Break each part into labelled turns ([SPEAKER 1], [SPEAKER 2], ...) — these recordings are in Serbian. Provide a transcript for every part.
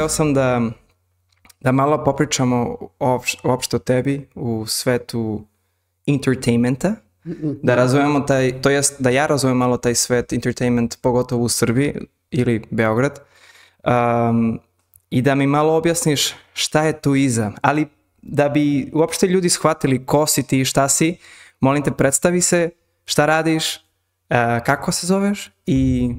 [SPEAKER 1] hteo sam da, da malo popričamo opš, uopšte o tebi u svetu entertainmenta, da razumemo taj, to jest da ja razumem malo taj svet entertainment, pogotovo u Srbiji ili Beograd, um, i da mi malo objasniš šta je tu iza. Ali da bi uopšte ljudi shvatili ko si ti i šta si, molim te predstavi se, šta radiš, uh, kako se zoveš i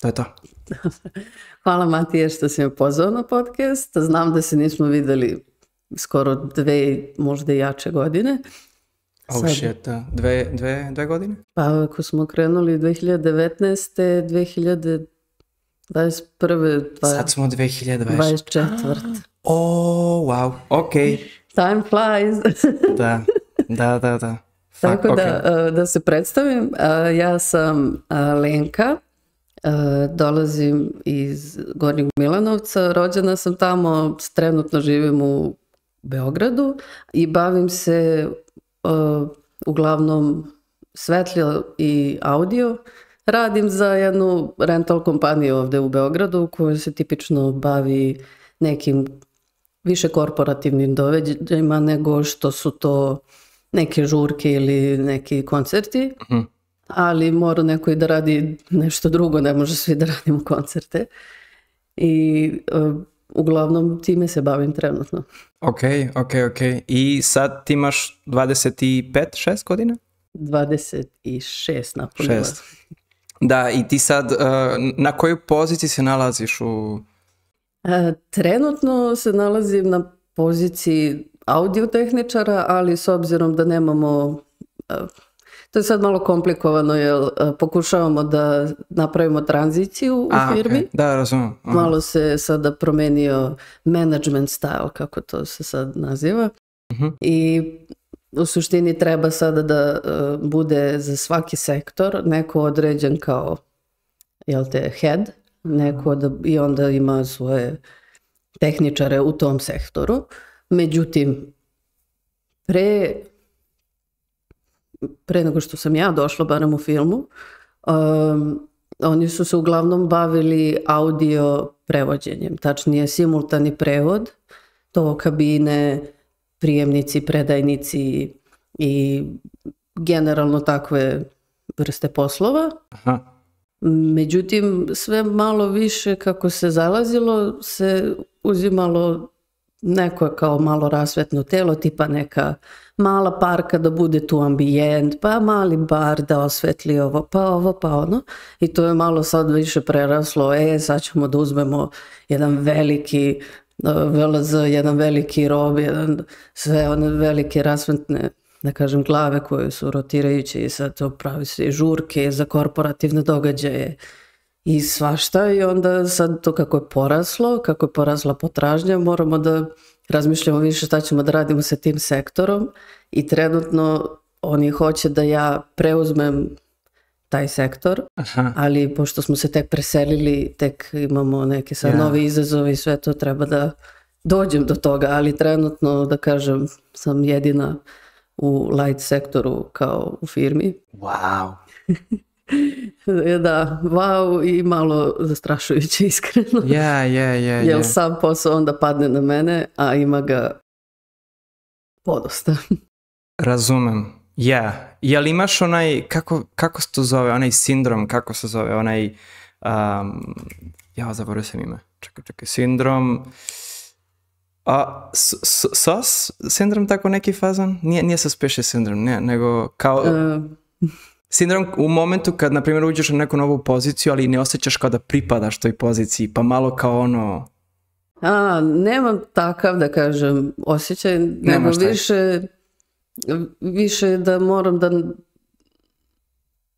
[SPEAKER 1] to je to.
[SPEAKER 2] Hvala Matije što si me pozvao na podcast. Znam da se nismo videli skoro dve, možda i jače godine.
[SPEAKER 1] Oh shit, da. Dve, dve, dve godine?
[SPEAKER 2] Pa ako smo krenuli 2019. 2021.
[SPEAKER 1] Sad smo 2024.
[SPEAKER 2] 24.
[SPEAKER 1] Oh, wow, ok.
[SPEAKER 2] Time flies.
[SPEAKER 1] da, da, da, da. Fuck,
[SPEAKER 2] Tako da,
[SPEAKER 1] okay.
[SPEAKER 2] uh, da se predstavim, uh, ja sam uh, Lenka, dolazim iz Gornjeg Milanovca, rođena sam tamo, trenutno živim u Beogradu i bavim se uglavnom svetljo i audio. Radim za jednu rental kompaniju ovde u Beogradu koja se tipično bavi nekim više korporativnim doveđajima nego što su to neke žurke ili neki koncerti. Uh -huh. Ali mora neko i da radi nešto drugo, ne može svi da radimo koncerte. I uh, uglavnom time se bavim trenutno.
[SPEAKER 1] Ok, ok, ok. I sad ti imaš 25, 6 godina?
[SPEAKER 2] 26 napunila.
[SPEAKER 1] 6. Da, i ti sad, uh, na kojoj poziciji se nalaziš u...
[SPEAKER 2] Uh, trenutno se nalazim na poziciji audiotehničara, ali s obzirom da nemamo... Uh, to je sad malo komplikovano, jer uh, pokušavamo da napravimo tranziciju u
[SPEAKER 1] A,
[SPEAKER 2] firmi.
[SPEAKER 1] Okay. Da, razumem.
[SPEAKER 2] -huh. Malo se sada promenio management style, kako to se sad naziva. Uh -huh. I u suštini treba sada da uh, bude za svaki sektor neko određen kao jel te, head, neko da, i onda ima svoje tehničare u tom sektoru. Međutim, pre, pre nego što sam ja došla, barem u filmu, um, oni su se uglavnom bavili audio prevođenjem, tačnije simultani prevod, to kabine, prijemnici, predajnici i generalno takve vrste poslova. Aha. Međutim, sve malo više kako se zalazilo, se uzimalo neko kao malo rasvetno telo, tipa neka mala parka da bude tu ambijent, pa mali bar da osvetli ovo, pa ovo, pa ono. I to je malo sad više preraslo, e, sad ćemo da uzmemo jedan veliki VLZ, jedan veliki rob, jedan, sve one velike rasvetne da kažem, glave koje su rotirajuće i sad to pravi se žurke za korporativne događaje i svašta i onda sad to kako je poraslo, kako je porasla potražnja, moramo da razmišljamo više šta ćemo da radimo sa tim sektorom i trenutno oni hoće da ja preuzmem taj sektor, Aha. ali pošto smo se tek preselili, tek imamo neke sad ja. nove izazove i sve to treba da dođem do toga, ali trenutno da kažem sam jedina u light sektoru kao u firmi.
[SPEAKER 1] Wow.
[SPEAKER 2] da, wow i malo zastrašujuće iskreno.
[SPEAKER 1] Ja, ja, ja.
[SPEAKER 2] Jer sam posao onda padne na mene, a ima ga podosta.
[SPEAKER 1] Razumem. Ja. Jel imaš onaj, kako, kako se to zove, onaj sindrom, kako se zove, onaj, um, ja zaboravio sam ime. Čekaj, čekaj, sindrom... A SOS sindrom tako neki fazon? Nije, nije suspicious sindrom, ne, nego kao... Uh. Sindrom u momentu kad, na primjer, uđeš na neku novu poziciju, ali ne osjećaš kao da pripadaš toj poziciji, pa malo kao ono...
[SPEAKER 2] A, nemam takav, da kažem, osjećaj, nego više, više da moram da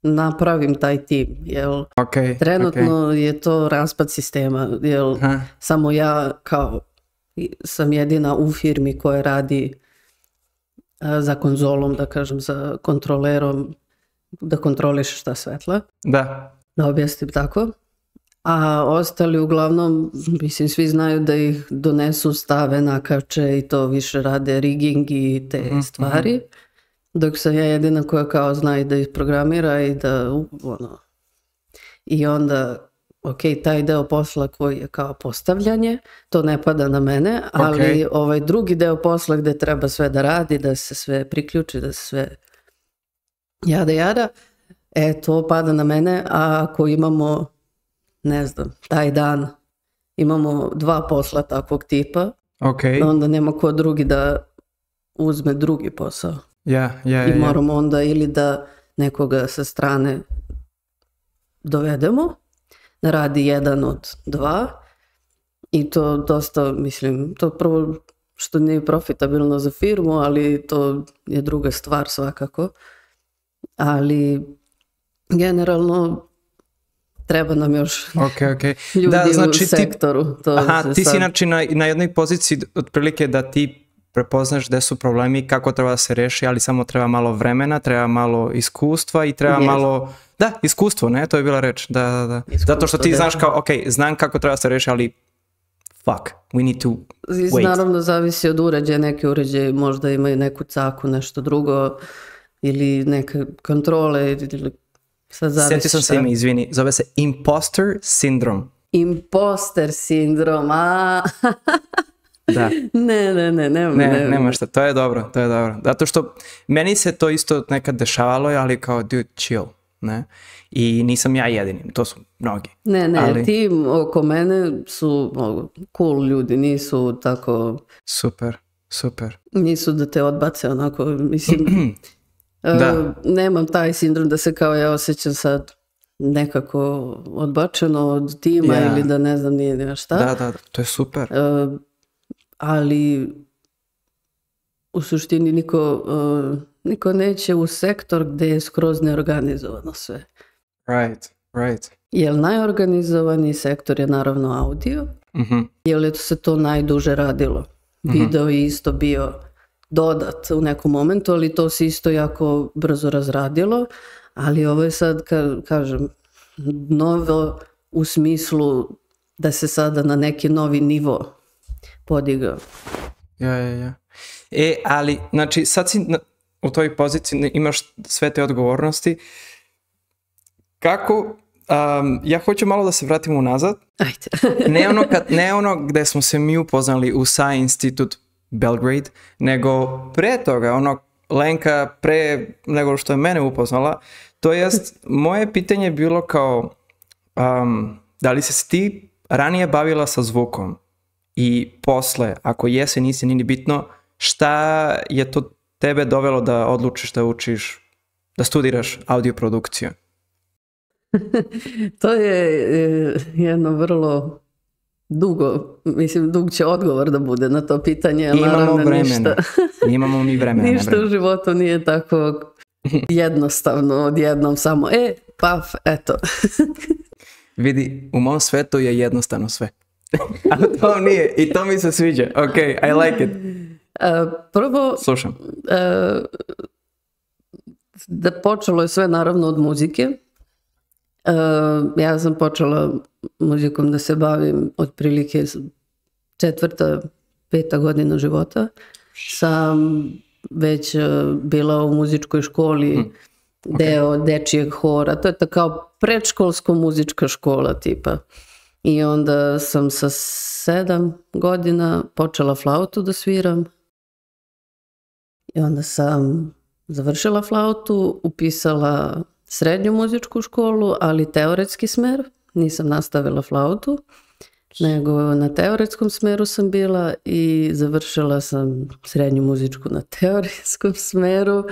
[SPEAKER 2] napravim taj tim, jel?
[SPEAKER 1] Okay,
[SPEAKER 2] Trenutno okay. je to raspad sistema, jel? Ha. Samo ja kao sam jedina u firmi koja radi za konzolom, da kažem, za kontrolerom, da kontroliš šta svetla.
[SPEAKER 1] Da.
[SPEAKER 2] Da objasnim tako. A ostali uglavnom, mislim, svi znaju da ih donesu, stave, nakače i to više rade rigging i te mm -hmm. stvari. Dok sam ja jedina koja kao zna i da ih programira i da, ono, i onda ok, taj deo posla koji je kao postavljanje, to ne pada na mene, ali
[SPEAKER 1] Ok.
[SPEAKER 2] ovaj drugi deo posla gde treba sve da radi, da se sve priključi, da se sve jada jada, e to pada na mene, a ako imamo, ne znam, taj dan imamo dva posla takvog tipa,
[SPEAKER 1] Ok,
[SPEAKER 2] onda nema ko drugi da uzme drugi posao.
[SPEAKER 1] ja, ja,
[SPEAKER 2] I
[SPEAKER 1] ja.
[SPEAKER 2] moramo onda ili da nekoga sa strane dovedemo, da radi jedan od dva i to dosta, mislim, to prvo što nije profitabilno za firmu, ali to je druga stvar svakako. Ali generalno treba nam još
[SPEAKER 1] Ok, ok.
[SPEAKER 2] ljudi
[SPEAKER 1] Da, znači
[SPEAKER 2] u
[SPEAKER 1] ti,
[SPEAKER 2] sektoru. To
[SPEAKER 1] aha, ti si
[SPEAKER 2] sad-
[SPEAKER 1] znači na, na jednoj poziciji otprilike da ti prepoznaš gde su problemi, kako treba da se reši, ali samo treba malo vremena, treba malo iskustva i treba
[SPEAKER 2] Jest.
[SPEAKER 1] malo... Da, iskustvo, ne? To je bila reč. Da, da, da. Zato što ti
[SPEAKER 2] Iskustvo,
[SPEAKER 1] znaš kao, ok, znam kako treba da se reši, ali fuck, we need to wait.
[SPEAKER 2] Naravno zavisi od uređaja, neki uređaji možda imaju neku caku, nešto drugo ili neke kontrole ili sad zavisi
[SPEAKER 1] Sjetio sam se ime, izvini, zove se imposter syndrome.
[SPEAKER 2] Imposter sindrom, a
[SPEAKER 1] Da.
[SPEAKER 2] ne, ne, ne, nema,
[SPEAKER 1] Ne,
[SPEAKER 2] ne,
[SPEAKER 1] nema šta, to je dobro, to je dobro. Zato što meni se to isto nekad dešavalo, ali kao dude, chill, ne? I nisam ja jedini, to su mnogi.
[SPEAKER 2] ne, ne,
[SPEAKER 1] ali-
[SPEAKER 2] tim oko mene su cool ljudi, nisu tako,
[SPEAKER 1] Super, super.
[SPEAKER 2] nisu da te odbace onako, mislim,
[SPEAKER 1] Da.
[SPEAKER 2] e, nemam taj sindrom da se kao ja osjećam sad nekako odbačeno od tima
[SPEAKER 1] Ja.
[SPEAKER 2] ili da ne znam nije ni šta.
[SPEAKER 1] Da, da, da, to je super.
[SPEAKER 2] E, ali u suštini niko, e, niko neće u sektor gde je skroz neorganizovano sve.
[SPEAKER 1] Right, right.
[SPEAKER 2] Jer najorganizovaniji sektor je naravno audio,
[SPEAKER 1] Mhm.
[SPEAKER 2] jer je se to najduže radilo. Video je isto bio dodat u nekom momentu, ali to se isto jako brzo razradilo. Ali ovo je sad, ka, kažem, novo u smislu da se sada na neki novi nivo podigao.
[SPEAKER 1] Ja, ja, ja. E, ali, znači, sad si na, u toj poziciji, imaš sve te odgovornosti. Kako, um, ja hoću malo da se vratim unazad,
[SPEAKER 2] Ajde.
[SPEAKER 1] ne ono, kad, ne ono gde smo se mi upoznali u Sci Institute Belgrade, nego pre toga, ono Lenka pre nego što je mene upoznala, to jest moje pitanje je bilo kao um, da li se ti ranije bavila sa zvukom i posle, ako jesi, nisi, nije ni bitno, šta je to tebe dovelo da odlučiš da učiš, da studiraš audio produkciju?
[SPEAKER 2] to je e, jedno vrlo dugo, mislim dug će odgovor da bude na to pitanje,
[SPEAKER 1] Imamo
[SPEAKER 2] naravno
[SPEAKER 1] vremena.
[SPEAKER 2] ništa,
[SPEAKER 1] Imamo mi vremena.
[SPEAKER 2] ništa
[SPEAKER 1] vremena.
[SPEAKER 2] u životu nije tako jednostavno odjednom samo, e, paf, eto.
[SPEAKER 1] Vidi, u mom svetu je jednostavno sve. A to nije, i to mi se sviđa. Ok, I like it.
[SPEAKER 2] E, prvo,
[SPEAKER 1] Slušam.
[SPEAKER 2] e, da počelo je sve naravno od muzike. E, ja sam počela muzikom da se bavim otprilike četvrta, peta godina života. Sam već e, bila u muzičkoj školi, deo dečijeg hora. To je ta kao predškolsko muzička škola tipa. I onda sam sa sedam godina počela flautu da sviram. I onda sam završila flautu, upisala srednju muzičku školu, ali teoretski smer. Nisam nastavila flautu, nego na teoretskom smeru sam bila i završila sam srednju muzičku na teoretskom smeru.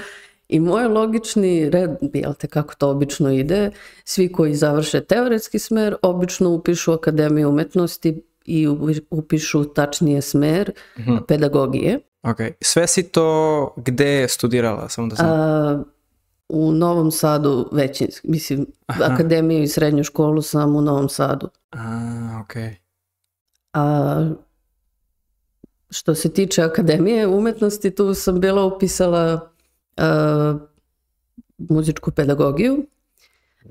[SPEAKER 2] I moj logični red, jel te kako to obično ide, svi koji završe teoretski smer obično upišu Akademiju umetnosti i upi- upišu tačnije smer pedagogije.
[SPEAKER 1] Ok, sve si to gde studirala, samo da znam.
[SPEAKER 2] A, u Novom Sadu većinski, mislim, akademiju i srednju školu sam u Novom Sadu.
[SPEAKER 1] A, ok.
[SPEAKER 2] A što se tiče akademije umetnosti, tu sam bila upisala a, muzičku pedagogiju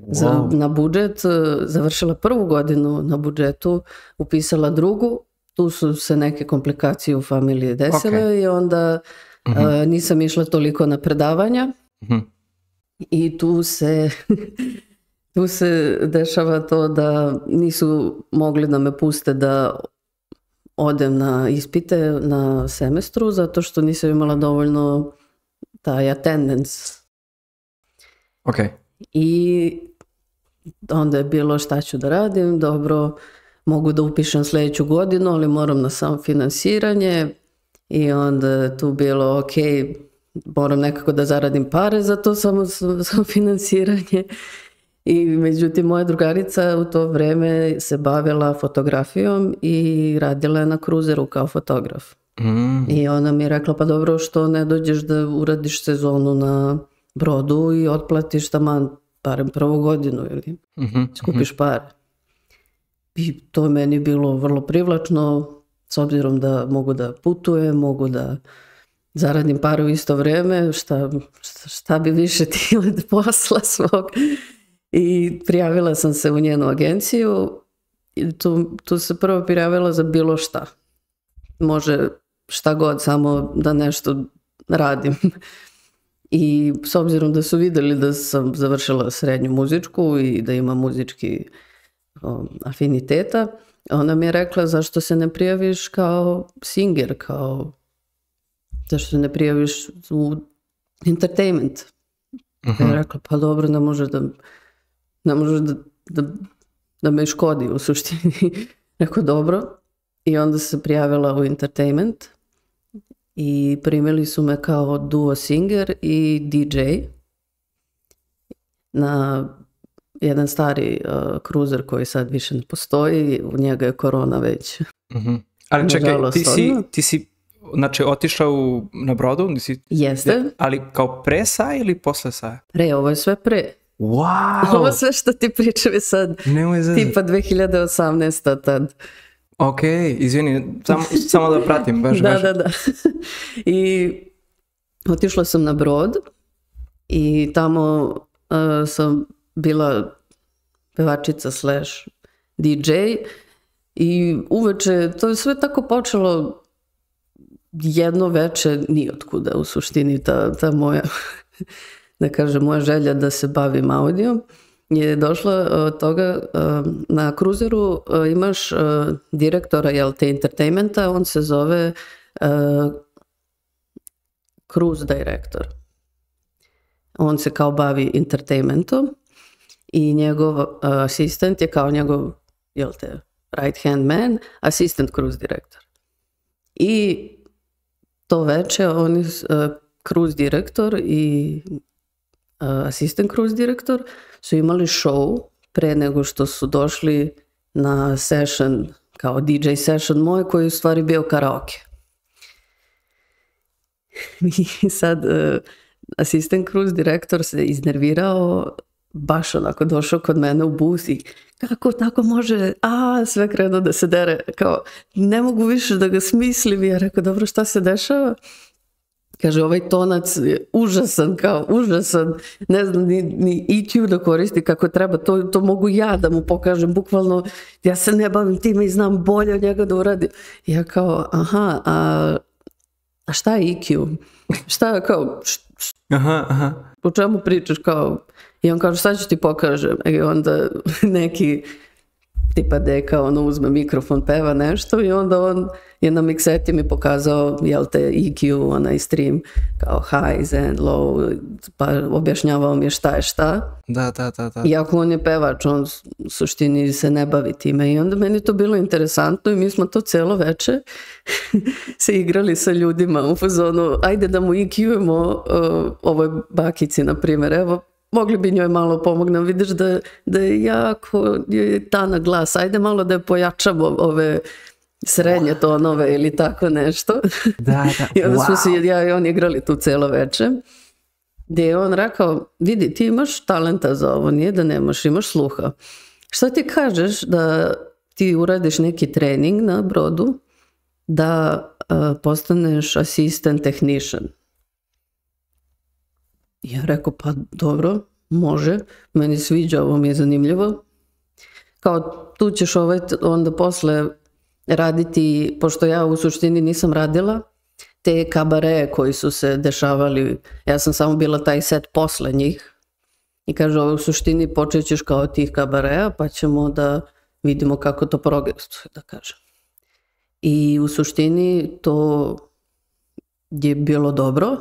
[SPEAKER 2] za,
[SPEAKER 1] Wow.
[SPEAKER 2] na budžet, završila prvu godinu na budžetu, upisala drugu, tu su se neke komplikacije u familiji desile i onda a, nisam išla toliko na predavanja
[SPEAKER 1] Mhm.
[SPEAKER 2] I tu se tu se dešava to da nisu mogli da me puste da odem na ispite na semestru zato što nisam imala dovoljno taj attendance.
[SPEAKER 1] Ok.
[SPEAKER 2] I onda je bilo šta ću da radim, dobro, mogu da upišem sljedeću godinu, ali moram na samo finansiranje i onda je tu bilo ok, moram nekako da zaradim pare za to samo, samo finansiranje. I međutim, moja drugarica u to vreme se bavila fotografijom i radila je na kruzeru kao fotograf.
[SPEAKER 1] Mm.
[SPEAKER 2] I ona mi je rekla, pa dobro, što ne dođeš da uradiš sezonu na brodu i otplatiš taman barem prvu godinu ili
[SPEAKER 1] Mhm.
[SPEAKER 2] skupiš pare. I to je meni bilo vrlo privlačno, s obzirom da mogu da putujem, mogu da zaradim pare u isto vreme, šta, šta, bi više ti posla svog. I prijavila sam se u njenu agenciju i tu, tu se prvo prijavila za bilo šta. Može šta god, samo da nešto radim. I s obzirom da su vidjeli da sam završila srednju muzičku i da imam muzički afiniteta, ona mi je rekla zašto se ne prijaviš kao singer, kao zašto se ne prijaviš u entertainment. Ja je rekla, pa dobro, ne može da, ne može da, da, da me škodi u suštini. Rekao, dobro. I onda se prijavila u entertainment i primili su me kao duo singer i DJ na jedan stari uh, cruiser koji sad više ne postoji, u njega je korona već.
[SPEAKER 1] Mhm. Ali čekaj, ti si, ti si znači, otišao u, na brodu, nisi,
[SPEAKER 2] Jeste,
[SPEAKER 1] ali kao pre Saja ili posle Saja?
[SPEAKER 2] pre, ovo je sve pre.
[SPEAKER 1] Wow!
[SPEAKER 2] Ovo sve što ti pričam je sad
[SPEAKER 1] Nemoj zezati.
[SPEAKER 2] tipa 2018. tad.
[SPEAKER 1] Ok, izvini, samo, samo da pratim, baš,
[SPEAKER 2] Da,
[SPEAKER 1] baš.
[SPEAKER 2] da, da. I otišla sam na brod i tamo uh, sam bila pevačica slash DJ i uveče, to je sve tako počelo jedno veče nijotkuda u suštini ta, ta moja, da kažem, moja želja da se bavim audijom je došla od toga uh, na kruzeru uh, imaš direktora jel te entertainmenta, on se zove cruise director. On se kao bavi entertainmentom i njegov asistent je kao njegov jel te right hand man, asistent cruise director. I to veče on je uh, cruise direktor i uh, asistent cruise direktor su imali show pre nego što su došli na session, kao DJ session moj koji u stvari bio karaoke. I sad uh, asistent cruise direktor se iznervirao baš onako došao kod mene u bus i kako tako može, a sve krenuo da se dere, kao ne mogu više da ga smislim ja rekao dobro šta se dešava? Kaže, ovaj tonac je užasan, kao užasan, ne znam ni, ni EQ da koristi kako treba, to, to mogu ja da mu pokažem, bukvalno ja se ne bavim time i znam bolje od njega da uradim. Ja kao, aha, a, a šta je EQ? Šta kao, š- š-
[SPEAKER 1] Aha, aha.
[SPEAKER 2] o čemu pričaš kao, i on kaže, sad ću ti pokažem, i onda neki tipa deka, ono uzme mikrofon, peva nešto i onda on je na mikseti mi pokazao, jel te, EQ, onaj stream, kao highs and low, pa objašnjavao mi je šta je šta.
[SPEAKER 1] Da, da, da, da.
[SPEAKER 2] Iako on je pevač, on u suštini se ne bavi time i onda meni to bilo interesantno i mi smo to celo veče se igrali sa ljudima u fazonu, ajde da mu IQ-emo uh, ovoj bakici, na primjer, evo, mogli bi njoj malo pomognem, vidiš da, da je jako je tana glas, ajde malo da je pojačamo ove srednje tonove ili tako nešto.
[SPEAKER 1] Da, da.
[SPEAKER 2] I onda smo
[SPEAKER 1] wow.
[SPEAKER 2] se ja i on igrali tu celo veče. Gdje je on rekao, vidi, ti imaš talenta za ovo, nije da nemaš, imaš sluha. Šta ti kažeš da ti uradiš neki trening na brodu, da a, postaneš asistent technician? Ja rekao, pa dobro, može, meni sviđa, ovo mi je zanimljivo. Kao tu ćeš ovaj, onda posle raditi, pošto ja u suštini nisam radila, te kabare koji su se dešavali, ja sam samo bila taj set posle njih, I kaže, ovo u suštini počet ćeš kao tih kabareja, pa ćemo da vidimo kako to progresuje, da kažem. I u suštini to je bilo dobro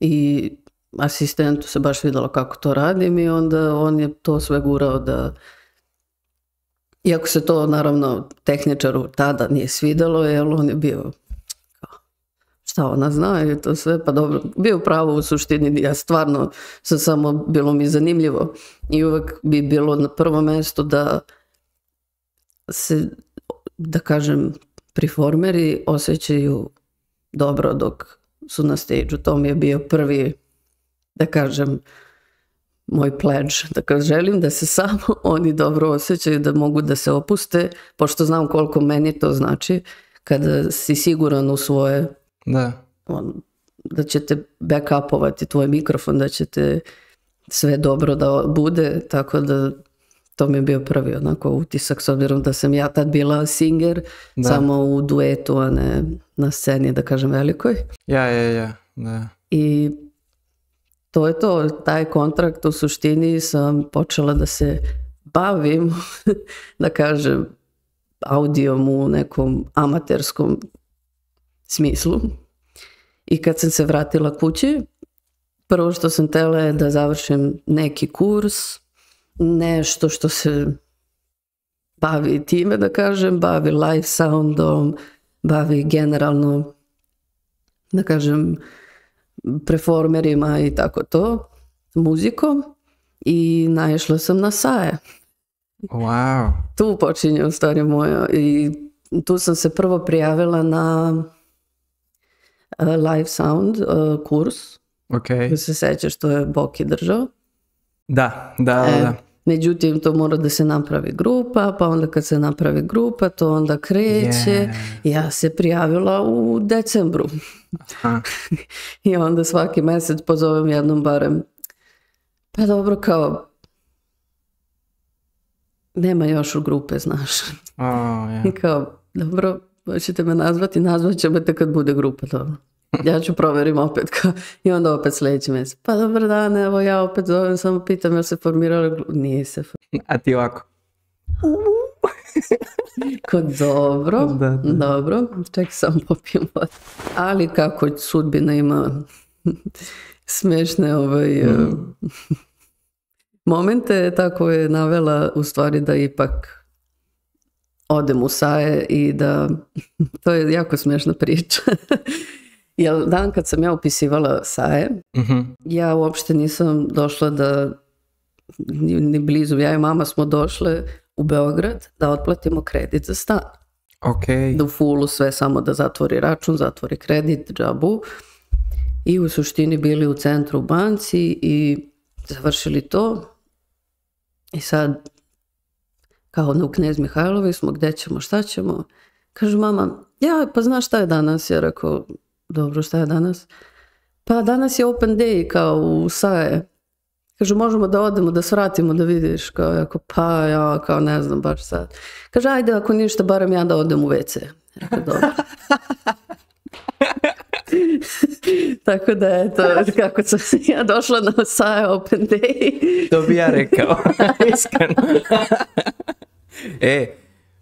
[SPEAKER 2] i asistentu se baš vidjelo kako to radim i onda on je to sve gurao da iako se to naravno tehničaru tada nije svidjelo, jer on je bio šta ona zna i to sve, pa dobro, bio pravo u suštini, ja stvarno sam samo, bilo mi zanimljivo i uvek bi bilo na prvom mjestu da se, da kažem, performeri osjećaju dobro dok su na stage To mi je bio prvi, da kažem, moj pledge. Dakle, želim da se samo oni dobro osjećaju, da mogu da se opuste, pošto znam koliko meni to znači kada si siguran u svoje
[SPEAKER 1] da,
[SPEAKER 2] on, da ćete backupovati tvoj mikrofon, da ćete sve dobro da bude, tako da to mi je bio prvi onako utisak s obzirom da sam ja tad bila singer samo u duetu, a ne na sceni da kažem velikoj.
[SPEAKER 1] Ja, ja, ja, da.
[SPEAKER 2] I to je to, taj kontrakt u suštini sam počela da se bavim, da kažem, audijom u nekom amaterskom smislu. I kad sam se vratila kući, prvo što sam tela je da završim neki kurs, nešto što se bavi time, da kažem, bavi live soundom, bavi generalno, da kažem, performerima i tako to, muzikom i naišla sam na Saje.
[SPEAKER 1] Wow.
[SPEAKER 2] Tu počinje u stvari moja i tu sam se prvo prijavila na uh, live sound uh, kurs.
[SPEAKER 1] Ok.
[SPEAKER 2] Se sećaš što je Boki držao.
[SPEAKER 1] Da, da,
[SPEAKER 2] e,
[SPEAKER 1] da.
[SPEAKER 2] Međutim, to mora da se napravi grupa, pa onda kad se napravi grupa, to onda kreće. Ja se prijavila u decembru. I onda svaki mjesec pozovem jednom barem. Pa dobro, kao nema još u grupe, znaš. I kao, dobro, hoćete me nazvati, nazvat ćemo te kad bude grupa, dobro. Ja ću provjerim opet. I onda opet sljedeći mjesec. Pa dobar dan, evo ja opet zovem, samo pitam jel se formirala. Nije se
[SPEAKER 1] A ti ovako.
[SPEAKER 2] Ko dobro, dobro, ček sam popijem Ali kako sudbina ima smešne ovaj, mm. momente, tako je navela u stvari da ipak odem u saje i da to je jako smešna priča. Jer dan kad sam ja upisivala saje,
[SPEAKER 1] uh
[SPEAKER 2] ja uopšte nisam došla da, ni, blizu, ja i mama smo došle u Beograd da otplatimo kredit za stan.
[SPEAKER 1] Okay.
[SPEAKER 2] Da u fulu sve samo da zatvori račun, zatvori kredit, džabu. I u suštini bili u centru u banci i završili to. I sad, kao u Knez Mihajlovi smo, gdje ćemo, šta ćemo? Kaže mama, ja, pa znaš šta je danas? Ja rekao, dobro, šta je danas? Pa danas je open day kao u Saje. Kaže, možemo da odemo, da svratimo, da vidiš. Kao, jako, pa ja, kao ne znam baš sad. Kaže, ajde, ako ništa, barem ja da odem u WC. Rekao, dobro. Tako da je to kako sam ja došla na Saje Open Day.
[SPEAKER 1] to bi ja rekao, iskreno. e,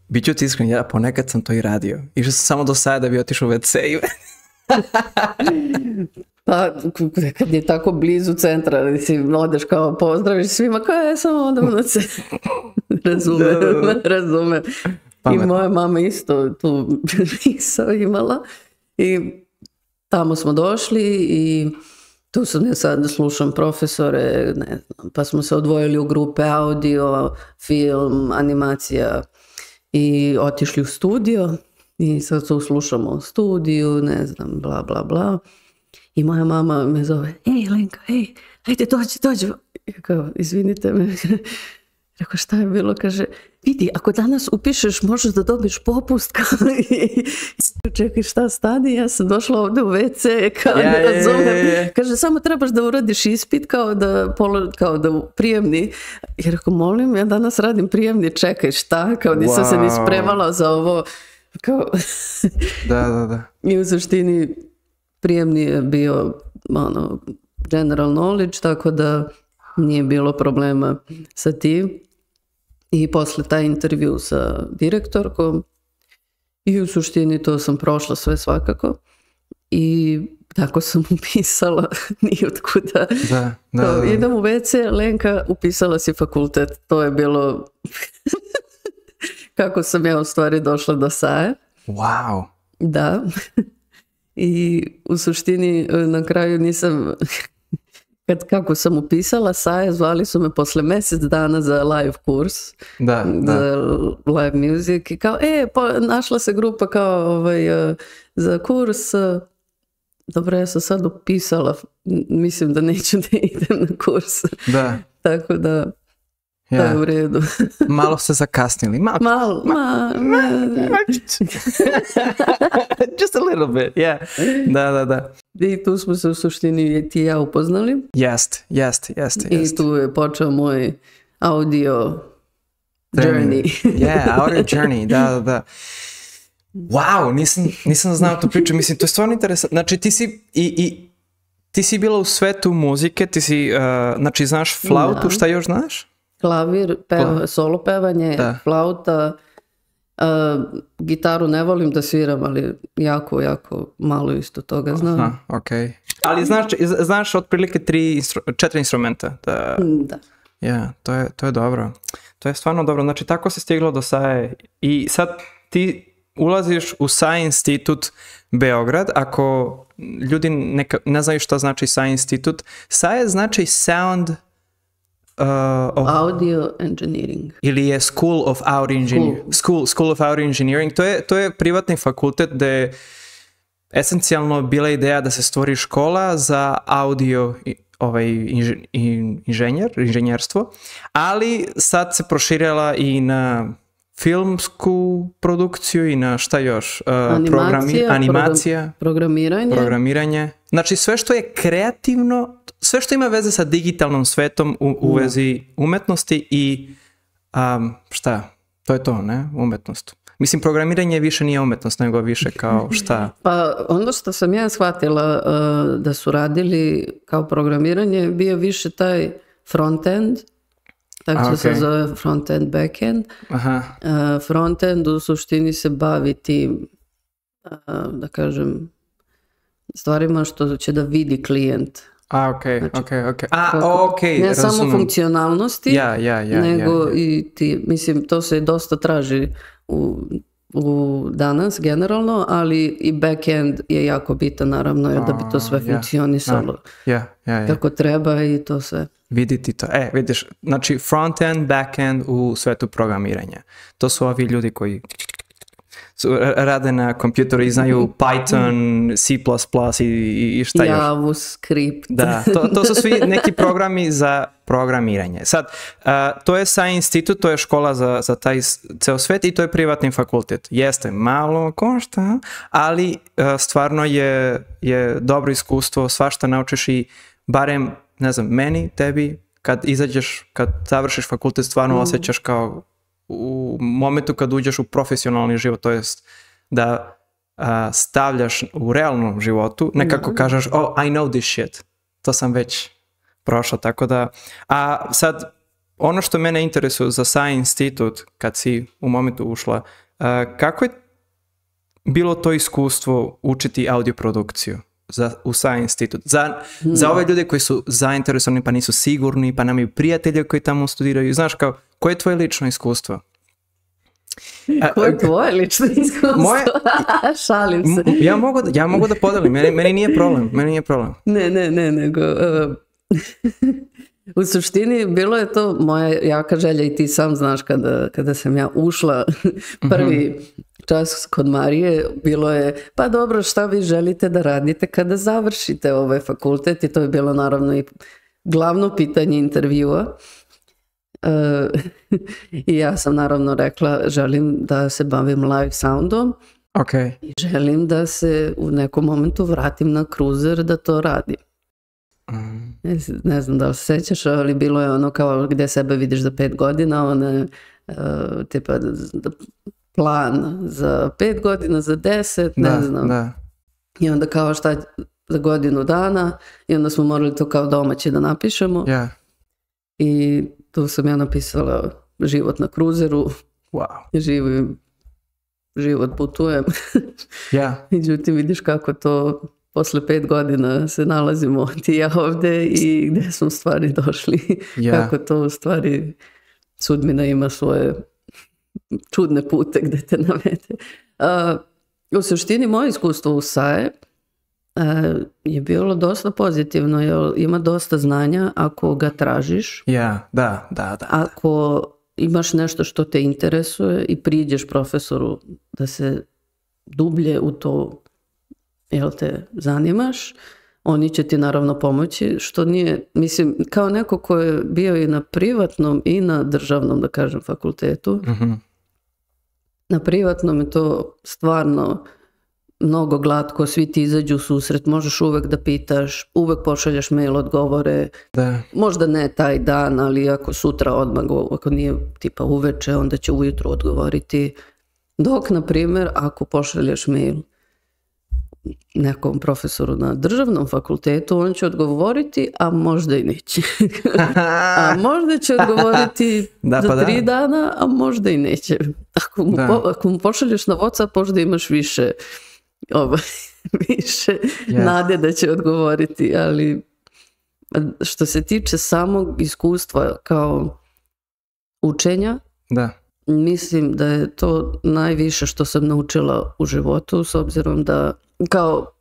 [SPEAKER 1] bit ću ti iskren, ja ponekad sam to i radio. Išao sam samo do Saje da bi otišao u WC i
[SPEAKER 2] pa kad je tako blizu centra, da si odeš kao pozdraviš svima, kao je samo onda ono se razumem, razumem. I moja mama isto tu isto imala. I tamo smo došli i tu sam ja sad slušam profesore, ne znam, pa smo se odvojili u grupe audio, film, animacija i otišli u studio i sad se uslušamo u studiju, ne znam, bla, bla, bla. I moja mama me zove, ej Lenka, ej, ajde dođi, dođi. Ja kao, izvinite me. Rekao, šta je bilo? Kaže, vidi, ako danas upišeš, možeš da dobiš popust. Kao, čekaj, šta stani? Ja sam došla ovdje u WC, kao ne razumem. Kaže, samo trebaš da uradiš ispit, kao da, kao da prijemni. I rekao, molim, ja danas radim prijemni, čekaj, šta? Kao nisam se ni spremala za ovo. Kao...
[SPEAKER 1] da, da, da.
[SPEAKER 2] I u suštini prijemni je bio ono, general knowledge, tako da nije bilo problema sa tim. I posle taj intervju sa direktorkom i u suštini to sam prošla sve svakako i tako sam upisala nijotkuda.
[SPEAKER 1] Da, da,
[SPEAKER 2] Kao,
[SPEAKER 1] da.
[SPEAKER 2] idem u WC, Lenka, upisala si fakultet. To je bilo kako sam ja u stvari došla do Saje.
[SPEAKER 1] Wow.
[SPEAKER 2] Da. I u suštini e, na kraju nisam, kad kako sam upisala Saje, zvali su me posle mjesec dana za live kurs,
[SPEAKER 1] Da, da.
[SPEAKER 2] za live music i kao, e, pa našla se grupa kao ovaj, e, za kurs, e, dobro, ja sam sad upisala, mislim da neću da idem na kurs,
[SPEAKER 1] Da.
[SPEAKER 2] tako da to je
[SPEAKER 1] Ja.
[SPEAKER 2] u redu.
[SPEAKER 1] Malo ste zakasnili. Malo.
[SPEAKER 2] Mal, ma, ma,
[SPEAKER 1] Just a little bit, yeah. Da, da, da.
[SPEAKER 2] I tu smo se u suštini ti i ja upoznali.
[SPEAKER 1] Jest, jest, jest,
[SPEAKER 2] I tu je počeo moj audio journey.
[SPEAKER 1] yeah, audio journey, da, da, da. Wow, nisam, nisam znao tu priču, mislim, to je stvarno interesantno. Znači, ti si i, i ti si bila u svetu muzike, ti si, uh, znači, znaš flautu,
[SPEAKER 2] Da.
[SPEAKER 1] šta još znaš?
[SPEAKER 2] Klavir, peva, solo pevanje,
[SPEAKER 1] Da.
[SPEAKER 2] flauta, uh, gitaru ne volim da sviram, ali jako, jako malo isto toga znam.
[SPEAKER 1] Aha, okej. Ali znaš, znaš otprilike tri, instru- četiri instrumenta. Da,
[SPEAKER 2] Da.
[SPEAKER 1] ja, to je, to je dobro. To je stvarno dobro. Znači, tako se stiglo do SAE. I sad ti ulaziš u SAE institut Beograd. Ako ljudi neka, ne znaju šta znači SAE institut, SAE znači Sound uh,
[SPEAKER 2] Audio engineering.
[SPEAKER 1] ili je School of Audio Engineering. School. School of Audio Engineering. To je, to je privatni fakultet gde je esencijalno bila ideja da se stvori škola za audio ovaj, inž- in- inženjer, inženjerstvo, ali sad se proširila i na filmsku produkciju i na šta još? Uh, programi-
[SPEAKER 2] Animacija,
[SPEAKER 1] animacija,
[SPEAKER 2] Programiranje.
[SPEAKER 1] programiranje. Znači sve što je kreativno, sve što ima veze sa digitalnom svetom u, u vezi umetnosti i um, šta? To je to, ne? Umetnost. Mislim, programiranje više nije umetnost, nego više kao šta?
[SPEAKER 2] Pa ono što sam ja shvatila uh, da su radili kao programiranje je bio više taj front-end, tako
[SPEAKER 1] A,
[SPEAKER 2] se zove front-end, back-end.
[SPEAKER 1] Aha,
[SPEAKER 2] Uh, front-end u suštini se bavi tim, uh, da kažem, stvarima što će da vidi klijent.
[SPEAKER 1] A, okej, okej, okej. A,
[SPEAKER 2] Kako-
[SPEAKER 1] okej,
[SPEAKER 2] ne samo
[SPEAKER 1] razumem.
[SPEAKER 2] funkcionalnosti,
[SPEAKER 1] Ja, ja, ja,
[SPEAKER 2] nego
[SPEAKER 1] ja.
[SPEAKER 2] i ti, mislim, to se dosta traži u, u danas generalno, ali i back-end je jako bitan naravno, jer da bi to sve
[SPEAKER 1] A, ja.
[SPEAKER 2] funkcionisalo
[SPEAKER 1] Ja, ja, ja.
[SPEAKER 2] kako treba i to sve.
[SPEAKER 1] Viditi to. E, vidiš, znači front-end, back-end u svetu programiranja. To su ovi ljudi koji su, ra- rade na kompjuteru i znaju Python, C++ i, i- šta još.
[SPEAKER 2] JavaScript.
[SPEAKER 1] Da, to, to su svi neki programi za programiranje. Sad, a, to je SAI institut, to je škola za, za taj ceo svet i to je privatni fakultet. Jeste, malo košta, ali a, stvarno je, je dobro iskustvo, svašta naučiš i barem, ne znam, meni, tebi, kad izađeš, kad završiš fakultet, stvarno osjećaš kao u momentu kad uđeš u profesionalni život, to jest da a, stavljaš u realnom životu, nekako kažeš, oh, I know this shit. To sam već prošao, tako da... A sad, ono što mene interesuje za SAI institut, kad si u momentu ušla, a, kako je bilo to iskustvo učiti audio produkciju? Za, u SAI institut. Za, za ove ljude koji su zainteresovani pa nisu sigurni, pa nemaju prijatelje koji tamo studiraju. Znaš, kao, koje je tvoje lično iskustvo? A,
[SPEAKER 2] Koje je tvoje lično iskustvo?
[SPEAKER 1] Moje-
[SPEAKER 2] Šalim se.
[SPEAKER 1] Ja mogu da, ja mogu da podelim, meni, meni nije problem, meni nije problem.
[SPEAKER 2] Ne, ne, ne, nego... uh, u suštini bilo je to moja jaka želja i ti sam znaš kada, kada sam ja ušla prvi čas kod Marije, bilo je pa dobro šta vi želite da radite kada završite ovaj fakultet i to je bilo naravno i glavno pitanje intervjua. E, I ja sam naravno rekla želim da se bavim live soundom
[SPEAKER 1] Ok,
[SPEAKER 2] i želim da se u nekom momentu vratim na kruzer da to radim. Z- ne znam da li se sećaš, ali bilo je ono kao gdje sebe vidiš za pet godina, one uh, tipa z- d- plan za pet godina, za deset, ne
[SPEAKER 1] da,
[SPEAKER 2] znam.
[SPEAKER 1] da.
[SPEAKER 2] I onda kao šta za godinu dana i onda smo morali to kao domaći da napišemo.
[SPEAKER 1] Ja,
[SPEAKER 2] i tu sam ja napisala život na kruzeru,
[SPEAKER 1] Wow.
[SPEAKER 2] živim, život putujem.
[SPEAKER 1] Ja.
[SPEAKER 2] Međutim, vidiš kako to posle pet godina se nalazimo ti ja ovde i gde smo stvari došli.
[SPEAKER 1] Ja.
[SPEAKER 2] Kako to u stvari sudbina ima svoje čudne pute gde te navede. A, u suštini moje iskustvo u SAE a, je bilo dosta pozitivno, jer ima dosta znanja ako ga tražiš,
[SPEAKER 1] Ja, da, da, da.
[SPEAKER 2] ako imaš nešto što te interesuje i priđeš profesoru da se dublje u to jel te zanimaš, oni će ti naravno pomoći, što nije, mislim, kao neko ko je bio i na privatnom i na državnom, da kažem, fakultetu,
[SPEAKER 1] Mhm.
[SPEAKER 2] na privatnom je to stvarno mnogo glatko, svi ti izađu u susret, možeš uvek da pitaš, uvek pošaljaš mail odgovore,
[SPEAKER 1] Da.
[SPEAKER 2] možda ne taj dan, ali ako sutra odmah, ako nije tipa uveče, onda će ujutru odgovoriti. Dok, na primjer, ako pošalješ mail nekom profesoru na državnom fakultetu, on će odgovoriti, a možda i neće. a možda će odgovoriti
[SPEAKER 1] Da,
[SPEAKER 2] za
[SPEAKER 1] pa da.
[SPEAKER 2] tri dana, a možda i neće. Ako mu,
[SPEAKER 1] Da.
[SPEAKER 2] po- ako mu pošalješ na Whatsapp, možda imaš više, ovaj, više
[SPEAKER 1] Yes.
[SPEAKER 2] nade da će odgovoriti, ali što se tiče samog iskustva kao učenja,
[SPEAKER 1] Da.
[SPEAKER 2] mislim da je to najviše što sam naučila u životu s obzirom da kao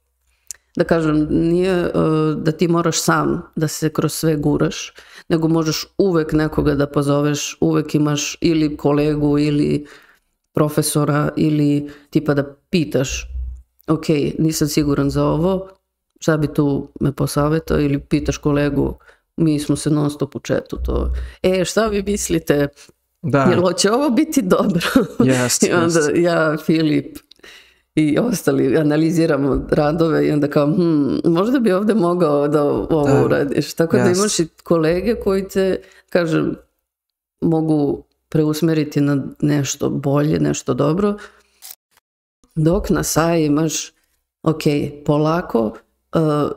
[SPEAKER 2] da kažem nije uh, da ti moraš sam da se kroz sve guraš nego možeš uvek nekoga da pozoveš uvek imaš ili kolegu ili profesora ili tipa da pitaš ok, nisam siguran za ovo šta bi tu me posavjetao ili pitaš kolegu mi smo se non stop u četu to e šta vi mislite
[SPEAKER 1] Da.
[SPEAKER 2] Jel hoće ovo biti dobro?
[SPEAKER 1] Jest,
[SPEAKER 2] I onda
[SPEAKER 1] jest.
[SPEAKER 2] ja, Filip i ostali analiziramo radove i onda kao, hm, možda bi ovdje mogao da ovo
[SPEAKER 1] Da.
[SPEAKER 2] uradiš. Tako da
[SPEAKER 1] Jest.
[SPEAKER 2] imaš i kolege koji te, kažem, mogu preusmeriti na nešto bolje, nešto dobro. Dok na SAI imaš, ok, polako uh,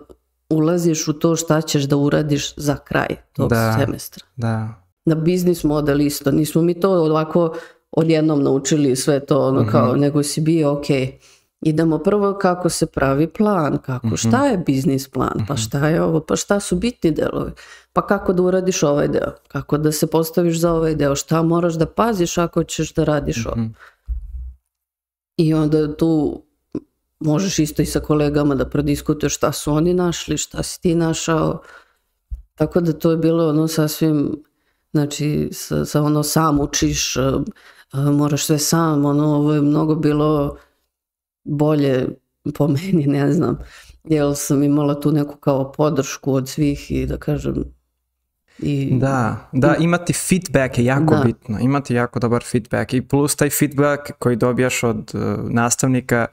[SPEAKER 2] ulaziš u to šta ćeš da uradiš za kraj tog
[SPEAKER 1] Da.
[SPEAKER 2] semestra
[SPEAKER 1] Da.
[SPEAKER 2] na biznis model isto. Nismo mi to ovako odjednom naučili sve to ono kao, nego si bio ok. Idemo prvo kako se pravi plan, kako, šta je biznis plan, pa šta je ovo, pa šta su bitni delovi, pa kako da uradiš ovaj deo, kako da se postaviš za ovaj deo, šta moraš da paziš ako ćeš da radiš ovo. I onda tu možeš isto i sa kolegama da prodiskutuješ šta su oni našli, šta si ti našao. Tako da to je bilo ono sasvim, znači sa, sa ono sam učiš, moraš sve sam, ono ovo je mnogo bilo bolje po meni, ne znam, jer sam imala tu neku kao podršku od svih i da kažem i
[SPEAKER 1] Da, da, imati feedback je jako
[SPEAKER 2] Da.
[SPEAKER 1] bitno, imati jako dobar feedback i plus taj feedback koji dobijaš od uh, nastavnika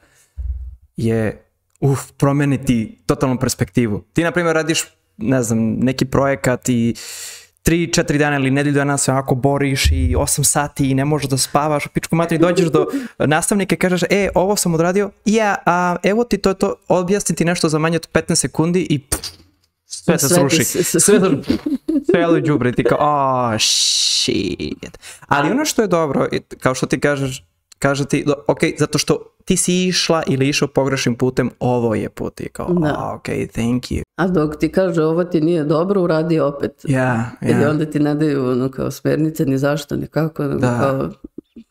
[SPEAKER 1] je uf, promeniti totalnu perspektivu. Ti, na primjer, radiš, ne znam, neki projekat i 3-4 dana ili nedelju dana se onako boriš i 8 sati i ne možeš da spavaš, u pičku materi dođeš do nastavnika i kažeš, e, ovo sam odradio, ja, a evo ti to, to, objasni ti nešto za manje od 15 sekundi i pff, sve se sruši.
[SPEAKER 2] se- se-
[SPEAKER 1] Sve da sve đubre ti kao, oh, shit. Ali ono što je dobro, kao što ti kažeš, kaže ti, ok, zato što ti si išla ili išao pogrešnim putem, ovo je put. I kao,
[SPEAKER 2] Da.
[SPEAKER 1] oh, ok, thank you.
[SPEAKER 2] A dok ti kaže ovo ti nije dobro, uradi opet.
[SPEAKER 1] Ja,
[SPEAKER 2] Ili
[SPEAKER 1] ja.
[SPEAKER 2] onda ti ne daju ono kao smjernice ni zašto, ni kako, nego
[SPEAKER 1] Da.
[SPEAKER 2] kao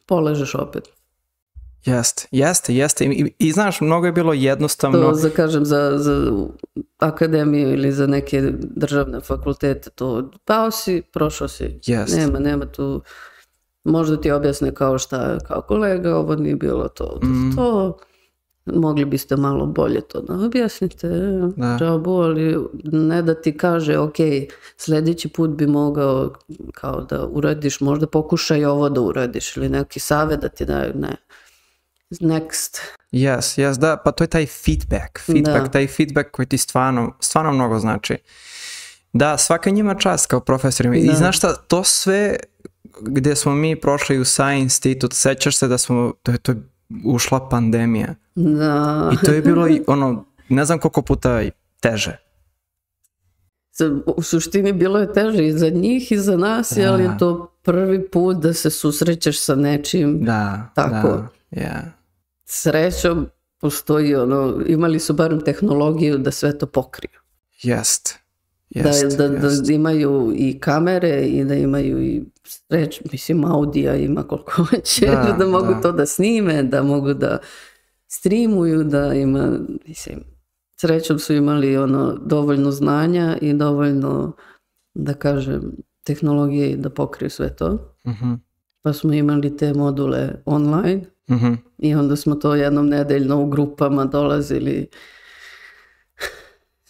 [SPEAKER 2] polažeš opet.
[SPEAKER 1] Jeste, jeste, jeste. I, i, I znaš, mnogo je bilo jednostavno.
[SPEAKER 2] To za, kažem, za, za akademiju ili za neke državne fakultete, to pao si, prošao si.
[SPEAKER 1] Jest.
[SPEAKER 2] Nema, nema tu, možda ti objasne kao šta, kao kolega, ovo nije bilo to, to,
[SPEAKER 1] Mm.
[SPEAKER 2] to. Mogli biste malo bolje to da objasnite,
[SPEAKER 1] Da.
[SPEAKER 2] džabu, ali ne da ti kaže, ok, sljedeći put bi mogao kao da uradiš, možda pokušaj ovo da uradiš ili neki savjet da ti daju, ne. Next.
[SPEAKER 1] Yes, yes, da, pa to je taj feedback, feedback,
[SPEAKER 2] Da.
[SPEAKER 1] taj feedback koji ti stvarno, stvarno mnogo znači. Da, svaka njima čast kao profesorima. I
[SPEAKER 2] Da.
[SPEAKER 1] znaš šta, to sve gdje smo mi prošli u Science Institute, sećaš se da smo, to je, to je ušla pandemija.
[SPEAKER 2] Da.
[SPEAKER 1] I to je bilo ono, ne znam koliko puta teže.
[SPEAKER 2] u suštini bilo je teže i za njih i za nas, da. ali je to prvi put da se susrećeš sa nečim
[SPEAKER 1] da,
[SPEAKER 2] tako.
[SPEAKER 1] Da, yeah.
[SPEAKER 2] Srećom postoji ono, imali su barem tehnologiju da sve to pokriju.
[SPEAKER 1] Jest.
[SPEAKER 2] Jest, da, da, jest. da imaju i kamere i da imaju i sreć, mislim audija ima koliko hoće, da, da mogu da. to da snime, da mogu da streamuju, da ima, mislim, srećom su imali ono dovoljno znanja i dovoljno, da kažem, tehnologije da pokriju sve to.
[SPEAKER 1] Uh mhm. -huh.
[SPEAKER 2] Pa smo imali te module online
[SPEAKER 1] uh mhm. -huh.
[SPEAKER 2] i onda smo to jednom nedeljno u grupama dolazili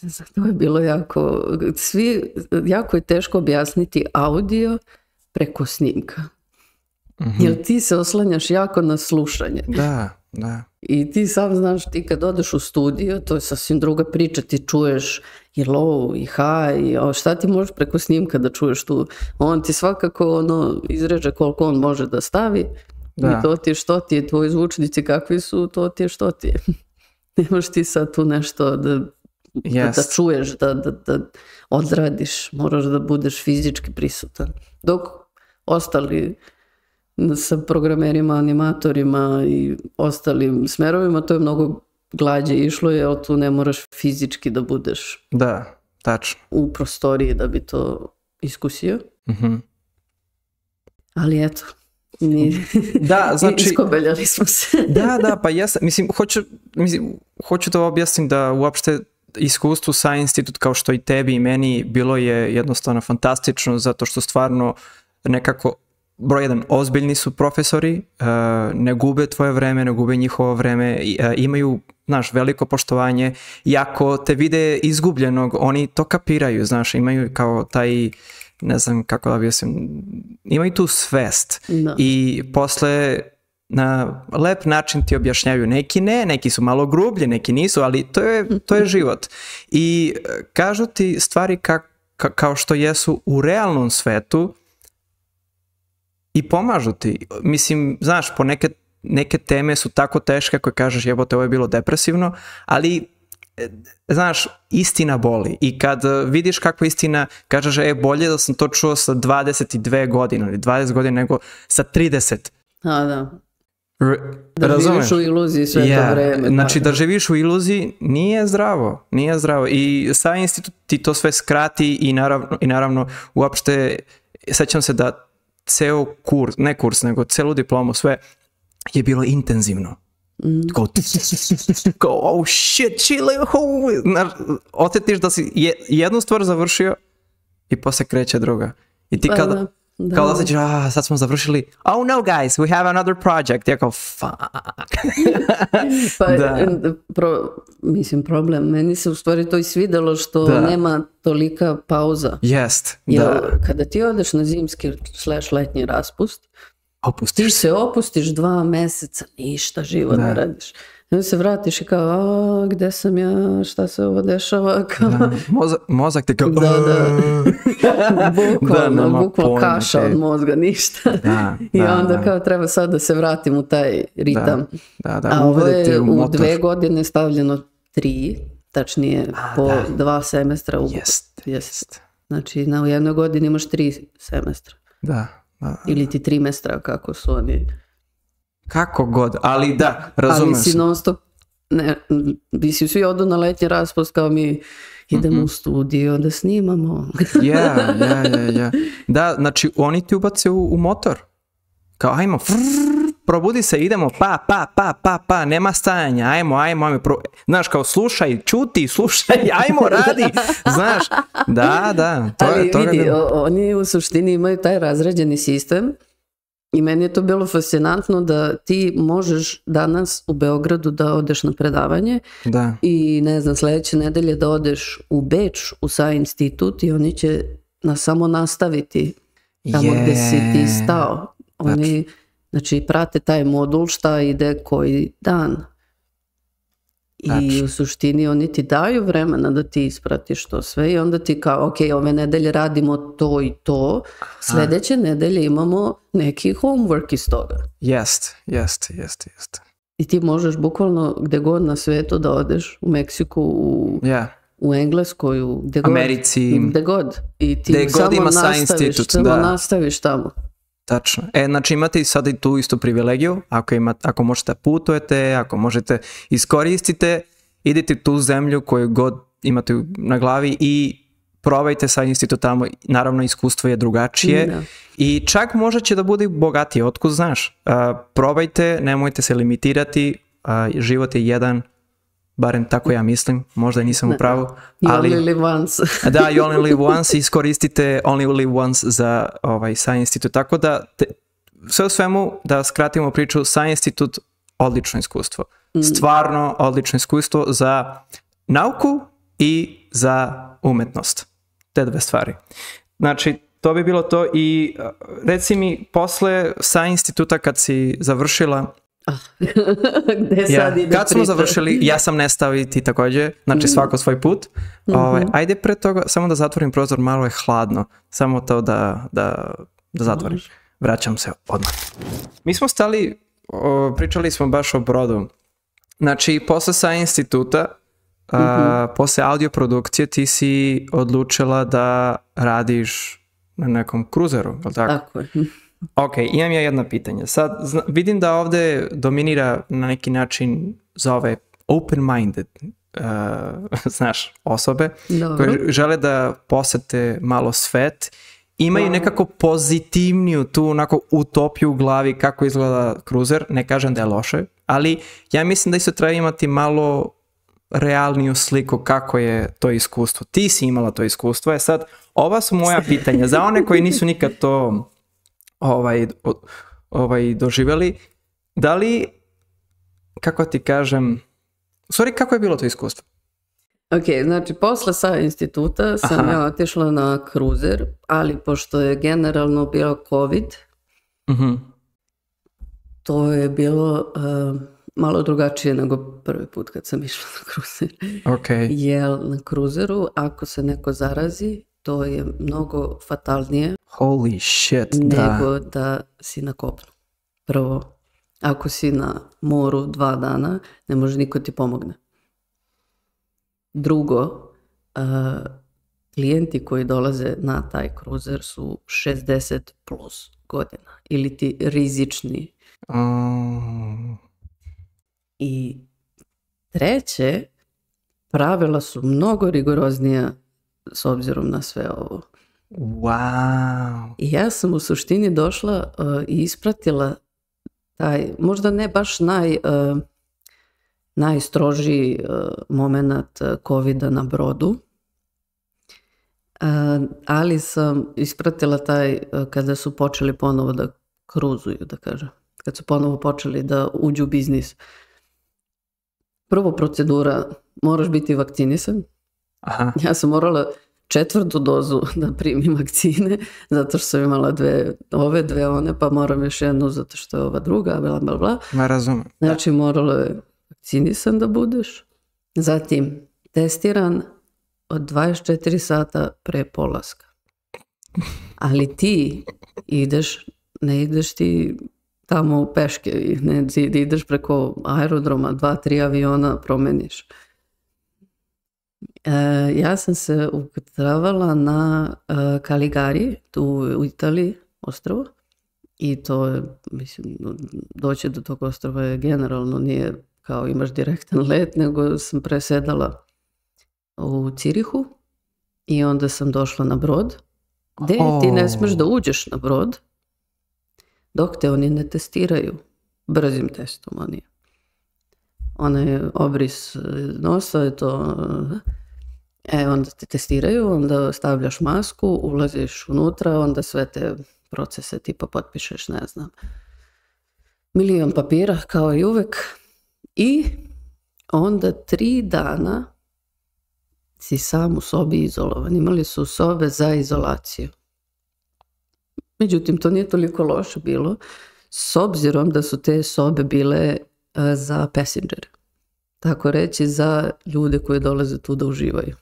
[SPEAKER 2] to je bilo jako, svi, jako je teško objasniti audio preko snimka.
[SPEAKER 1] -huh.
[SPEAKER 2] Jer ti se oslanjaš jako na slušanje.
[SPEAKER 1] Da, da.
[SPEAKER 2] I ti sam znaš, ti kad odeš u studio, to je sasvim druga priča, ti čuješ i low i high, i o, šta ti možeš preko snimka da čuješ tu? On ti svakako ono, izreže koliko on može da stavi da. i to ti je što ti je, tvoji zvučnici kakvi su, to ti je što ti je. Nemaš ti sad tu nešto da, yes. da, da čuješ, da, da, da odradiš, moraš da budeš fizički prisutan. Dok ostali sa programerima, animatorima i ostalim smerovima, to je mnogo glađe išlo, jer tu ne moraš fizički da budeš
[SPEAKER 1] da, tačno.
[SPEAKER 2] u prostoriji da bi to iskusio.
[SPEAKER 1] Mm -hmm.
[SPEAKER 2] Ali eto, ni,
[SPEAKER 1] da, znači,
[SPEAKER 2] iskobeljali smo se.
[SPEAKER 1] da, da, pa ja sam, mislim, hoću, mislim, hoću da objasnim da uopšte iskustvo sa institut kao što i tebi i meni bilo je jednostavno fantastično zato što stvarno nekako broj jedan, ozbiljni su profesori, uh, ne gube tvoje vreme, ne gube njihovo vreme, uh, imaju, znaš, veliko poštovanje i ako te vide izgubljenog, oni to kapiraju, znaš, imaju kao taj, ne znam kako da objasnim, imaju tu svest
[SPEAKER 2] da.
[SPEAKER 1] i posle na lep način ti objašnjavaju. Neki ne, neki su malo grublji, neki nisu, ali to je, to je život. I kažu ti stvari ka, ka, kao što jesu u realnom svetu, i pomažu ti. Mislim, znaš, po neke, neke teme su tako teške koje kažeš jebote ovo je bilo depresivno, ali e, znaš, istina boli i kad e, vidiš kakva istina, kažeš, e, bolje da sam to čuo sa 22 godine ili 20 godina nego sa 30.
[SPEAKER 2] A, da.
[SPEAKER 1] R
[SPEAKER 2] da razumeš? živiš u iluziji sve yeah. to vreme.
[SPEAKER 1] Znači da. da živiš u iluziji nije zdravo, nije zdravo i sa institut ti to sve skrati i naravno, i naravno uopšte sećam se da ceo kurs, ne kurs, nego celu diplomu, sve je bilo intenzivno. Mm. Kao, kao, oh shit, chile, oh, osjetiš da si jednu stvar završio i posle kreće druga. I ti pa kada, da. Kao da osjećaš, ah, sad smo završili, oh no guys, we have another project. Ja kao, fuck.
[SPEAKER 2] pa, da. pro, mislim, problem, meni se u stvari to i svidelo što da. nema tolika pauza.
[SPEAKER 1] Jest,
[SPEAKER 2] Jer, da. Kada ti odeš na zimski slash letnji raspust,
[SPEAKER 1] opustiš.
[SPEAKER 2] ti se opustiš dva meseca, ništa živo da. ne radiš. I onda se vratiš i kao, a, gde sam ja, šta se ovo dešava? Kao...
[SPEAKER 1] Da, mozak, mozak te kao...
[SPEAKER 2] Da, da. bukvalno, da, bukvalno kaša od mozga, ništa.
[SPEAKER 1] Da,
[SPEAKER 2] I
[SPEAKER 1] da,
[SPEAKER 2] onda
[SPEAKER 1] da.
[SPEAKER 2] kao treba sad da se vratim u taj ritam.
[SPEAKER 1] Da, da, da.
[SPEAKER 2] A ovo je u, u dve godine stavljeno tri, tačnije A, po da. dva semestra. U...
[SPEAKER 1] Jest, jest.
[SPEAKER 2] Znači, na, u jednoj godini imaš tri semestra.
[SPEAKER 1] Da, da, da.
[SPEAKER 2] Ili ti trimestra, kako su oni
[SPEAKER 1] Kako god, ali da, razumem
[SPEAKER 2] Ali si non stop, ne, si svi odu na letnji raspust kao mi idemo mm -hmm. u studio da snimamo.
[SPEAKER 1] Ja, ja, ja, ja. Da, znači oni ti ubace u, u motor. Kao ajmo, frrr, probudi se, idemo, pa, pa, pa, pa, pa, nema stajanja, ajmo, ajmo, ajmo. Pro... Znaš, kao slušaj, čuti, slušaj, ajmo, radi. Znaš, da, da.
[SPEAKER 2] To Ali je, to vidi, o, oni u suštini imaju taj razređeni sistem I meni je to bilo fascinantno da ti možeš danas u Beogradu da odeš na predavanje
[SPEAKER 1] da.
[SPEAKER 2] i ne znam sledeće nedelje da odeš u Beč u SAI institut i oni će nas samo nastaviti tamo yeah. gde si ti stao. Oni znači prate taj modul šta ide koji dan. I u suštini oni ti daju vremena da ti ispratiš to sve i onda ti kao, ok, ove nedelje radimo to i to, sledeće Aha. nedelje imamo neki homework iz toga.
[SPEAKER 1] Jest, jest, jest, jest.
[SPEAKER 2] I ti možeš bukvalno gde god na svetu da odeš, u Meksiku, u
[SPEAKER 1] yeah.
[SPEAKER 2] u Engleskoj, u gde god.
[SPEAKER 1] Americi.
[SPEAKER 2] Gde god. I ti
[SPEAKER 1] Gde god
[SPEAKER 2] samo
[SPEAKER 1] ima Science
[SPEAKER 2] nastaviš, samo
[SPEAKER 1] da.
[SPEAKER 2] nastaviš tamo.
[SPEAKER 1] Tačno. E, znači imate i sada i tu istu privilegiju, ako, imate, ako možete da putujete, ako možete iskoristite, idite tu zemlju koju god imate na glavi i probajte sa institut tamo, naravno iskustvo je drugačije
[SPEAKER 2] Da.
[SPEAKER 1] i čak možda će da bude bogatije, otkud znaš. A, probajte, nemojte se limitirati, a, život je jedan, barem tako ja mislim, možda nisam u pravu,
[SPEAKER 2] You
[SPEAKER 1] ali...
[SPEAKER 2] only live once.
[SPEAKER 1] Da, you only live once, iskoristite only live once za ovaj, Science Institute. Tako da, te, sve u svemu, da skratimo priču, Science Institute, odlično iskustvo. Stvarno odlično iskustvo za nauku i za umetnost. Te dve stvari. Znači, to bi bilo to i reci mi, posle Science Instituta kad si završila,
[SPEAKER 2] Gde
[SPEAKER 1] Ja,
[SPEAKER 2] sad ide
[SPEAKER 1] kad smo
[SPEAKER 2] priča?
[SPEAKER 1] završili, ja sam nestao i ti takođe, znači svako svoj put. Ovaj, ajde pre toga, samo da zatvorim prozor, malo je hladno. Samo to da, da, da zatvorim. Vraćam se odmah. Mi smo stali, o, pričali smo baš o brodu. Znači, posle sa instituta, a, posle audio produkcije, ti si odlučila da radiš na nekom kruzeru, je li tako?
[SPEAKER 2] Tako je.
[SPEAKER 1] Ok, imam ja jedno pitanje. Sad, zna, vidim da ovde dominira na neki način zove open-minded, uh, znaš, osobe
[SPEAKER 2] Dobro.
[SPEAKER 1] koje žele da posete malo svet, imaju nekako pozitivniju tu onako utopiju u glavi kako izgleda kruzer, ne kažem da je loše, ali ja mislim da isto treba imati malo realniju sliku kako je to iskustvo. Ti si imala to iskustvo, je sad, ova su moja pitanja, za one koji nisu nikad to ovaj, ovaj, doživjeli, da li, kako ti kažem, stvari kako je bilo to iskustvo?
[SPEAKER 2] Ok, znači posle sa instituta sam
[SPEAKER 1] Aha.
[SPEAKER 2] ja otišla na kruzer, ali pošto je generalno bio COVID,
[SPEAKER 1] Mhm.
[SPEAKER 2] to je bilo uh, malo drugačije nego prvi put kad sam išla na kruzer.
[SPEAKER 1] Ok,
[SPEAKER 2] Jer na kruzeru ako se neko zarazi, to je mnogo fatalnije
[SPEAKER 1] holy shit, da.
[SPEAKER 2] nego da si na kopnu. Prvo, ako si na moru dva dana, ne može niko ti pomogne. Drugo, a, klijenti koji dolaze na taj kruzer su 60 plus godina ili ti rizični.
[SPEAKER 1] Um,
[SPEAKER 2] I treće, pravila su mnogo rigoroznija s obzirom na sve ovo.
[SPEAKER 1] wow.
[SPEAKER 2] I ja sam u suštini došla uh, i ispratila taj, možda ne baš naj, uh, najstrožiji uh, moment covida na brodu, ali sam ispratila taj kada su počeli ponovo da kruzuju, da kažem. Kad su ponovo počeli da uđu u biznis. Prvo procedura, moraš biti vakcinisan,
[SPEAKER 1] Aha,
[SPEAKER 2] ja sam morala četvrtu dozu da primim vakcine, zato što sam imala dve, ove dve one, pa moram još jednu zato što je ova druga, bla, bla, bla.
[SPEAKER 1] ma razumem.
[SPEAKER 2] Znači moralo je vakcinisan da budeš, zatim testiran od 24 sata pre polaska. Ali ti ideš, ne ideš ti tamo peške, i ne ti ideš preko aerodroma, dva, tri aviona promeniš. E, ja sam se ukrcavala na e, Kaligari, tu u Italiji, ostrovo. I to je, mislim, doći do tog ostrova je generalno nije kao imaš direktan let, nego sam presedala u Cirihu i onda sam došla na brod, gde ti ne smeš da uđeš na brod, dok te oni ne testiraju brzim testom. Oni. Onaj obris e, nosa je to... E, onda te testiraju, onda stavljaš masku, ulaziš unutra, onda sve te procese tipa potpišeš, ne znam, milion papira kao i uvek i onda tri dana si sam u sobi izolovan. Imali su sobe za izolaciju. Međutim, to nije toliko loše bilo s obzirom da su te sobe bile e, za passenger. Tako reći za ljude koji dolaze tu da uživaju.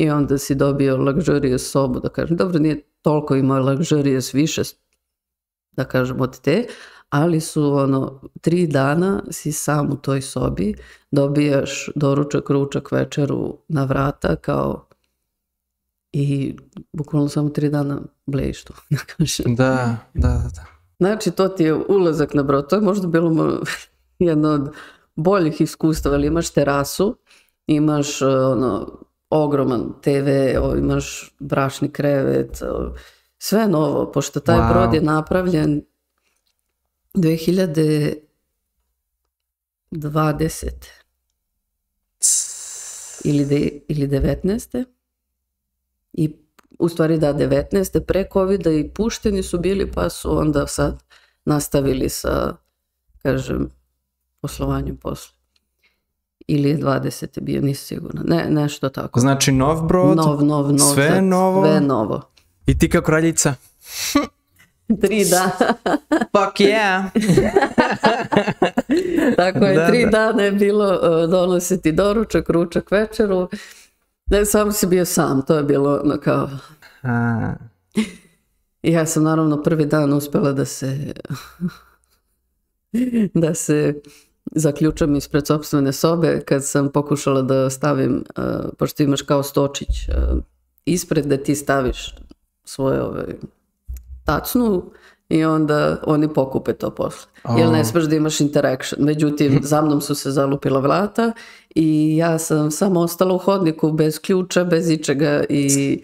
[SPEAKER 2] I onda si dobio luxurious sobu, da kažem. Dobro, nije toliko imao luxurious više, da kažem, od te, ali su ono, tri dana si sam u toj sobi, dobijaš doručak, ručak, večeru na vrata kao i bukvalno samo tri dana blejiš tu. da kažem.
[SPEAKER 1] Da, da, da. da.
[SPEAKER 2] Znači, to ti je ulazak na brod. To je možda bilo jedno od boljih iskustava, ali imaš terasu, imaš ono, ogroman TV, imaš brašni krevet, sve novo, pošto taj
[SPEAKER 1] Wow.
[SPEAKER 2] brod je napravljen 2020. ili, de, ili 19. I u stvari da 19. pre covida i pušteni su bili pa su onda sad nastavili sa kažem poslovanjem posle. Ili je 20. bio, nisam sigurna. Ne, nešto tako.
[SPEAKER 1] Znači nov brod,
[SPEAKER 2] Nov, nov, nov.
[SPEAKER 1] sve
[SPEAKER 2] set,
[SPEAKER 1] novo.
[SPEAKER 2] Sve novo.
[SPEAKER 1] i ti kao kraljica.
[SPEAKER 2] Tri dana.
[SPEAKER 1] Fuck yeah!
[SPEAKER 2] Tako je,
[SPEAKER 1] Da,
[SPEAKER 2] tri
[SPEAKER 1] da.
[SPEAKER 2] dana je bilo uh, donositi doručak, ručak, večeru. Ne, sam si bio sam, to je bilo ono kao...
[SPEAKER 1] A,
[SPEAKER 2] ja sam naravno prvi dan uspjela da se da se zaključam ispred sopstvene sobe kad sam pokušala da stavim, uh, pošto imaš kao stočić uh, ispred da ti staviš svoje ove, tacnu i onda oni pokupe to posle. Jer ne smeš da imaš interaction. Međutim, za mnom su se zalupila vrata i ja sam samo ostala u hodniku bez ključa, bez ičega i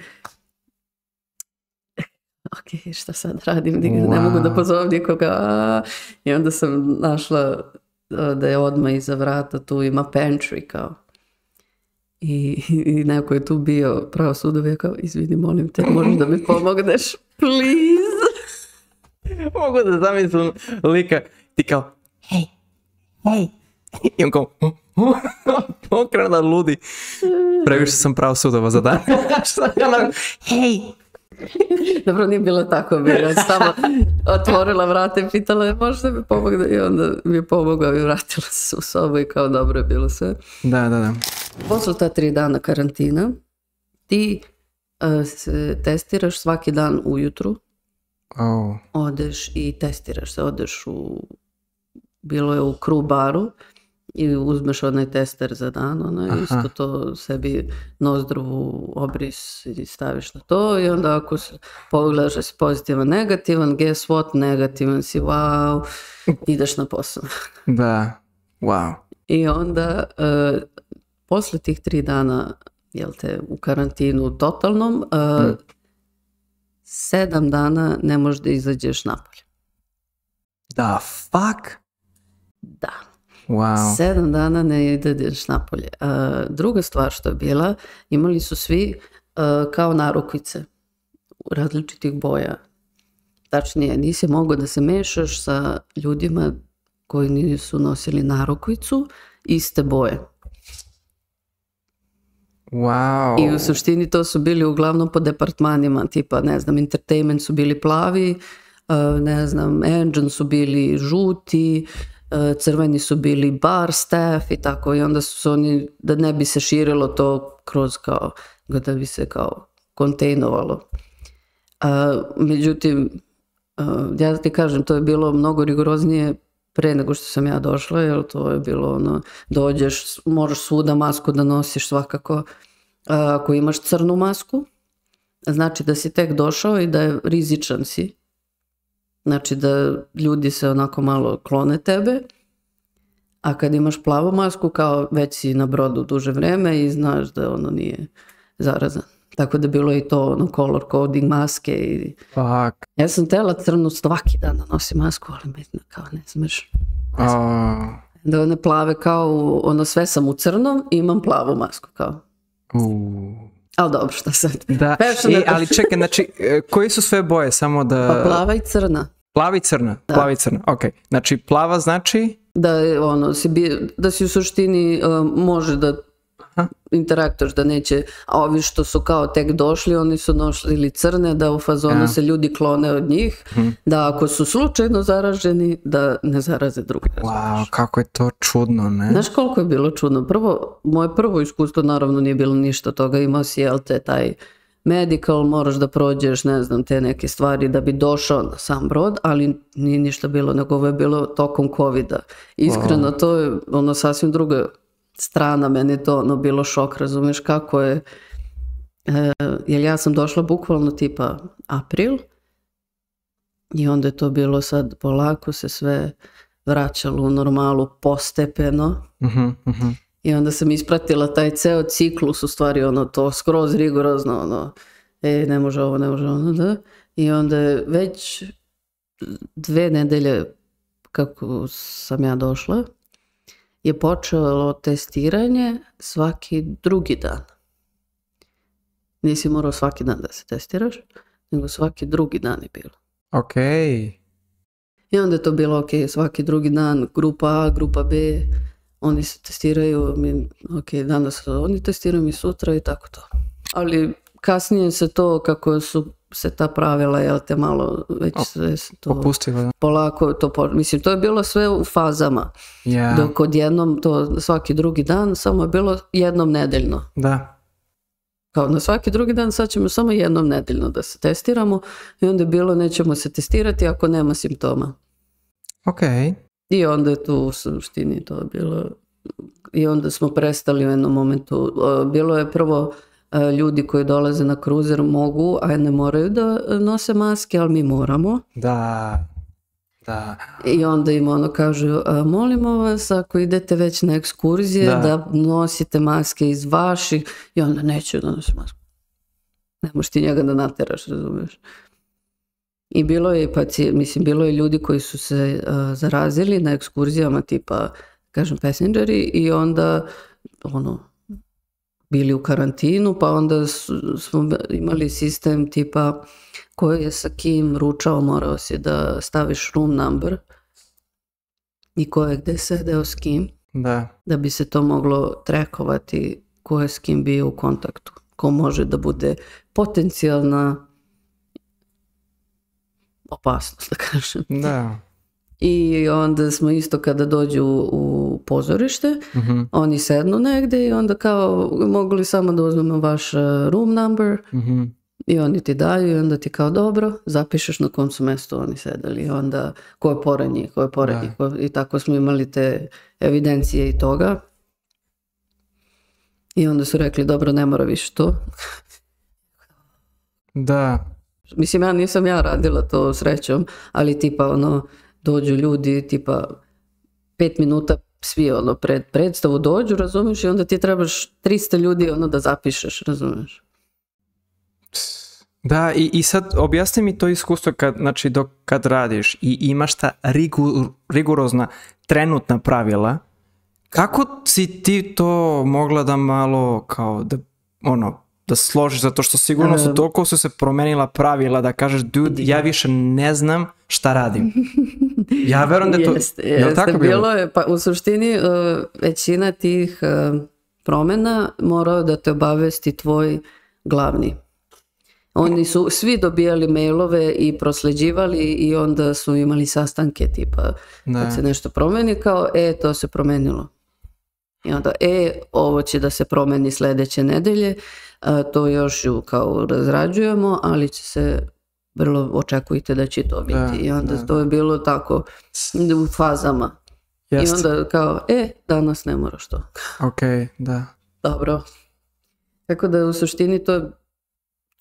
[SPEAKER 2] ok, šta sad radim, Ni- ne mogu da
[SPEAKER 1] Wow.
[SPEAKER 2] pozovem nikoga. I onda sam našla da je odmah iza vrata, tu ima pantry kao. I, i neko je tu bio pravo sudovi, kao, izvini, molim te, možeš da mi pomogneš, please.
[SPEAKER 1] Mogu da zamislim lika, ti kao, hej, hej. I on kao, on krene da ludi. Previše sam pravo sudova za dan. Šta je ono, hej.
[SPEAKER 2] Dobro, nije bilo tako bilo. Samo otvorila vrata i pitala je možda mi pomogne i onda mi je pomogao i vratila se u sobu i kao dobro je bilo sve.
[SPEAKER 1] Da, da, da.
[SPEAKER 2] Posle ta tri dana karantina ti e, se testiraš svaki dan ujutru,
[SPEAKER 1] Oh,
[SPEAKER 2] odeš i testiraš se, odeš u, bilo je u kru baru i uzmeš onaj tester za dan, onaj,
[SPEAKER 1] Aha.
[SPEAKER 2] isto to sebi nozdrovu obris i staviš na to i onda ako se pogledaš da si pozitivan, negativan, guess what, negativan si, wow, ideš na posao.
[SPEAKER 1] da. Wow.
[SPEAKER 2] I onda e, posle tih tri dana jel te, u karantinu totalnom, e, sedam dana ne možeš da izađeš napolje.
[SPEAKER 1] Da, fuck? Wow.
[SPEAKER 2] Sedam dana ne ideš napolje. E, druga stvar što je bila, imali su svi e, kao narukvice različitih boja. Tačnije, nisi mogao da se mešaš sa ljudima koji nisu nosili narukvicu iste boje.
[SPEAKER 1] Wow.
[SPEAKER 2] I u suštini to su bili uglavnom po departmanima, tipa, ne znam, entertainment su bili plavi, uh, ne znam, engine su bili žuti, uh, crveni su bili bar staff i tako i onda su oni, da ne bi se širilo to kroz kao, da bi se kao kontejnovalo. Uh, međutim, uh, ja ti kažem, to je bilo mnogo rigoroznije pre nego što sam ja došla, jer to je bilo ono, dođeš, moraš svuda masku da nosiš svakako. A, Ako imaš crnu masku, znači da si tek došao i da je rizičan si. Znači da ljudi se onako malo klone tebe. A kad imaš plavu masku, kao već si na brodu duže vreme i znaš da ono nije zarazan. Tako da bilo je i to ono color coding maske i
[SPEAKER 1] Fuck.
[SPEAKER 2] ja sam tela crnu svaki dan da nosim masku, ali me kao ne smeš.
[SPEAKER 1] Oh.
[SPEAKER 2] Da one plave kao, ono sve sam u crnom i imam plavu masku kao.
[SPEAKER 1] Uh.
[SPEAKER 2] Ali dobro, šta sad?
[SPEAKER 1] Da,
[SPEAKER 2] Fashion-
[SPEAKER 1] e, ali čekaj, znači, e, koji su sve boje? Samo da...
[SPEAKER 2] Pa plava i crna.
[SPEAKER 1] Plava i crna. Plava i crna, ok. Znači, plava znači...
[SPEAKER 2] Da, je, ono, si bi, da si u suštini um, može da interaktuješ, da neće, a ovi što su kao tek došli, oni su nosili crne, da u fazonu
[SPEAKER 1] Ja.
[SPEAKER 2] se ljudi klone od njih, da ako su slučajno zaraženi, da ne zaraze druge.
[SPEAKER 1] Wow, kako je to čudno, ne?
[SPEAKER 2] Znaš koliko je bilo čudno? Prvo, moje prvo iskustvo naravno nije bilo ništa toga, imao si, jel te, taj medical, moraš da prođeš, ne znam, te neke stvari da bi došao na sam brod, ali nije ništa bilo, nego ovo je bilo tokom covida. Iskreno, to je ono sasvim druga strana, meni je to ono bilo šok, razumeš kako je, e, jer ja sam došla bukvalno tipa april i onda je to bilo sad polako se sve vraćalo u normalu postepeno
[SPEAKER 1] Mhm, mhm.
[SPEAKER 2] I onda sam ispratila taj ceo ciklus, u stvari ono to skroz rigorozno, ono, e, ne može ovo, ne može ono, da. I onda je već dve nedelje kako sam ja došla, je počelo testiranje svaki drugi dan. Nisi morao svaki dan da se testiraš, nego svaki drugi dan je bilo.
[SPEAKER 1] Ok.
[SPEAKER 2] I onda je to bilo ok, svaki drugi dan, grupa A, grupa B, oni se testiraju, mi, ok, danas oni testiraju mi sutra i tako to. Ali kasnije se to, kako su se ta pravila, jel te malo, već sve se to
[SPEAKER 1] Opustila. da.
[SPEAKER 2] polako, to, po- mislim, to je bilo sve u fazama.
[SPEAKER 1] Ja.
[SPEAKER 2] Dok odjednom to svaki drugi dan, samo je bilo jednom nedeljno.
[SPEAKER 1] Da.
[SPEAKER 2] Kao na svaki drugi dan sad ćemo samo jednom nedeljno da se testiramo i onda je bilo nećemo se testirati ako nema simptoma.
[SPEAKER 1] Ok.
[SPEAKER 2] I onda je tu u suštini to bilo i onda smo prestali u jednom momentu. E, Bilo je prvo e, ljudi koji dolaze na kruzer mogu, a ne moraju da nose maske, ali mi moramo.
[SPEAKER 1] Da. Da.
[SPEAKER 2] I onda im ono kažu, "A, molimo vas ako idete već na ekskurzije
[SPEAKER 1] Da.
[SPEAKER 2] da, nosite maske iz vaših i onda neću da nosim masku. Ne možeš ti njega da nateraš, razumiješ. I bilo je, paci, mislim, bilo je ljudi koji su se a, zarazili na ekskurzijama tipa, kažem, passengeri i onda ono, bili u karantinu, pa onda su- smo imali sistem tipa ko je sa kim ručao, morao si da staviš room number i ko je gde sedeo s kim,
[SPEAKER 1] Da.
[SPEAKER 2] da bi se to moglo trekovati ko je s kim bio u kontaktu, ko može da bude potencijalna opasnost, da kažem.
[SPEAKER 1] Da.
[SPEAKER 2] I onda smo isto kada dođu u pozorište,
[SPEAKER 1] Mhm.
[SPEAKER 2] oni sednu negde i onda kao mogu li samo da uzmemo vaš uh, room number
[SPEAKER 1] Mhm.
[SPEAKER 2] i oni ti daju i onda ti kao dobro zapišeš na kom su mestu oni sedeli i onda ko je pored njih, ko je pored
[SPEAKER 1] Da.
[SPEAKER 2] njih ko- i tako smo imali te evidencije i toga i onda su rekli dobro ne mora više to
[SPEAKER 1] Da.
[SPEAKER 2] Mislim ja nisam ja radila to srećom ali tipa ono dođu ljudi tipa pet minuta svi ono pred predstavu dođu razumiješ i onda ti trebaš 300 ljudi ono da zapišeš razumiješ.
[SPEAKER 1] Da, i, i sad objasni mi to iskustvo kad, znači, dok, kad radiš i imaš ta rigu- rigorozna trenutna pravila, kako si ti to mogla da malo kao da, ono, da složiš, zato što sigurno su toliko su se promenila pravila da kažeš, dude, ja više ne znam šta radim. Ja verujem da je to...
[SPEAKER 2] Jeste, jeste,
[SPEAKER 1] tako bilo?
[SPEAKER 2] bilo je, pa u suštini e, većina tih e, promjena morao da te obavesti tvoj glavni. Oni su svi dobijali mailove i prosleđivali i onda su imali sastanke tipa
[SPEAKER 1] Da.
[SPEAKER 2] kad se nešto promeni kao e to se promenilo. I onda e ovo će da se promeni sljedeće nedelje, to još ju kao razrađujemo, ali će se vrlo očekujte da će to biti.
[SPEAKER 1] Da,
[SPEAKER 2] I onda
[SPEAKER 1] da,
[SPEAKER 2] to je bilo tako u fazama. I
[SPEAKER 1] Jeste.
[SPEAKER 2] onda kao, e, danas ne moraš to.
[SPEAKER 1] Ok, da.
[SPEAKER 2] Dobro. Tako da u suštini to,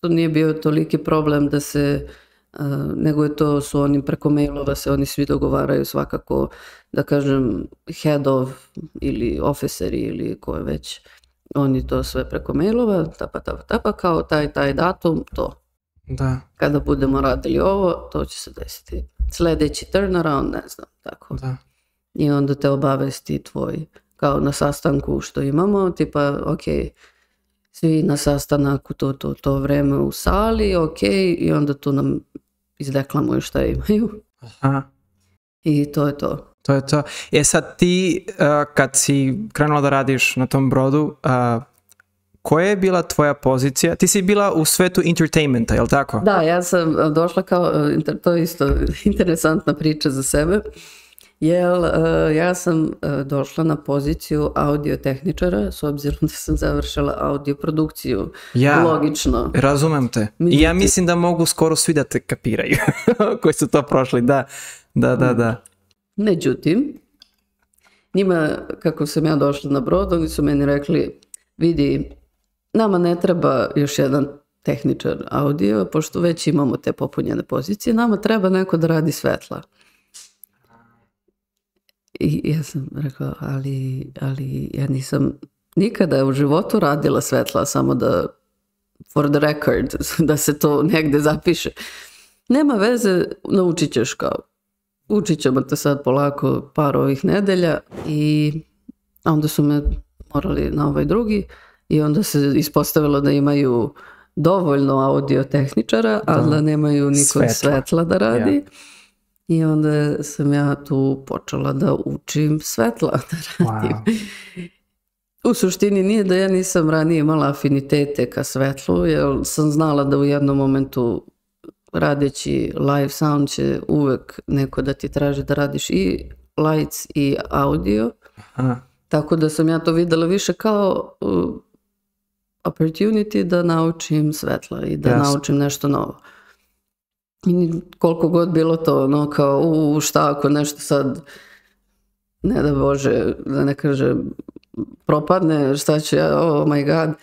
[SPEAKER 2] to nije bio toliki problem da se, a, nego je to su oni preko mailova se oni svi dogovaraju svakako, da kažem, head of ili officeri ili ko je već, oni to sve preko mailova, tapa, tapa, tapa, kao taj, taj datum, to.
[SPEAKER 1] Da,
[SPEAKER 2] Kada budemo radili ovo, to će se desiti. Sljedeći turnaround, ne znam, tako.
[SPEAKER 1] da.
[SPEAKER 2] I onda te obavesti tvoj, kao na sastanku što imamo, tipa, ok, svi na sastanak u to, to, to vreme u sali, ok, i onda tu nam izdeklamuju šta imaju.
[SPEAKER 1] Aha.
[SPEAKER 2] I to je to.
[SPEAKER 1] To je to. E sad ti, uh, kad si krenula da radiš na tom brodu, uh, koja je bila tvoja pozicija? Ti si bila u svetu entertainmenta, jel tako?
[SPEAKER 2] Da, ja sam došla kao, to je isto interesantna priča za sebe. Jel, e, ja sam došla na poziciju audiotehničara s obzirom da sam završila audioprodukciju.
[SPEAKER 1] Ja.
[SPEAKER 2] Logično.
[SPEAKER 1] Razumem te. I ja mislim da mogu skoro svi da te kapiraju koji su to prošli. Da, da, da, da.
[SPEAKER 2] Međutim, njima, kako sam ja došla na brod, oni su meni rekli, vidi, nama ne treba još jedan tehničar audio, pošto već imamo te popunjene pozicije, nama treba neko da radi svetla. I ja sam rekla, ali, ali ja nisam nikada u životu radila svetla, samo da for the record, da se to negde zapiše. Nema veze, naučit ćeš kao učit ćemo te sad polako par ovih nedelja i onda su me morali na ovaj drugi i onda se ispostavilo da imaju dovoljno audio tehničara, ali da nemaju nikog
[SPEAKER 1] Svetla.
[SPEAKER 2] svetla, da radi. I onda sam ja tu počela da učim svetla da radim.
[SPEAKER 1] Wow.
[SPEAKER 2] U suštini nije da ja nisam ranije imala afinitete ka svetlu, jer sam znala da u jednom momentu radeći live sound će uvek neko da ti traži da radiš i lights i audio.
[SPEAKER 1] Aha.
[SPEAKER 2] Tako da sam ja to videla više kao uh, opportunity da naučim svetla i da
[SPEAKER 1] Jasno.
[SPEAKER 2] naučim nešto novo. I koliko god bilo to, ono kao, u, šta ako nešto sad, ne da Bože, da ne kažem, propadne, šta ću ja, oh my god,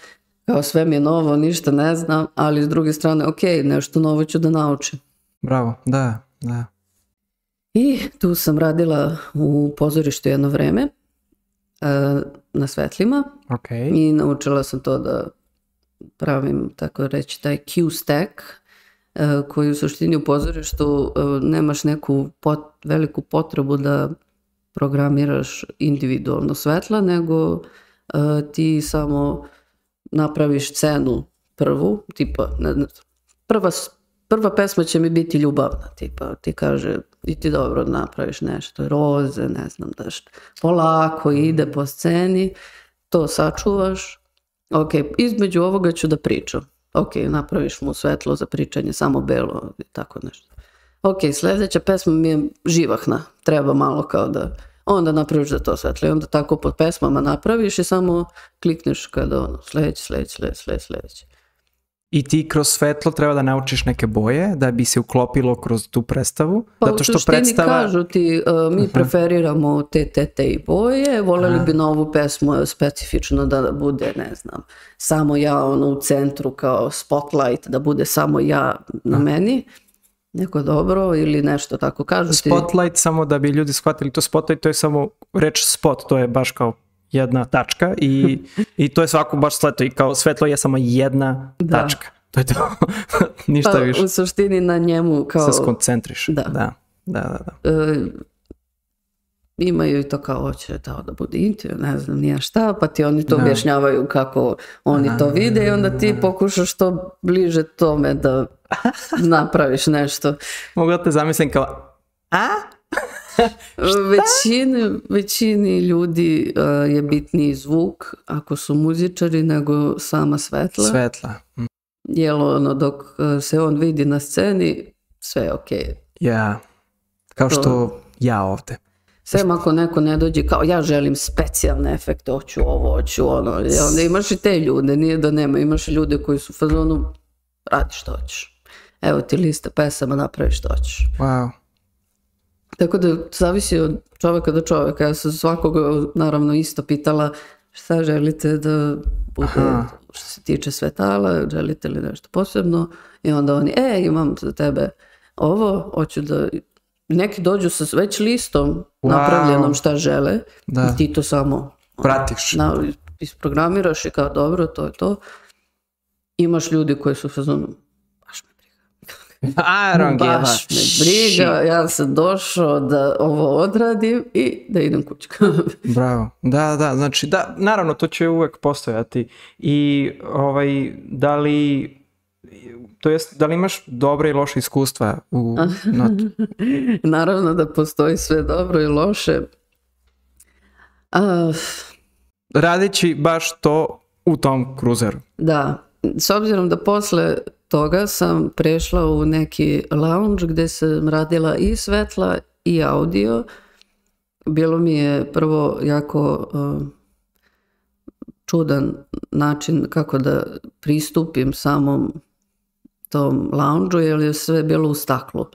[SPEAKER 2] kao sve mi je novo, ništa ne znam, ali s druge strane, ok, nešto novo ću da naučim.
[SPEAKER 1] Bravo, da, da.
[SPEAKER 2] I tu sam radila u pozorištu jedno vreme, e, na svetlima,
[SPEAKER 1] Ok.
[SPEAKER 2] i naučila sam to da pravim, tako reći, taj Q stack, e, koji u suštini u pozorištu e, nemaš neku pot- veliku potrebu da programiraš individualno svetla, nego ti samo napraviš scenu prvu, tipa, ne, ne, prva, prva pesma će mi biti ljubavna, tipa, ti kaže, i ti dobro napraviš nešto, roze, ne znam da što, polako ide po sceni, to sačuvaš, ok, između ovoga ću da pričam, ok, napraviš mu svetlo za pričanje, samo belo i tako nešto. Ok, sljedeća pesma mi je živahna, treba malo kao da, onda napraviš za to svetlo i onda tako pod pesmama napraviš i samo klikneš kada ono, sljedeći, sljedeći, sljedeći, sljedeći, sljedeći.
[SPEAKER 1] I ti kroz svetlo treba da naučiš neke boje da bi se uklopilo kroz tu predstavu.
[SPEAKER 2] Pa
[SPEAKER 1] zato
[SPEAKER 2] u
[SPEAKER 1] što
[SPEAKER 2] suštini
[SPEAKER 1] predstava...
[SPEAKER 2] kažu ti, uh, mi preferiramo te, te, te i boje, voljeli bi na ovu pesmu specifično da bude, ne znam, samo ja ono u centru kao spotlight, da bude samo ja na meni, neko dobro ili nešto tako kažu ti.
[SPEAKER 1] Spotlight, samo da bi ljudi shvatili to spotlight, to je samo reč spot, to je baš kao jedna tačka i, i to je svako baš svetlo i kao svetlo je samo jedna
[SPEAKER 2] Da.
[SPEAKER 1] tačka. To je to. Ništa
[SPEAKER 2] Pa,
[SPEAKER 1] više.
[SPEAKER 2] u suštini na njemu kao
[SPEAKER 1] Se skoncentriš.
[SPEAKER 2] Da.
[SPEAKER 1] Da, da, da. da.
[SPEAKER 2] e, imaju i to kao hoće to da bude intim, ne znam nija šta, pa ti oni to
[SPEAKER 1] Da.
[SPEAKER 2] objašnjavaju kako oni to vide i onda ti pokušaš što bliže tome da napraviš nešto.
[SPEAKER 1] Mogu da te zamislim kao, a?
[SPEAKER 2] Većini, većini ljudi e, je bitniji zvuk ako su muzičari nego sama svetla.
[SPEAKER 1] Svetla. Mm.
[SPEAKER 2] Jer ono dok e, se on vidi na sceni sve je okej.
[SPEAKER 1] Ja. Kao što ja ovde.
[SPEAKER 2] Sem ako neko ne dođe kao ja želim specijalne efekte, hoću ovo, hoću ono. I onda imaš i te ljude, nije da nema. Imaš ljude koji su u fazonu, radi što hoćeš. Evo ti lista pesama, napravi što hoćeš.
[SPEAKER 1] Wow.
[SPEAKER 2] Tako da zavisi od čoveka do čoveka. Ja sam svakoga naravno isto pitala šta želite da bude
[SPEAKER 1] Aha.
[SPEAKER 2] što se tiče svetala, želite li nešto posebno. I onda oni, e, imam za tebe ovo, hoću da... Neki dođu sa već listom
[SPEAKER 1] Wow.
[SPEAKER 2] napravljenom šta žele
[SPEAKER 1] Da.
[SPEAKER 2] i ti to samo
[SPEAKER 1] Pratiš.
[SPEAKER 2] na, isprogramiraš i kao dobro, to je to. Imaš ljudi koji su fazonu, baš me briga.
[SPEAKER 1] I don't give a
[SPEAKER 2] Baš me briga, ja sam došao da ovo odradim i da idem kući.
[SPEAKER 1] Bravo. Da, da, znači da, naravno to će uvek postojati i ovaj, da li to jest, da li imaš dobre i loše iskustva u notu?
[SPEAKER 2] Naravno da postoji sve dobro i loše. A,
[SPEAKER 1] Radeći baš to u tom kruzeru.
[SPEAKER 2] da, s obzirom da posle toga sam prešla u neki lounge gde sam radila i svetla i audio bilo mi je prvo jako uh, čudan način kako da pristupim samom tom lounge jer je sve bilo u staklu.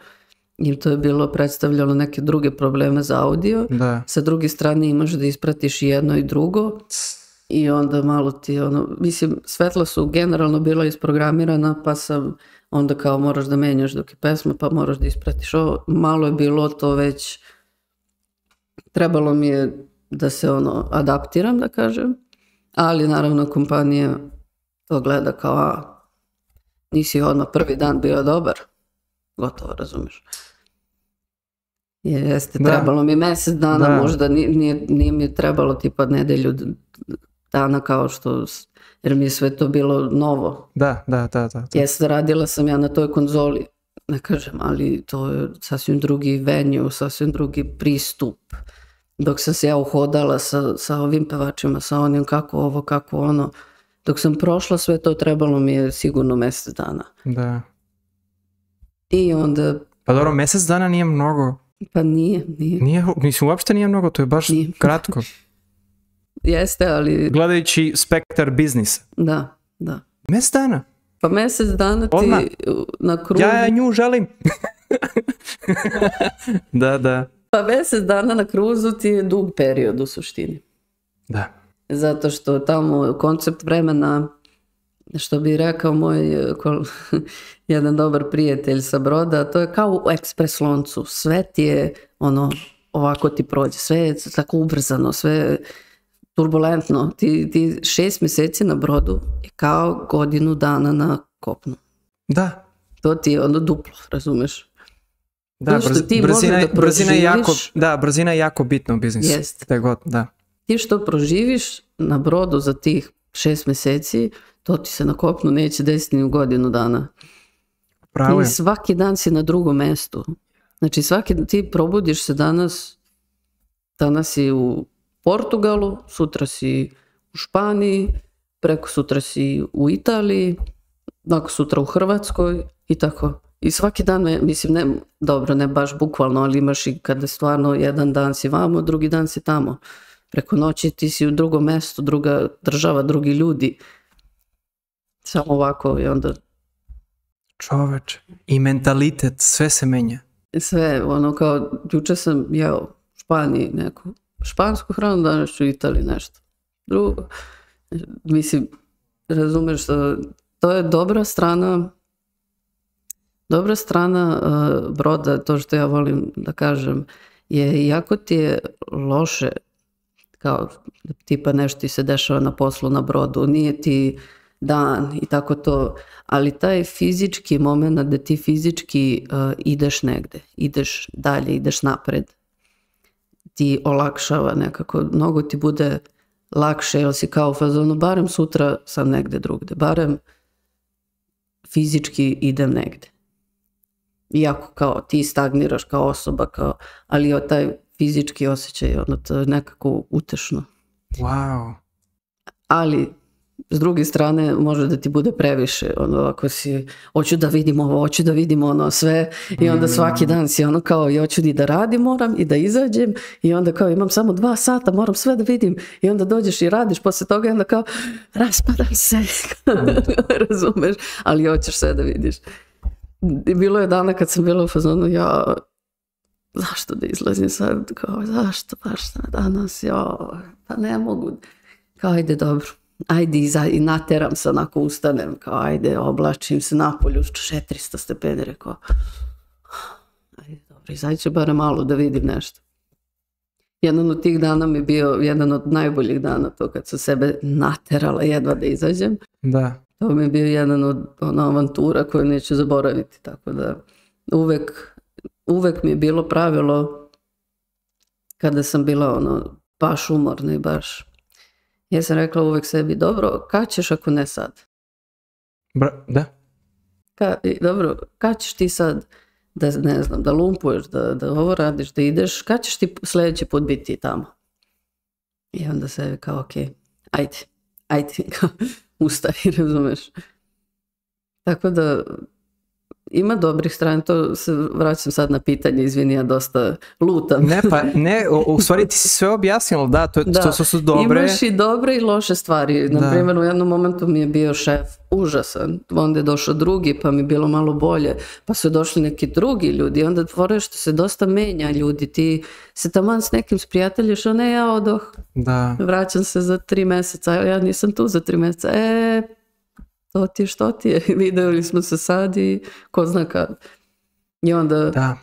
[SPEAKER 2] I to je bilo predstavljalo neke druge probleme za audio.
[SPEAKER 1] Da.
[SPEAKER 2] Sa druge strane imaš da ispratiš i jedno i drugo. I onda malo ti ono, mislim, svetla su generalno bila isprogramirana, pa sam onda kao moraš da menjaš dok je pesma, pa moraš da ispratiš ovo. Malo je bilo to već, trebalo mi je da se ono adaptiram, da kažem, ali naravno kompanija to gleda kao, a, nisi odmah prvi dan bio dobar, gotovo, razumiješ. Jeste,
[SPEAKER 1] Da.
[SPEAKER 2] trebalo mi mjesec dana,
[SPEAKER 1] Da.
[SPEAKER 2] možda nije, nije, mi trebalo tipa nedelju dana kao što, jer mi je sve to bilo novo.
[SPEAKER 1] Da, da, da, da. da.
[SPEAKER 2] Jeste, radila sam ja na toj konzoli, ne kažem, ali to je sasvim drugi venue, sasvim drugi pristup. Dok sam se ja uhodala sa, sa ovim pevačima, sa onim kako ovo, kako ono, dok sam prošla sve to trebalo mi je sigurno mjesec dana.
[SPEAKER 1] da.
[SPEAKER 2] I onda,
[SPEAKER 1] Pa dobro, mjesec dana nije mnogo.
[SPEAKER 2] pa nije, nije.
[SPEAKER 1] Nije, mislim, uopšte nije mnogo, to je baš
[SPEAKER 2] Nije.
[SPEAKER 1] kratko.
[SPEAKER 2] Jeste, ali
[SPEAKER 1] Gledajući spektar biznisa.
[SPEAKER 2] da, da.
[SPEAKER 1] Mjesec dana.
[SPEAKER 2] Pa mjesec dana ti
[SPEAKER 1] Odmah.
[SPEAKER 2] na krugu,
[SPEAKER 1] Ja nju želim. da, da.
[SPEAKER 2] pa mjesec dana na kruzu ti je dug period u suštini.
[SPEAKER 1] Da.
[SPEAKER 2] Zato što tamo koncept vremena, što bi rekao moj kol- jedan dobar prijatelj sa broda, to je kao u ekspres loncu. Sve ti je ono, ovako ti prođe, sve je tako ubrzano, sve je turbulentno. Ti, ti šest mjeseci na brodu je kao godinu dana na kopnu.
[SPEAKER 1] Da.
[SPEAKER 2] To ti je ono duplo, razumeš?
[SPEAKER 1] Da, brz-
[SPEAKER 2] ti
[SPEAKER 1] brzina,
[SPEAKER 2] da
[SPEAKER 1] brzina jako, da, brzina je jako bitna u biznisu.
[SPEAKER 2] Jest.
[SPEAKER 1] Te god, da.
[SPEAKER 2] Ti što proživiš na brodu za tih šest mjeseci, to ti se na kopnu neće desiti ni u godinu dana.
[SPEAKER 1] Pravo je.
[SPEAKER 2] Ti svaki dan si na drugom mestu. Znači svaki ti probudiš se danas, danas si u Portugalu, sutra si u Španiji, preko sutra si u Italiji, nakon sutra u Hrvatskoj i tako. I svaki dan, me- mislim, ne, dobro, ne baš bukvalno, ali imaš i kada stvarno jedan dan si vamo, drugi dan si tamo. Preko noći ti si u drugom mestu, druga država, drugi ljudi. Samo ovako i onda
[SPEAKER 1] Čoveče. I mentalitet, sve se menja.
[SPEAKER 2] sve, ono kao, juče sam jeo u Španiji neku špansku hranu, danas ću Italiji nešto drugo. Mislim, razumeš, to, to je dobra strana dobra strana uh, broda, to što ja volim da kažem, je jako ti je loše kao tipa nešto ti se dešava na poslu na brodu, nije ti dan i tako to, ali taj fizički moment da ti fizički uh, ideš negde, ideš dalje, ideš napred, ti olakšava nekako, mnogo ti bude lakše, jer si kao fazonu, barem sutra sam negde drugde, barem fizički idem negde. Iako kao ti stagniraš kao osoba, kao, ali o taj fizički osjećaj, ono to je nekako utešno.
[SPEAKER 1] Wow.
[SPEAKER 2] Ali s druge strane može da ti bude previše, ono ako si, hoću da vidim ovo, hoću da vidim ono sve i onda svaki dan si ono kao i hoću i da radim moram i da izađem i onda kao imam samo dva sata, moram sve da vidim i onda dođeš i radiš poslije toga i onda kao raspadam se, razumeš, ali hoćeš sve da vidiš. I bilo je dana kad sam bila u fazonu, ja, zašto da izlazim sad, kao, zašto baš danas, ja, pa ne mogu, kao, ajde, dobro, ajde, iza, i nateram se, onako ustanem, kao, ajde, oblačim se napolju, 400 stepeni, rekao, ajde, dobro, izaći barem malo da vidim nešto. Jedan od tih dana mi je bio jedan od najboljih dana, to kad sam sebe naterala jedva da izađem.
[SPEAKER 1] Da.
[SPEAKER 2] To mi je bio jedan od ona avantura koju neću zaboraviti, tako da uvek, uvek mi je bilo pravilo kada sam bila ono baš umorna i baš ja sam rekla uvek sebi, dobro, kad ćeš ako ne sad?
[SPEAKER 1] Bra- da.
[SPEAKER 2] Ka, dobro, kad ćeš ti sad da ne znam, da lumpuješ, da, da ovo radiš, da ideš, kad ćeš ti sljedeći put biti tamo? I onda se kao, ok, ajde, ajde, ustaj, razumeš. Tako da, ima dobrih strana, to se vraćam sad na pitanje, izvini, ja dosta lutam.
[SPEAKER 1] Ne, pa ne, u, stvari ti si sve objasnila, da, to,
[SPEAKER 2] Da,
[SPEAKER 1] to su, su dobre.
[SPEAKER 2] Imaš i dobre i loše stvari. Na
[SPEAKER 1] Da.
[SPEAKER 2] primjer, u jednom momentu mi je bio šef užasan. Onda je došao drugi, pa mi je bilo malo bolje. Pa su došli neki drugi ljudi. Onda tvore što se dosta menja ljudi. Ti se taman s nekim sprijateljiš, a ne ja odoh.
[SPEAKER 1] Da,
[SPEAKER 2] Vraćam se za tri mjeseca. Ja nisam tu za tri mjeseca. E, to ti je što ti je. Vidjeli smo se sad i ko zna kad. I onda
[SPEAKER 1] da.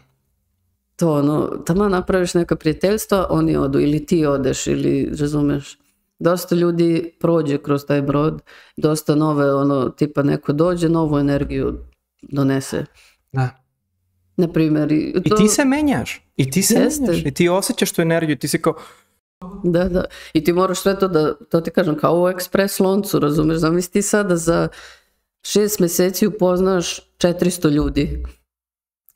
[SPEAKER 2] to ono, tamo napraviš neka prijateljstva, oni odu ili ti odeš ili razumeš. Dosta ljudi prođe kroz taj brod, dosta nove ono, tipa neko dođe, novu energiju donese.
[SPEAKER 1] da.
[SPEAKER 2] Na primjer, i, to,
[SPEAKER 1] ti se menjaš. I ti se
[SPEAKER 2] Jeste.
[SPEAKER 1] menjaš. I ti osjećaš tu energiju. Ti si kao,
[SPEAKER 2] da, da. I ti moraš sve to da, to ti kažem, kao u ekspres loncu, razumeš, zamisli ti sada za šest mjeseci upoznaš 400 ljudi.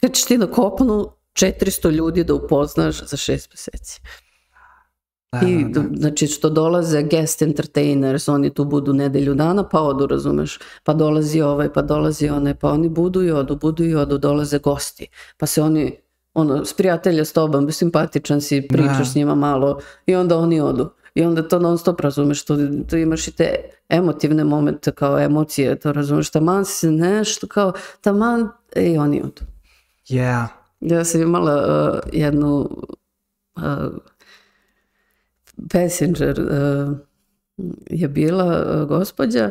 [SPEAKER 2] Kad ćeš ti na kopnu 400 ljudi da upoznaš za šest mjeseci.
[SPEAKER 1] da,
[SPEAKER 2] I,
[SPEAKER 1] da, da.
[SPEAKER 2] znači što dolaze guest entertainers, oni tu budu nedelju dana pa odu, razumeš, pa dolazi ovaj, pa dolazi onaj, pa oni budu i odu, budu i odu, dolaze gosti, pa se oni, ono, sprijatelje s tobom, simpatičan si, pričaš
[SPEAKER 1] Da.
[SPEAKER 2] s njima malo i onda oni odu. I onda to non stop razumeš, to, to imaš i te emotivne momente kao emocije, to razumeš, taman si nešto kao, taman, e, i oni odu.
[SPEAKER 1] Yeah.
[SPEAKER 2] Ja sam imala uh, jednu uh, passenger uh, je bila uh, gospođa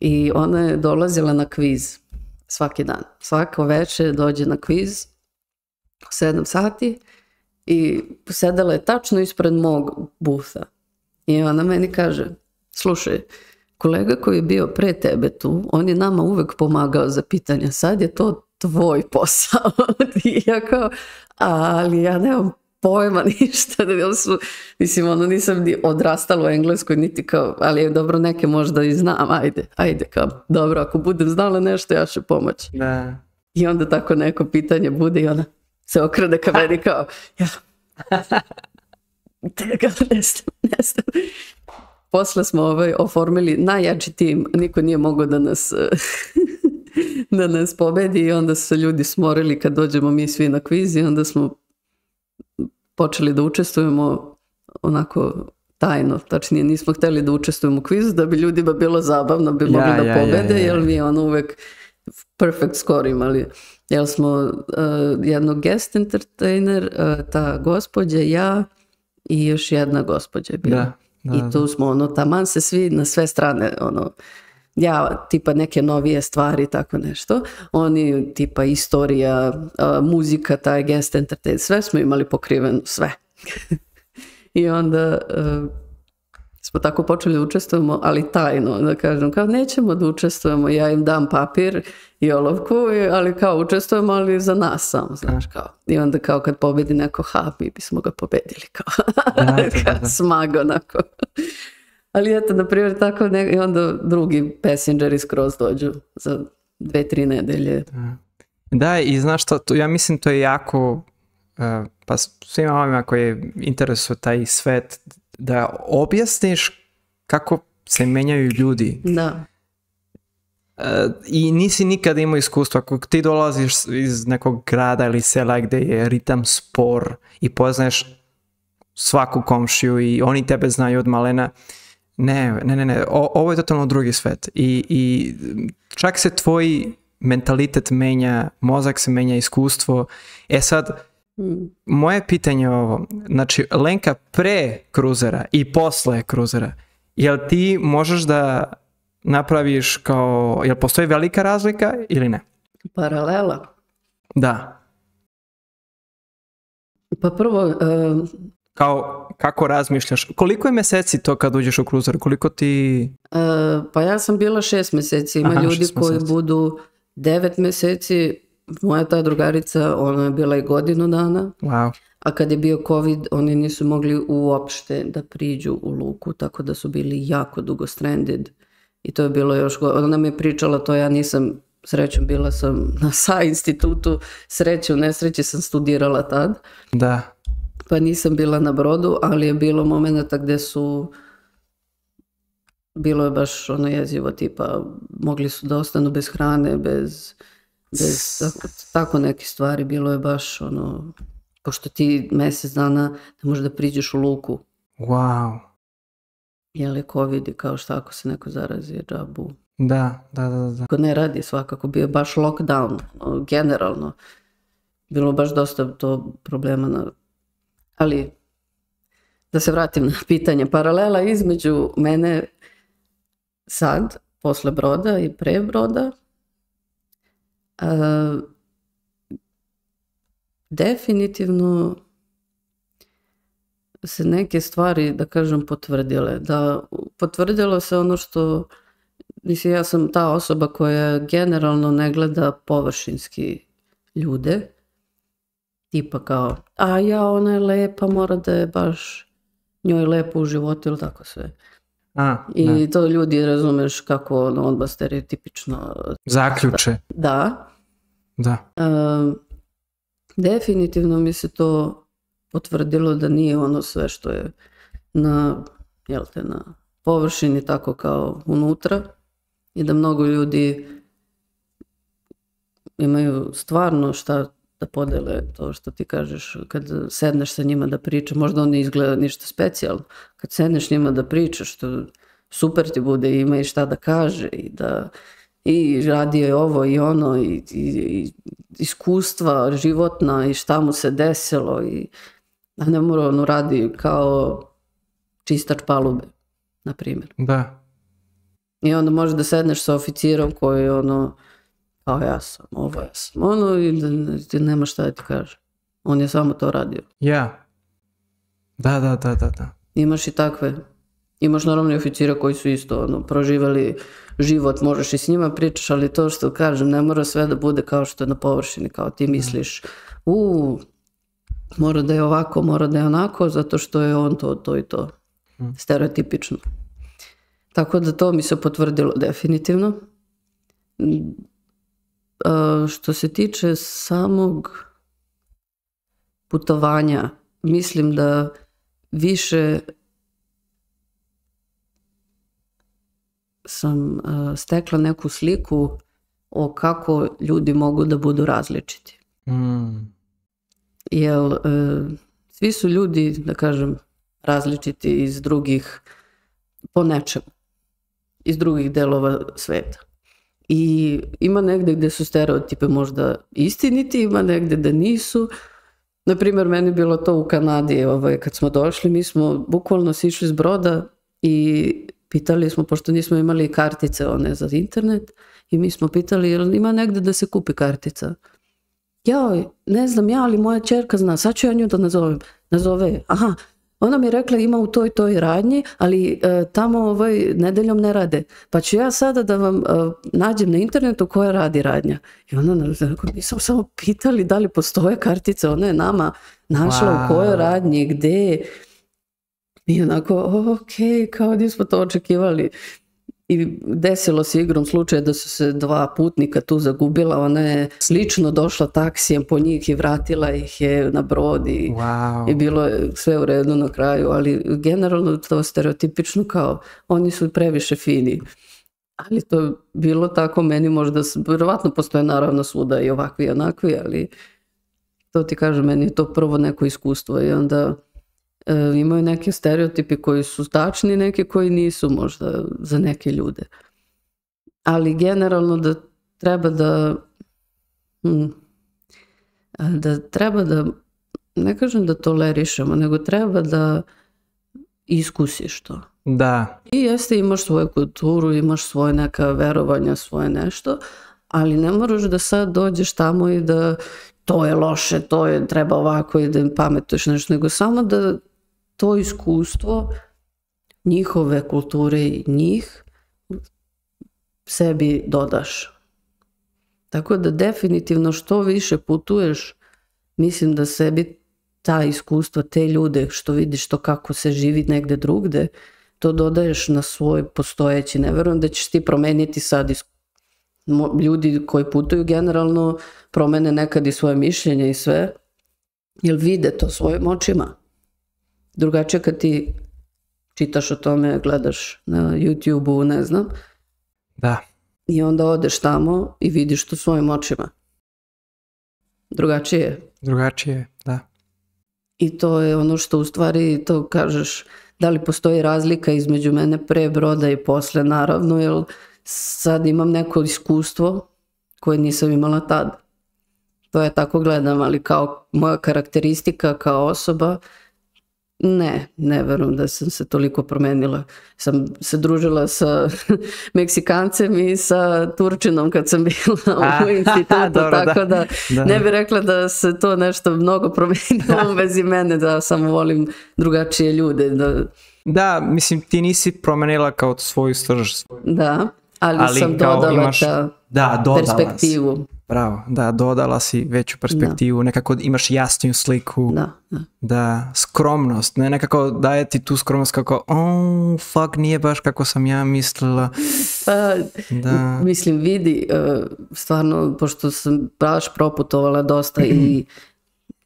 [SPEAKER 2] i ona je dolazila na kviz svaki dan. Svako večer dođe na kviz 7 sati i sedela je tačno ispred mog busa. I ona meni kaže, slušaj, kolega koji je bio pre tebe tu, on je nama uvek pomagao za pitanja, sad je to tvoj posao. I ja kao, ali ja nemam pojma ništa. Da su, mislim, ono nisam ni odrastala u Engleskoj, niti kao, ali je dobro neke možda i znam, ajde, ajde, kao, dobro, ako budem znala nešto, ja ću pomoći.
[SPEAKER 1] Da.
[SPEAKER 2] I onda tako neko pitanje bude i ona se okrene ka meni kao, ja, tega ne znam, ne znam. Posle smo ovaj, oformili najjači tim, niko nije mogao da nas da nas pobedi i onda su se ljudi smorili kad dođemo mi svi na kviz i onda smo počeli da učestvujemo onako tajno, tačnije nismo htjeli da učestvujemo u kvizu da bi ljudima bilo zabavno, bi
[SPEAKER 1] Ja,
[SPEAKER 2] mogli da
[SPEAKER 1] ja, ja,
[SPEAKER 2] pobede,
[SPEAKER 1] ja, ja.
[SPEAKER 2] jer mi je ono uvek perfect score imali. Jer smo uh, jednog guest entertainer, uh, ta gospođa, ja i još jedna gospođa je bila.
[SPEAKER 1] Da, da,
[SPEAKER 2] I tu smo ono, taman se svi na sve strane, ono, ja tipa neke novije stvari, tako nešto. Oni tipa istorija, a, muzika, taj guest entertainment, sve smo imali pokriveno, sve. I onda e, smo tako počeli da učestvujemo, ali tajno, da kažem, kao nećemo da učestvujemo, ja im dam papir i olovku, ali kao učestvujemo, ali za nas samo, znaš, kao. I onda kao kad pobedi neko, ha, mi bismo ga pobedili, kao.
[SPEAKER 1] Da, da, da,
[SPEAKER 2] Kao
[SPEAKER 1] da.
[SPEAKER 2] smag, onako. Ali eto, na primjer, tako ne, i onda drugi passengeri skroz dođu za dve, tri nedelje.
[SPEAKER 1] Da, i znaš to, ja mislim to je jako, uh, pa svima ovima koji interesuje taj svet, da objasniš kako se menjaju ljudi.
[SPEAKER 2] Da,
[SPEAKER 1] Uh, I nisi nikad imao iskustva, ako ti dolaziš iz nekog grada ili sela gdje je ritam spor i poznaješ svaku komšiju i oni tebe znaju od malena, ne, ne, ne, ne, o, ovo je totalno drugi svet i, i čak se tvoj mentalitet menja, mozak se menja, iskustvo. E sad, moje pitanje je ovo, znači Lenka pre kruzera i posle kruzera, jel ti možeš da napraviš kao, jel postoji velika razlika ili ne?
[SPEAKER 2] paralela.
[SPEAKER 1] Da.
[SPEAKER 2] Pa prvo, e,
[SPEAKER 1] Kao, kako razmišljaš? Koliko je meseci to kad uđeš u kruzer? Koliko ti...
[SPEAKER 2] e, pa ja sam bila šest mjeseci, ima
[SPEAKER 1] Aha,
[SPEAKER 2] ljudi koji budu devet mjeseci, moja ta drugarica, ona je bila i godinu dana,
[SPEAKER 1] Wow.
[SPEAKER 2] a kad je bio covid, oni nisu mogli uopšte da priđu u luku, tako da su bili jako dugo stranded. I to je bilo još, ona nam je pričala to, ja nisam, srećom bila sam na SA institutu, sreću, nesreći sam studirala tad,
[SPEAKER 1] Da.
[SPEAKER 2] pa nisam bila na brodu, ali je bilo momenata gdje su, bilo je baš ono jezivo tipa, mogli su da ostanu bez hrane, bez Bez, tako, tako neke stvari bilo je baš ono, pošto ti mesec dana ne možeš da priđeš u luku.
[SPEAKER 1] Wow.
[SPEAKER 2] Je li COVID i kao šta ako se neko zarazi je džabu.
[SPEAKER 1] Da, da, da, da.
[SPEAKER 2] Ako ne radi svakako, bio je baš lockdown, ono, generalno. Bilo baš dosta to problema na... Ali, da se vratim na pitanje, paralela između mene sad, posle broda i pre broda, a, definitivno se neke stvari, da kažem, potvrdile. Da, potvrdilo se ono što, mislim, ja sam ta osoba koja generalno ne gleda površinski ljude, tipa kao, a ja, ona je lepa, mora da je baš njoj lepo u životu ili tako sve.
[SPEAKER 1] A,
[SPEAKER 2] I
[SPEAKER 1] da.
[SPEAKER 2] to ljudi razumeš kako ono, odba stereotipično.
[SPEAKER 1] Zaključe.
[SPEAKER 2] Da,
[SPEAKER 1] Da.
[SPEAKER 2] Um, definitivno mi se to potvrdilo da nije ono sve što je na, jel te, na površini tako kao unutra i da mnogo ljudi imaju stvarno šta da podele to što ti kažeš kad sedneš sa njima da priča, možda on ne izgleda ništa specijalno, kad sedneš njima da pričaš, što super ti bude, ima i šta da kaže i da i radio je ovo i ono i, i, i iskustva životna i šta mu se desilo i a ne mora ono radi kao čistač palube, na primjer.
[SPEAKER 1] Da.
[SPEAKER 2] I onda može da sedneš sa oficirom koji ono, kao ja sam, ovo ja sam, ono i da, ti nema šta da ti kaže. On je samo to radio.
[SPEAKER 1] Ja. Da, da, da, da, da.
[SPEAKER 2] Imaš i takve. Imaš naravno i oficira koji su isto ono, proživali život, možeš i s njima pričaš, ali to što kažem, ne mora sve da bude kao što je na površini, kao ti misliš, u, mora da je ovako, mora da je onako, zato što je on to, to i to. Stereotipično. Tako da to mi se potvrdilo definitivno. A, što se tiče samog putovanja, mislim da više sam a, stekla neku sliku o kako ljudi mogu da budu različiti.
[SPEAKER 1] Mm.
[SPEAKER 2] Jer e, svi su ljudi, da kažem, različiti iz drugih, po nečemu, iz drugih delova sveta. I ima negde gde su stereotipe možda istiniti, ima negde da nisu. Naprimjer, meni bilo to u Kanadi, ovaj, kad smo došli, mi smo bukvalno sišli s broda i pitali smo, pošto nismo imali kartice one za internet, i mi smo pitali, jel ima negde da se kupi kartica? Joj, ne znam ja, ali moja čerka zna, sad ću ja nju da nazovem. Nazove, aha, ona mi je rekla ima u toj toj radnji, ali e, tamo ovaj, nedeljom ne rade. Pa ću ja sada da vam e, nađem na internetu koja radi radnja. I ona nas rekao, nisam samo pitali da li postoje kartice, ona je nama našla
[SPEAKER 1] Wow.
[SPEAKER 2] u kojoj radnji, gde. I onako, ok, kao nismo to očekivali. I desilo se igrom slučaja da su se dva putnika tu zagubila, ona je slično došla taksijem po njih i vratila ih je na brod i,
[SPEAKER 1] Wow.
[SPEAKER 2] i bilo je sve u redu na kraju, ali generalno to stereotipično kao oni su previše fini. Ali to je bilo tako meni možda, verovatno postoje naravno svuda i ovakvi i onakvi, ali to ti kažem, meni je to prvo neko iskustvo i onda imaju neke stereotipi koji su tačni, neke koji nisu možda za neke ljude. Ali generalno da treba da a, da treba da ne kažem da tolerišemo, nego treba da iskusiš to.
[SPEAKER 1] Da.
[SPEAKER 2] I jeste, imaš svoju kulturu, imaš svoje neka verovanja, svoje nešto, ali ne moraš da sad dođeš tamo i da to je loše, to je treba ovako i da pametuješ nešto, nego samo da to iskustvo njihove kulture i njih sebi dodaš. Tako da definitivno što više putuješ, mislim da sebi ta iskustva, te ljude što vidiš to kako se živi negde drugde, to dodaješ na svoj postojeći. Ne verujem da ćeš ti promeniti sad ljudi koji putuju generalno promene nekad i svoje mišljenje i sve, jer vide to svojim očima. Drugačije kad ti čitaš o tome, gledaš na YouTube-u, ne znam,
[SPEAKER 1] Da.
[SPEAKER 2] i onda odeš tamo i vidiš to svojim očima. drugačije.
[SPEAKER 1] Drugačije, da.
[SPEAKER 2] I to je ono što u stvari to kažeš, da li postoji razlika između mene pre broda i posle, naravno, jer sad imam neko iskustvo koje nisam imala tad. To je tako gledam, ali kao moja karakteristika kao osoba, ne, ne verujem da sam se toliko promenila. Sam se družila sa Meksikancem i sa Turčinom kad sam bila
[SPEAKER 1] A,
[SPEAKER 2] u institutu,
[SPEAKER 1] dobro,
[SPEAKER 2] tako da,
[SPEAKER 1] da.
[SPEAKER 2] ne bih rekla da se to nešto mnogo promenilo u vezi mene, da samo volim drugačije ljude. Da,
[SPEAKER 1] Da, mislim, ti nisi promenila kao svoju srž.
[SPEAKER 2] da ali,
[SPEAKER 1] Ali
[SPEAKER 2] sam dodala
[SPEAKER 1] imaš-
[SPEAKER 2] ta
[SPEAKER 1] Da, dodala si. Bravo, da, dodala si veću perspektivu, nekako imaš jasniju sliku.
[SPEAKER 2] Da, da.
[SPEAKER 1] Da, skromnost, ne nekako daje ti tu skromnost kako, oh, fuck, nije baš kako sam ja mislila.
[SPEAKER 2] Pa,
[SPEAKER 1] Da.
[SPEAKER 2] Mislim, vidi, e, stvarno, pošto sam baš proputovala dosta i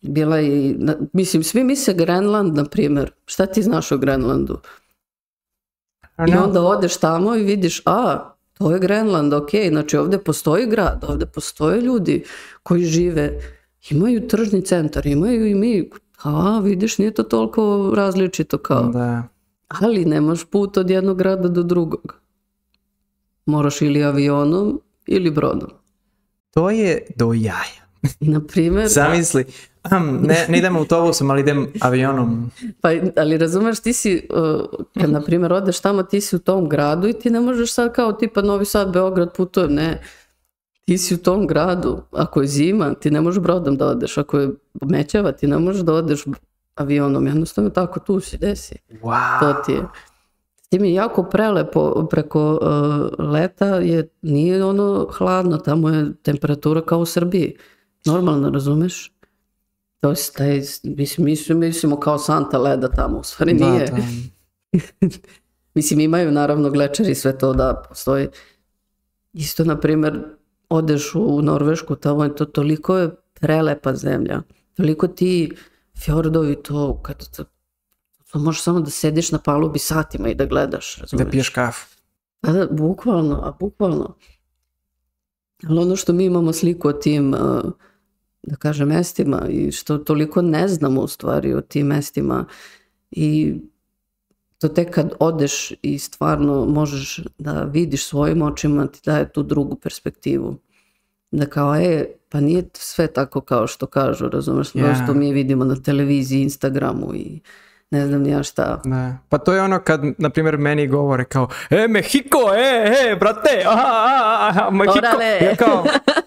[SPEAKER 2] bila i, mislim, svi misle Grenland, na primjer. Šta ti znaš o Grenlandu? I onda odeš tamo i vidiš, a, to je Grenland, ok, znači ovdje postoji grad, ovdje postoje ljudi koji žive, imaju tržni centar, imaju i mi, a, vidiš, nije to toliko različito kao,
[SPEAKER 1] Da.
[SPEAKER 2] ali nemaš put od jednog grada do drugog. Moraš ili avionom ili brodom.
[SPEAKER 1] To je do jaja.
[SPEAKER 2] Na primjer,
[SPEAKER 1] Zamisli, am, ne, ne idem autobusom, ali idem avionom.
[SPEAKER 2] pa, ali razumeš, ti si, uh, kad na primjer odeš tamo, ti si u tom gradu i ti ne možeš sad kao tipa Novi Sad, Beograd putujem, ne. Ti si u tom gradu, ako je zima, ti ne možeš brodom da odeš, ako je mećava, ti ne možeš da odeš avionom, jednostavno tako tu si, desi.
[SPEAKER 1] Wow.
[SPEAKER 2] To ti je. Tim je jako prelepo preko uh, leta, je, nije ono hladno, tamo je temperatura kao u Srbiji. Normalno, razumeš? To je taj, mislim, mislim, mislimo kao santa leda tamo, u stvari
[SPEAKER 1] Da,
[SPEAKER 2] nije.
[SPEAKER 1] da.
[SPEAKER 2] Mislim, imaju naravno glečeri i sve to da postoji. Isto, na primjer, odeš u Norvešku, tamo je to toliko je prelepa zemlja. Toliko ti fjordovi to, kad to, to možeš samo da sediš na palubi satima i da gledaš,
[SPEAKER 1] Da
[SPEAKER 2] razumeš?
[SPEAKER 1] piješ kafu.
[SPEAKER 2] A da, bukvalno, a bukvalno. Ali ono što mi imamo sliku o tim, uh, da kažem, mestima i što toliko ne znamo u stvari o tim mestima i to tek kad odeš i stvarno možeš da vidiš svojim očima ti daje tu drugu perspektivu. Da kao, e, pa nije sve tako kao što kažu, razumeš,
[SPEAKER 1] Ja.
[SPEAKER 2] što mi vidimo na televiziji, Instagramu i ne znam ja šta.
[SPEAKER 1] Da. Pa to je ono kad, na primjer, meni govore kao, e, Mexico, e, e, brate, aha, aha, aha.
[SPEAKER 2] Orale.
[SPEAKER 1] Ja kao,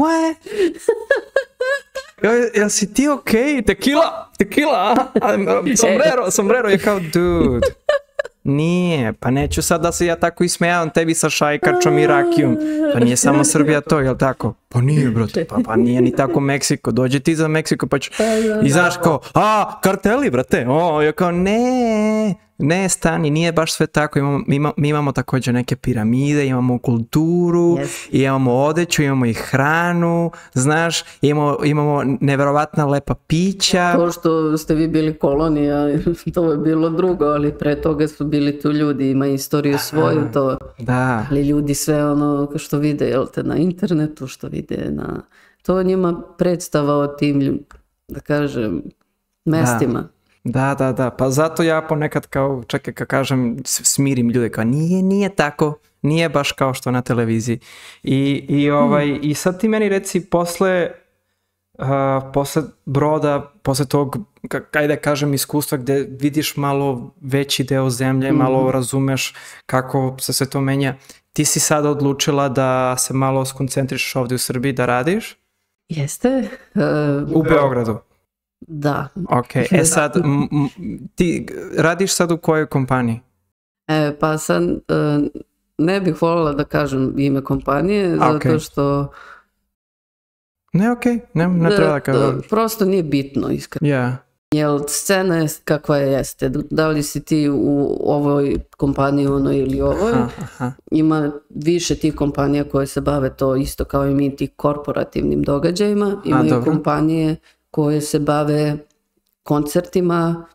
[SPEAKER 1] what? Ja, jel si ti okej? Tequila, tequila, aha, a, sombrero, sombrero. Ja kao, dude, nije, pa neću sad da se ja tako ismejavam tebi sa šajkačom i rakijom. Pa nije samo Srbija to, jel tako? Pa nije, brate, pa, pa nije ni tako Meksiko. Dođe ti za Meksiko pa ću... I znaš kao, a, karteli, brate, o, ja kao, ne, ne, stani, nije baš sve tako. Imamo, ima- mi imamo također neke piramide, imamo kulturu,
[SPEAKER 2] Yes.
[SPEAKER 1] imamo odeću, imamo i hranu, znaš, imamo, imamo neverovatna lepa pića.
[SPEAKER 2] To što ste vi bili kolonija, to je bilo drugo, ali pre toga su bili tu ljudi, ima istoriju svoju, to,
[SPEAKER 1] Da,
[SPEAKER 2] ali ljudi sve ono što vide, jel te, na internetu, što vide na... To njima predstava o tim, da kažem, mestima.
[SPEAKER 1] Da, da, da, pa zato ja ponekad kao, čekaj, kad kažem, smirim ljude, kao nije, nije tako, nije baš kao što na televiziji. I, i, ovaj, i sad ti meni reci, posle, uh, posle broda, posle tog, ka- ajde da kažem, iskustva gde vidiš malo veći deo zemlje, malo razumeš kako se sve to menja, ti si sada odlučila da se malo skoncentrišeš ovdje u Srbiji, da radiš?
[SPEAKER 2] Jeste? E,
[SPEAKER 1] U Beogradu.
[SPEAKER 2] Da.
[SPEAKER 1] Ok, e sad, m- m- ti radiš sad u kojoj kompaniji?
[SPEAKER 2] E, pa sad, e, ne bih voljela da kažem ime kompanije, zato
[SPEAKER 1] okej.
[SPEAKER 2] što
[SPEAKER 1] Ne, ok, ne, ne treba da kažem.
[SPEAKER 2] prosto nije bitno, iskreno.
[SPEAKER 1] Ja,
[SPEAKER 2] Jel scena je kakva jeste, da li si ti u ovoj kompaniji, onoj ili ovoj,
[SPEAKER 1] aha, aha.
[SPEAKER 2] ima više tih kompanija koje se bave to isto kao i mi ti korporativnim događajima, imaju kompanije koje se bave koncertima,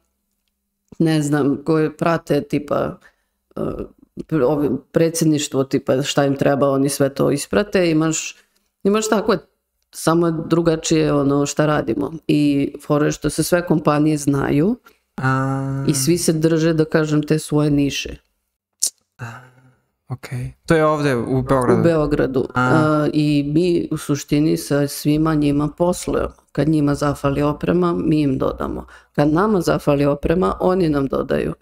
[SPEAKER 2] ne znam, koje prate tipa uh, predsjedništvo, tipa šta im treba, oni sve to isprate, imaš, imaš takve samo je drugačije ono šta radimo. I fore što se sve kompanije znaju
[SPEAKER 1] A,
[SPEAKER 2] i svi se drže, da kažem, te svoje niše.
[SPEAKER 1] Ok. To je ovde u Beogradu.
[SPEAKER 2] U Beogradu.
[SPEAKER 1] A.
[SPEAKER 2] A, I mi u suštini sa svima njima poslujemo. Kad njima zafali oprema, mi im dodamo. Kad nama zafali oprema, oni nam dodaju.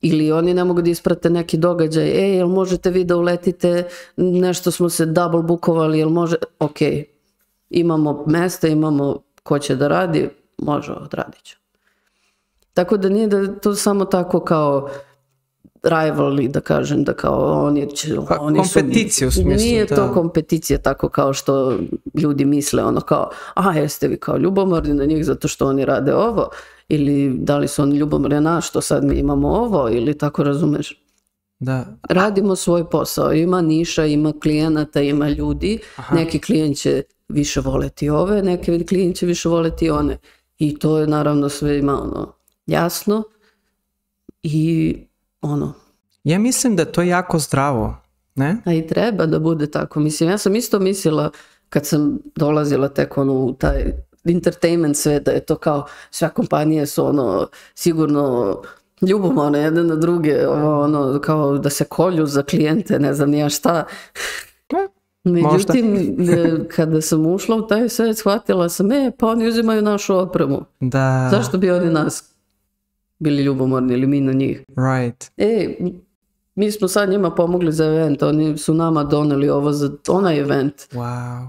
[SPEAKER 2] Ili oni ne mogu da isprate neki događaj. E, jel možete vi da uletite, nešto smo se double bookovali, jel može... Ok, imamo mesta, imamo ko će da radi, može, odradit ću. Tako da nije da to samo tako kao rivalry, da kažem, da kao oni.
[SPEAKER 1] Pa,
[SPEAKER 2] oni su-
[SPEAKER 1] kompeticija u smislu,
[SPEAKER 2] Nije to
[SPEAKER 1] da.
[SPEAKER 2] kompeticija tako kao što ljudi misle, ono kao, a jeste vi kao ljubomorni na njih zato što oni rade ovo, ili da li su oni ljubomorni na što sad mi imamo ovo, ili tako razumeš.
[SPEAKER 1] Da.
[SPEAKER 2] Radimo svoj posao, ima niša, ima klijenata, ima ljudi,
[SPEAKER 1] Aha.
[SPEAKER 2] neki klijent će više voleti ove, neki klijent će više voleti one. I to je naravno sve ima ono jasno i ono,
[SPEAKER 1] Ja mislim da je to jako zdravo, ne?
[SPEAKER 2] a i treba da bude tako. Mislim, ja sam isto mislila kad sam dolazila tek ono u taj entertainment sve, da je to kao sve kompanije su ono sigurno ljubomorne jedne na druge, ovo, ono, kao da se kolju za klijente, ne znam ja šta. Međutim, e, kada sam ušla u taj svet, shvatila sam, e, pa oni uzimaju našu opremu.
[SPEAKER 1] Da.
[SPEAKER 2] Zašto bi oni nas bili ljubomorni ili mi na njih?
[SPEAKER 1] Right.
[SPEAKER 2] E, mi smo sad njima pomogli za event, oni su nama doneli ovo za onaj event.
[SPEAKER 1] Wow.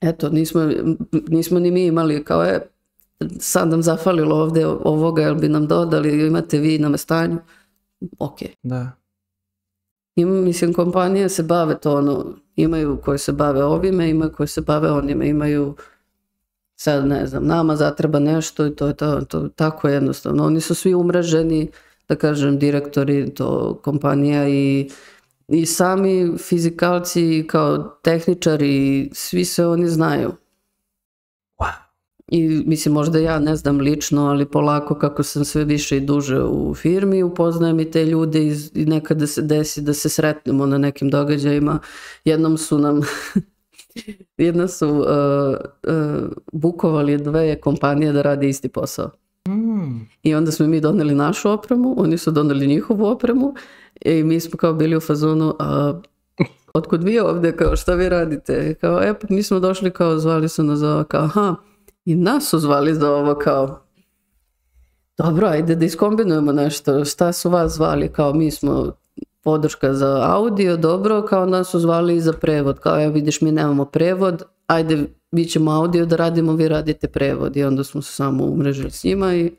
[SPEAKER 2] Eto, nismo, nismo ni mi imali kao je, sad nam zafalilo ovdje ovoga, jel bi nam dodali, imate vi na mestanju? Ok.
[SPEAKER 1] Da.
[SPEAKER 2] Ima, mislim, kompanije se bave to ono, imaju koji se bave ovime, imaju koji se bave onime, imaju sad ne znam, nama zatreba nešto i to je to, to tako jednostavno. Oni su svi umreženi, da kažem, direktori to kompanija i, i sami fizikalci kao tehničari, svi se oni znaju. I mislim, možda ja ne znam lično, ali polako kako sam sve više i duže u firmi, upoznajem i te ljude iz, i nekada se desi da se sretnemo na nekim događajima. Jednom su nam, jednom su uh, uh, bukovali dve kompanije da rade isti posao.
[SPEAKER 1] Mm.
[SPEAKER 2] I onda smo mi doneli našu opremu, oni su doneli njihovu opremu i mi smo kao bili u fazonu, a otkud vi ovdje, kao šta vi radite? Kao, e, pa mi smo došli kao, zvali su nas za kao, aha, i nas su zvali za ovo, kao, dobro, ajde da iskombinujemo nešto, šta su vas zvali, kao mi smo podrška za audio, dobro, kao nas su zvali i za prevod, kao evo vidiš mi nemamo prevod, ajde mi ćemo audio da radimo, vi radite prevod i onda smo se samo umrežili s njima i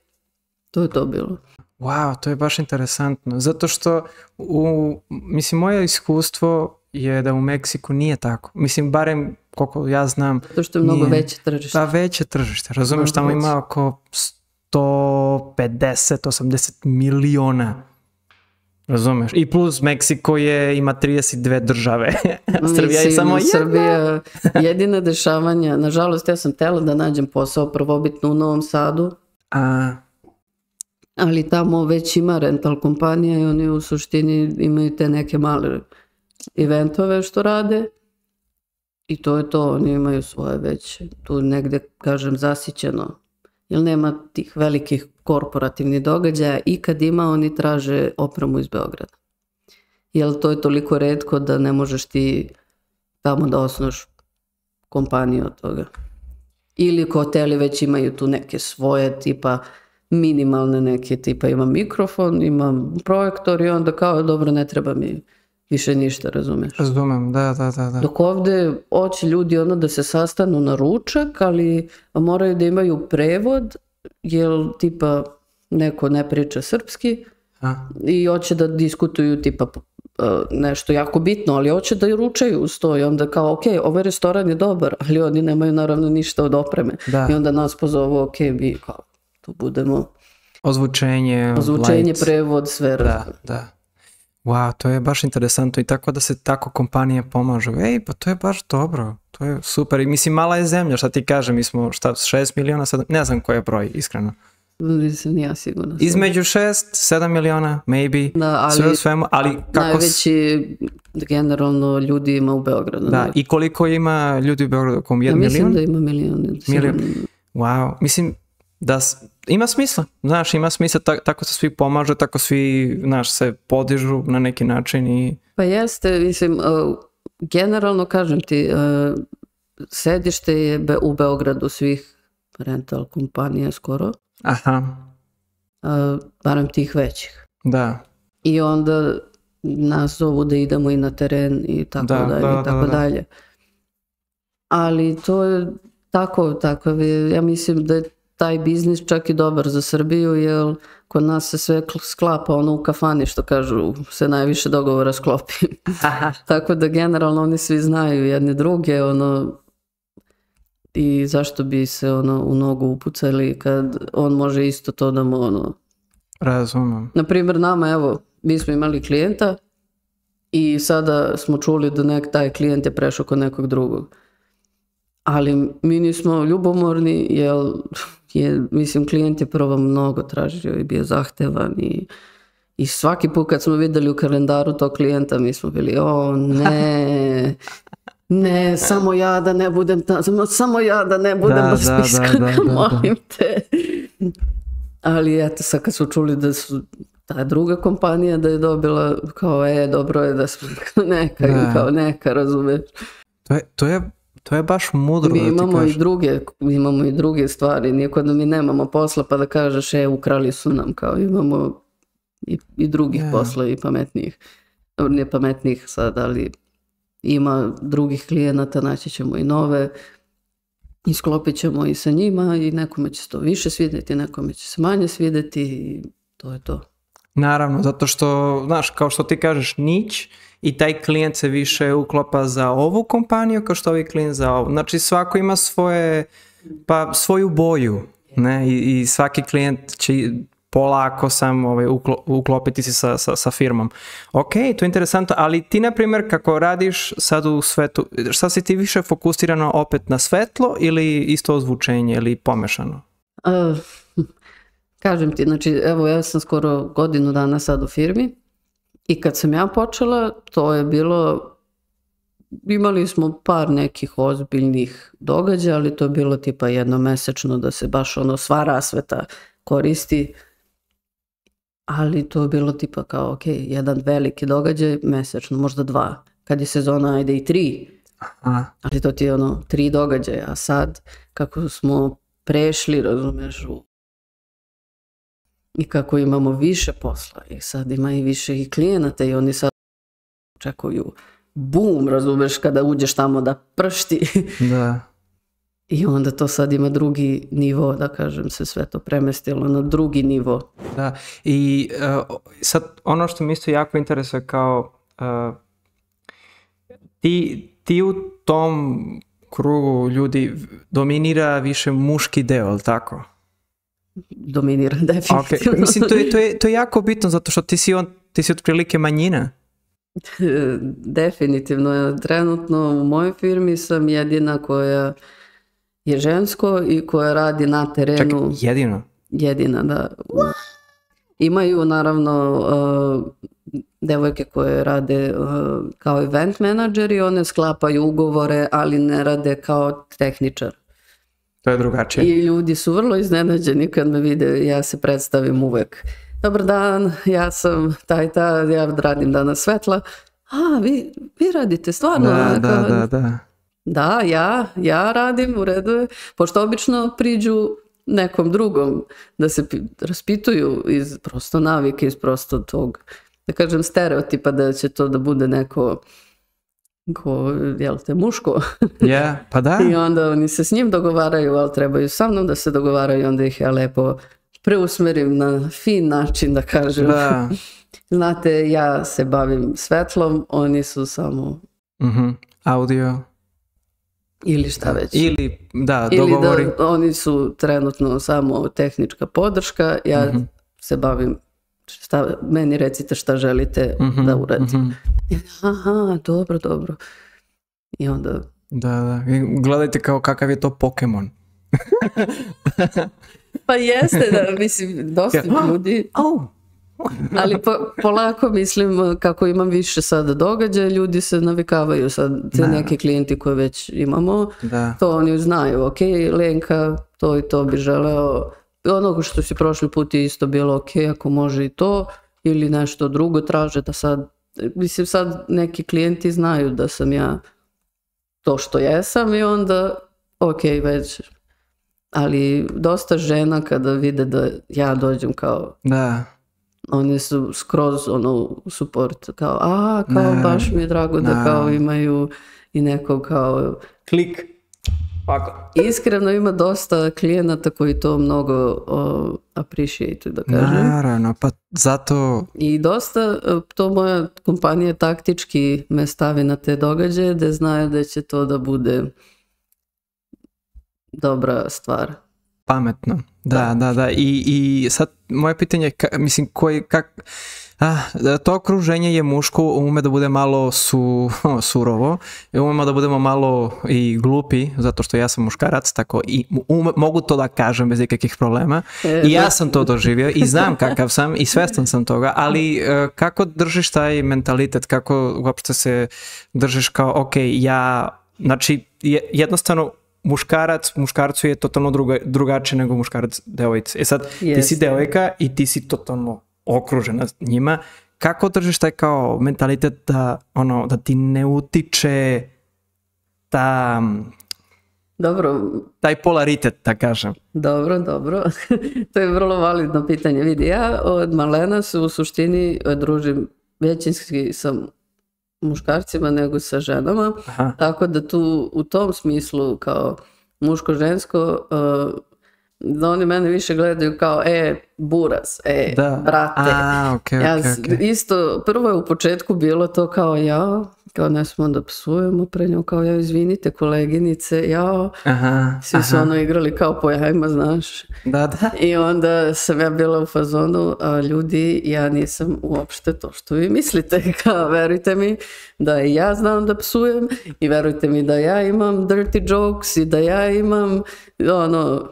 [SPEAKER 2] to je to bilo.
[SPEAKER 1] Wow, to je baš interesantno. Zato što, u, mislim, moje iskustvo je da u Meksiku nije tako. Mislim, barem koliko ja znam,
[SPEAKER 2] Zato što je mnogo
[SPEAKER 1] Nije.
[SPEAKER 2] veće tržište.
[SPEAKER 1] da veće tržište. Razumeš, tamo ima oko 150-80 miliona. Razumeš? I plus Meksiko je, ima 32 države. Srbija je
[SPEAKER 2] Mislim,
[SPEAKER 1] samo jedna.
[SPEAKER 2] Srbija, jedina dešavanja, nažalost ja sam tela da nađem posao prvobitno u Novom Sadu,
[SPEAKER 1] A,
[SPEAKER 2] ali tamo već ima rental kompanija i oni u suštini imaju te neke male eventove što rade i to je to, oni imaju svoje već tu negde, kažem, zasićeno. Jer nema tih velikih korporativnih događaja i kad ima oni traže opremu iz Beograda. Jer to je toliko redko da ne možeš ti tamo da osnoš kompaniju od toga. Ili hoteli već imaju tu neke svoje tipa minimalne neke tipa ima mikrofon, ima projektor i onda kao dobro ne treba mi više ništa, razumeš?
[SPEAKER 1] razumem, da, da, da. da.
[SPEAKER 2] Dok ovdje hoće ljudi ono da se sastanu na ručak, ali moraju da imaju prevod, jer tipa neko ne priča srpski
[SPEAKER 1] A,
[SPEAKER 2] i hoće da diskutuju tipa uh, nešto jako bitno, ali hoće da i ručaju uz to i onda kao, ok, ovaj restoran je dobar, ali oni nemaju naravno ništa od opreme.
[SPEAKER 1] Da.
[SPEAKER 2] I onda nas pozovu, ok, mi kao, tu budemo,
[SPEAKER 1] ozvučenje,
[SPEAKER 2] ozvučenje,
[SPEAKER 1] lights.
[SPEAKER 2] prevod, sve.
[SPEAKER 1] Da, da. Wow, to je baš interesantno i tako da se tako kompanije pomažu. Ej, pa to je baš dobro. To je super. I mislim, mala je zemlja, šta ti kažem, mi smo šta, 6 miliona sad, ne znam koji je broj, iskreno.
[SPEAKER 2] Nisam ni ja sigurna.
[SPEAKER 1] Između 6, 7 miliona, maybe,
[SPEAKER 2] Da, ali
[SPEAKER 1] sve u svemu, ali kako...
[SPEAKER 2] najveći generalno ljudi ima u Beogradu.
[SPEAKER 1] Da, i koliko ima ljudi u Beogradu? Kom
[SPEAKER 2] Ja
[SPEAKER 1] jedan
[SPEAKER 2] mislim
[SPEAKER 1] milion?
[SPEAKER 2] da ima milion.
[SPEAKER 1] Milion.
[SPEAKER 2] sigurno.
[SPEAKER 1] Wow, mislim da ima smisla, znaš, ima smisla, ta- tako se svi pomažu, tako svi, znaš, se podižu na neki način i
[SPEAKER 2] Pa jeste, mislim, uh, generalno kažem ti, uh, sedište je be- u Beogradu svih rental kompanija skoro,
[SPEAKER 1] aha,
[SPEAKER 2] uh, barem tih većih.
[SPEAKER 1] da,
[SPEAKER 2] I onda nas zovu da idemo i na teren i tako
[SPEAKER 1] Da,
[SPEAKER 2] dalje
[SPEAKER 1] da,
[SPEAKER 2] i tako
[SPEAKER 1] da, da.
[SPEAKER 2] dalje. Ali to je tako, takav je, ja mislim da je taj biznis čak i dobar za Srbiju, jer kod nas se sve kl- sklapa ono u kafani što kažu se najviše dogovora sklopi. tako da generalno oni svi znaju jedni druge, ono i zašto bi se ono u nogu upucali kad on može isto to da mu ono
[SPEAKER 1] razumem.
[SPEAKER 2] na primjer nama evo mi smo imali klijenta i sada smo čuli da nek taj klijent je prešao kod nekog drugog ali mi nismo ljubomorni jer je, mislim klijent je prvo mnogo tražio i bio zahtevan i, i svaki put kad smo vidjeli u kalendaru tog klijenta mi smo bili o ne ne, samo ja da ne budem ta, samo, samo ja da ne budem
[SPEAKER 1] Da, da, da, da, da,
[SPEAKER 2] molim te. Ali eto sad kad su čuli da su ta druga kompanija da je dobila kao e dobro je da smo neka
[SPEAKER 1] Da.
[SPEAKER 2] kao neka razumeš.
[SPEAKER 1] To je, to je, to je baš mudro
[SPEAKER 2] Mi
[SPEAKER 1] da ti
[SPEAKER 2] imamo i
[SPEAKER 1] kažem.
[SPEAKER 2] druge, imamo i druge stvari, nije kod da mi nemamo posla pa da kažeš e ukrali su nam kao imamo i, i drugih
[SPEAKER 1] Da.
[SPEAKER 2] posla i pametnijih. Nije pametnijih sad, ali ima drugih klijenata, naći ćemo i nove i sklopit ćemo i sa njima i nekome će se to više svidjeti, nekome će se manje svidjeti i to je to.
[SPEAKER 1] Naravno, zato što, znaš, kao što ti kažeš, nić i taj klijent se više uklopa za ovu kompaniju kao što ovaj klijent za ovu. Znači svako ima svoje, pa svoju boju, ne, i, i svaki klijent će polako sam ovaj, uklo- uklopiti se sa, sa, sa firmom. Ok, to je interesantno, ali ti, na primjer, kako radiš sad u svetu, šta si ti više fokusirano opet na svetlo ili isto ozvučenje ili pomešano?
[SPEAKER 2] A, kažem ti, znači evo ja sam skoro godinu dana sad u firmi i kad sam ja počela to je bilo imali smo par nekih ozbiljnih događaja, ali to je bilo tipa jednomesečno da se baš ono sva rasveta koristi. Ali to je bilo tipa kao, ok, jedan veliki događaj mesečno, možda dva. Kad je sezona, ajde i tri.
[SPEAKER 1] A,
[SPEAKER 2] Ali to ti je ono tri događaja, a sad kako smo prešli, razumeš, u... i kako imamo više posla i sad ima i više i klijenata i oni sad očekuju bum, razumeš, kada uđeš tamo da pršti
[SPEAKER 1] da.
[SPEAKER 2] i onda to sad ima drugi nivo, da kažem se sve to premestilo na drugi nivo.
[SPEAKER 1] Da, i uh, sad ono što mi isto jako interesuje kao uh, ti, ti u tom krugu ljudi dominira više muški deo, ali tako?
[SPEAKER 2] Dominira definitivno.
[SPEAKER 1] mislim to je, to, je, to je jako bitno zato što ti si, on, ti si otprilike manjina.
[SPEAKER 2] Definitivno. Trenutno u mojoj firmi sam jedina koja je žensko i koja radi na
[SPEAKER 1] Čak
[SPEAKER 2] terenu.
[SPEAKER 1] jedino.
[SPEAKER 2] Jedina, da. Imaju naravno uh, devojke koje rade uh, kao event menadžeri, one sklapaju ugovore, ali ne rade kao tehničar.
[SPEAKER 1] To je drugačije.
[SPEAKER 2] I ljudi su vrlo iznenađeni kad me vide, ja se predstavim uvek. Dobar dan, ja sam taj ta, ja radim danas svetla. A, vi, vi radite stvarno?
[SPEAKER 1] Da, da, da, da.
[SPEAKER 2] Da, ja, ja radim, u redu je. Pošto obično priđu nekom drugom da se pi- raspituju iz prosto navike, iz prosto tog, da kažem, stereotipa da će to da bude neko ko, jel te, muško.
[SPEAKER 1] Je, pa da.
[SPEAKER 2] I onda oni se s njim dogovaraju, ali trebaju sa mnom da se dogovaraju onda ih ja lepo preusmerim na fin način da kažem.
[SPEAKER 1] Da.
[SPEAKER 2] Znate, ja se bavim svetlom, oni su samo
[SPEAKER 1] Mhm. Audio.
[SPEAKER 2] ili šta već.
[SPEAKER 1] Ili, da,
[SPEAKER 2] Ili
[SPEAKER 1] dogovori.
[SPEAKER 2] da oni su trenutno samo tehnička podrška, ja
[SPEAKER 1] Mhm.
[SPEAKER 2] se bavim šta, meni recite šta želite
[SPEAKER 1] Mhm,
[SPEAKER 2] da uradim.
[SPEAKER 1] mhm.
[SPEAKER 2] Aha, dobro, dobro. I onda,
[SPEAKER 1] Da, da. Gledajte kao kakav je to Pokemon.
[SPEAKER 2] Pa jeste da, mislim, dosta ljudi,
[SPEAKER 1] Oh.
[SPEAKER 2] ali po, polako mislim kako imam više sada događaja, ljudi se navikavaju sad, te neki klijenti koje već imamo,
[SPEAKER 1] Da.
[SPEAKER 2] to oni znaju, ok, Lenka, to i to bi želeo, onoga što si prošli put je isto bilo ok, ako može i to, ili nešto drugo traže da sad, mislim sad neki klijenti znaju da sam ja to što jesam i onda ok, već, ali dosta žena kada vide da ja dođem kao
[SPEAKER 1] Da.
[SPEAKER 2] oni su skroz ono support kao a kao
[SPEAKER 1] Da.
[SPEAKER 2] baš mi je drago da
[SPEAKER 1] Da.
[SPEAKER 2] kao imaju i nekog kao
[SPEAKER 1] Klik. Ovako.
[SPEAKER 2] iskreno ima dosta klijenata koji to mnogo o, appreciate da kažem
[SPEAKER 1] Naravno, pa zato...
[SPEAKER 2] i dosta e, to moja kompanija taktički me stavi na te događaje da znaju da će to da bude dobra stvar
[SPEAKER 1] Pametno. Da, da, da. I, i sad moje pitanje je, ka- mislim, koji, kak, ah, da to okruženje je muško, ume da bude malo su, surovo, umemo da budemo malo i glupi, zato što ja sam muškarac, tako i ume- mogu to da kažem bez ikakvih problema.
[SPEAKER 2] E,
[SPEAKER 1] I ja
[SPEAKER 2] da.
[SPEAKER 1] sam to doživio i znam kakav sam i svestan sam toga, ali e, kako držiš taj mentalitet, kako uopšte se držiš kao, ok, ja, znači je- jednostavno muškarac, muškarcu je totalno druga, drugačije nego muškarac devojci. E sad, ti si devojka i ti si totalno okružena njima. Kako držiš taj kao mentalitet da, ono, da ti ne utiče ta,
[SPEAKER 2] dobro
[SPEAKER 1] taj polaritet, da kažem?
[SPEAKER 2] Dobro, dobro. to je vrlo validno pitanje. Vidi, ja od malena se u suštini e, družim većinski sa muškarcima nego sa ženama,
[SPEAKER 1] Aha.
[SPEAKER 2] tako da tu u tom smislu kao muško-žensko e, da oni mene više gledaju kao e, buras, e,
[SPEAKER 1] Da.
[SPEAKER 2] brate.
[SPEAKER 1] A, ok,
[SPEAKER 2] ja
[SPEAKER 1] ok,
[SPEAKER 2] s-
[SPEAKER 1] ok.
[SPEAKER 2] isto, prvo je u početku bilo to kao ja, kao ne smo da psujemo pre nju, kao ja, izvinite koleginice, ja,
[SPEAKER 1] Aha,
[SPEAKER 2] svi su ono igrali kao po jajima, znaš.
[SPEAKER 1] da, da.
[SPEAKER 2] I onda sam ja bila u fazonu, a ljudi, ja nisam uopšte to što vi mislite. Kao, verujte mi da i ja znam da psujem i verujte mi da ja imam dirty jokes i da ja imam ono,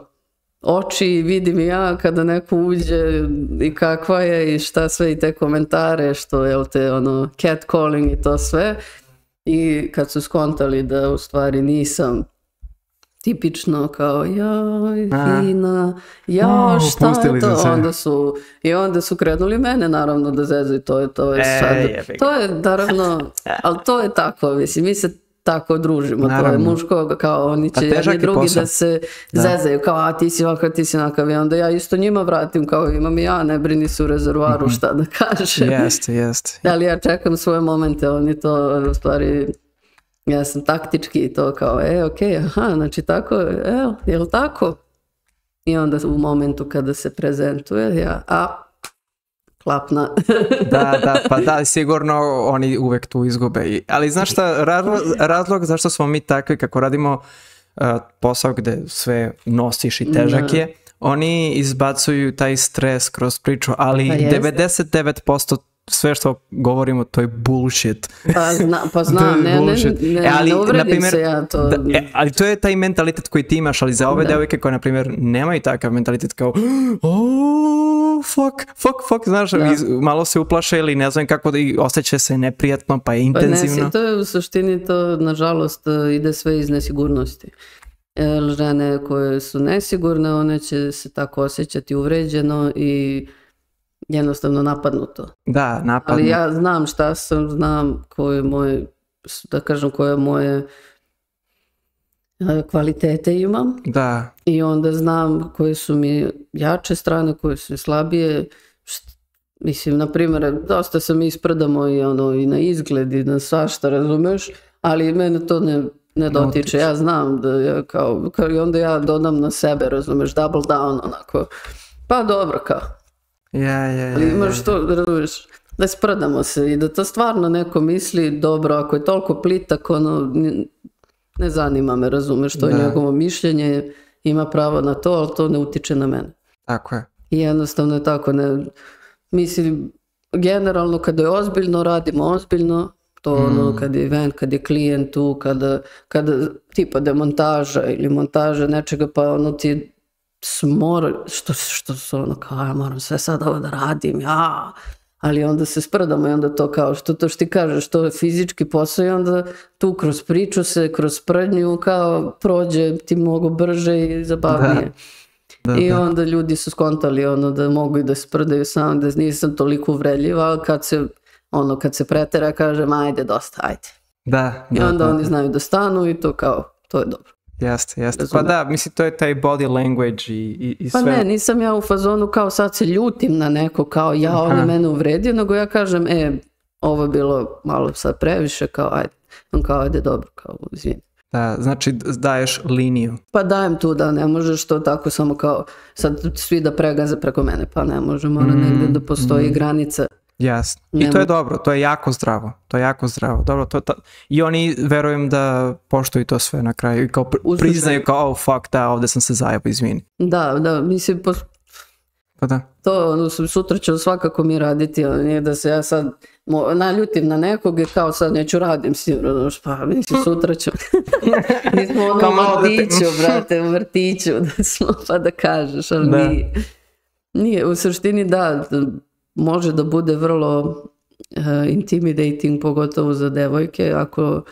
[SPEAKER 2] oči i vidim i ja kada neko uđe i kakva je i šta sve i te komentare što je te ono catcalling i to sve. I kad su skontali da u stvari nisam tipično kao joj fina, ja šta je to, onda su i onda su krenuli mene naravno da zezaju, to je, to je
[SPEAKER 1] E,
[SPEAKER 2] sad,
[SPEAKER 1] ga.
[SPEAKER 2] to je naravno, ali to je tako, mislim, mi se tako družimo, to je
[SPEAKER 1] Naravno.
[SPEAKER 2] muško, kao oni
[SPEAKER 1] A
[SPEAKER 2] će jedni
[SPEAKER 1] je
[SPEAKER 2] drugi
[SPEAKER 1] posao.
[SPEAKER 2] da se zezaju, kao a ti si ovakav, ti si onakav i onda ja isto njima vratim, kao imam i ja, ne brini se u rezervoaru
[SPEAKER 1] Mhm.
[SPEAKER 2] šta da kažem.
[SPEAKER 1] Jeste, jeste.
[SPEAKER 2] Ali ja čekam svoje momente, oni to u stvari, ja sam taktički to kao, e, ok, aha, znači tako, evo, jel tako? I onda u momentu kada se prezentuje, ja, a, klapna.
[SPEAKER 1] Da, da, pa da, sigurno oni uvek tu izgube. Ali znaš šta, razlog, razlog zašto smo mi takvi kako radimo uh, posao gde sve nosiš i težak
[SPEAKER 2] Da.
[SPEAKER 1] je, oni izbacuju taj stres kroz priču, ali
[SPEAKER 2] Pa jeste.
[SPEAKER 1] 99% sve što govorimo to je bullshit.
[SPEAKER 2] Pa, zna, pa znam, ne, ne, ne,
[SPEAKER 1] E, ali,
[SPEAKER 2] ne uvredim
[SPEAKER 1] naprimjer,
[SPEAKER 2] se ja to.
[SPEAKER 1] Da, e, ali to je taj mentalitet koji ti imaš, ali za ove
[SPEAKER 2] Da.
[SPEAKER 1] devojke koje, na primjer, nemaju takav mentalitet kao oh, fuck, fuck, fuck, znaš, iz- malo se uplaše ili ne znam kako da i osjeća se neprijatno, pa je
[SPEAKER 2] Pa ne,
[SPEAKER 1] intenzivno.
[SPEAKER 2] to je u suštini to, nažalost, e, ide sve iz nesigurnosti. Jer žene koje su nesigurne, one će se tako osjećati uvređeno i jednostavno napadnuto.
[SPEAKER 1] Da, napadno.
[SPEAKER 2] Ali ja znam šta sam, znam koje moje, da kažem, koje moje e, kvalitete imam
[SPEAKER 1] Da,
[SPEAKER 2] i onda znam koje su mi jače strane, koje su slabije. Mislim, na primjer, dosta se mi ispredamo i, ono, i na izgled i na svašta, razumeš, ali mene to ne, ne dotiče. Ja znam da ja kao, kao i onda ja dodam na sebe, razumeš, double down, onako. Pa dobro, kao.
[SPEAKER 1] Ja, ja,
[SPEAKER 2] Ali
[SPEAKER 1] ja,
[SPEAKER 2] imaš to, razumeš, da sprdamo se i da to stvarno neko misli dobro, ako je toliko plitak, ono, ne zanima me, razumeš, to je
[SPEAKER 1] Da.
[SPEAKER 2] njegovo mišljenje, ima pravo na to, ali to ne utiče na mene.
[SPEAKER 1] tako je.
[SPEAKER 2] I jednostavno je tako, ne, mislim, generalno kada je ozbiljno, radimo ozbiljno, To ono kad je event, kad je klijent tu, kada, kada tipa demontaža ili montaža nečega pa ono ti smor, što, što su ono kao ja moram sve sad ovo da radim, ja, ali onda se sprdamo i onda to kao što to što ti kažeš, to je fizički posao i onda tu kroz priču se, kroz sprdnju kao prođe ti mnogo brže i zabavnije.
[SPEAKER 1] Da,
[SPEAKER 2] I
[SPEAKER 1] da.
[SPEAKER 2] onda ljudi su skontali ono da mogu i da sprdaju sam, da nisam toliko uvredljiva, ali kad se, ono, kad se pretera kažem ajde dosta, ajde.
[SPEAKER 1] Da,
[SPEAKER 2] I
[SPEAKER 1] da,
[SPEAKER 2] onda
[SPEAKER 1] da,
[SPEAKER 2] oni znaju da stanu i to kao, to je dobro.
[SPEAKER 1] Jeste, jeste. Pa da, mislim, to je taj body language i, i, i
[SPEAKER 2] Pa
[SPEAKER 1] sve.
[SPEAKER 2] ne, nisam ja u fazonu kao sad se ljutim na neko kao ja, on je mene uvredio, nego ja kažem, e, ovo je bilo malo sad previše, kao ajde. On kao, ajde, dobro, kao, izvini.
[SPEAKER 1] Da, znači daješ liniju.
[SPEAKER 2] Pa dajem tu da ne možeš to tako samo kao sad svi da pregaze preko mene, pa ne može, mora
[SPEAKER 1] Mm,
[SPEAKER 2] negdje da postoji granica.
[SPEAKER 1] Jasno. I to je dobro, to je jako zdravo. To je jako zdravo. Dobro, to, to- I oni verujem da poštuju to sve na kraju i kao pr- priznaju kao, oh fuck, da, ovde sam se zajebao, izvini.
[SPEAKER 2] Da, da, mislim, pos-
[SPEAKER 1] Pa da.
[SPEAKER 2] to ono, su- sutra ću svakako mi raditi, ali nije da se ja sad mo- naljutim na nekog i kao sad neću radim sigurno, znaš, pa mislim sutra ću. Mi smo ono u
[SPEAKER 1] da te-
[SPEAKER 2] vrtiću, brate, u vrtiću da smo, pa da kažeš, ali
[SPEAKER 1] Da.
[SPEAKER 2] nije. Nije, u suštini da, može da bude vrlo eh, intimidating, pogotovo za devojke, ako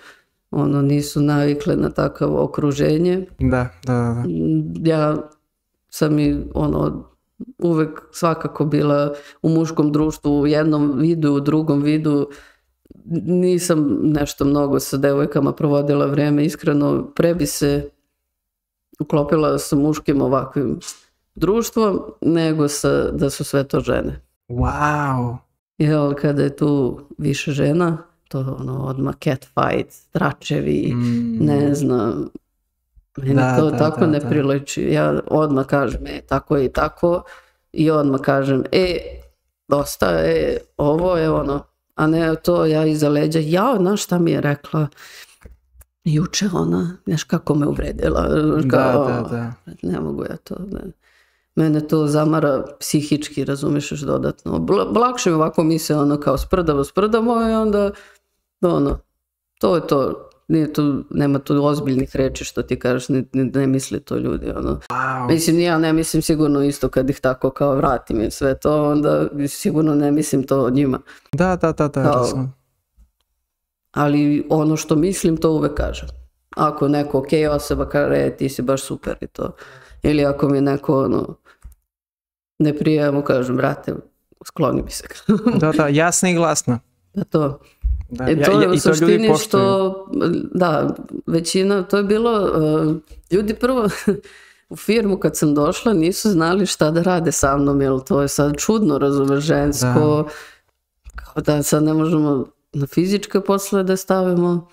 [SPEAKER 2] ono nisu navikle na takav okruženje.
[SPEAKER 1] Da, da, da. da.
[SPEAKER 2] Ja sam i ono uvek svakako bila u muškom društvu u jednom vidu, u drugom vidu. Nisam nešto mnogo sa devojkama provodila vreme, iskreno pre bi se uklopila sa muškim ovakvim društvom, nego sa, da su sve to žene.
[SPEAKER 1] Wow.
[SPEAKER 2] Jel, kada je tu više žena, to ono odmah catfight, tračevi,
[SPEAKER 1] Mm.
[SPEAKER 2] ne znam, meni
[SPEAKER 1] Da,
[SPEAKER 2] to
[SPEAKER 1] da,
[SPEAKER 2] tako
[SPEAKER 1] da,
[SPEAKER 2] ne
[SPEAKER 1] da.
[SPEAKER 2] priliči. Ja odmah kažem, e, tako je i tako, i odmah kažem, e, dosta, e, ovo je ono, a ne to ja iza leđa, ja, znaš šta mi je rekla, juče ona, znaš kako me uvredila,
[SPEAKER 1] Da,
[SPEAKER 2] kao,
[SPEAKER 1] da, da.
[SPEAKER 2] ne mogu ja to, ne. Mene to zamara psihički, razumiješ još dodatno. Lakše mi ovako mi se ono kao sprdamo, sprdamo i onda ono, to je to. Nije tu, nema tu ozbiljnih reči što ti kažeš, ne, ne, ne misli to ljudi. Ono.
[SPEAKER 1] Wow.
[SPEAKER 2] Mislim, ja ne mislim sigurno isto kad ih tako kao vratim i sve to, onda sigurno ne mislim to o njima.
[SPEAKER 1] Da, da, da, da,
[SPEAKER 2] Kao-. Ali ono što mislim, to uvek kažem. Ako neko ok osoba kaže, e, ti si baš super i to. Ili ako mi neko ono, ne prije, ja mu kažem, brate, skloni mi se.
[SPEAKER 1] Da, da, jasna i glasna.
[SPEAKER 2] da to.
[SPEAKER 1] Da,
[SPEAKER 2] E,
[SPEAKER 1] ja-
[SPEAKER 2] to je
[SPEAKER 1] ja-
[SPEAKER 2] u
[SPEAKER 1] to ljudi
[SPEAKER 2] suštini što, da, većina, to je bilo, uh, ljudi prvo u firmu kad sam došla nisu znali šta da rade sa mnom, jer to je sad čudno, razumeš, žensko, kao da sad ne možemo na fizičke poslove da je stavimo,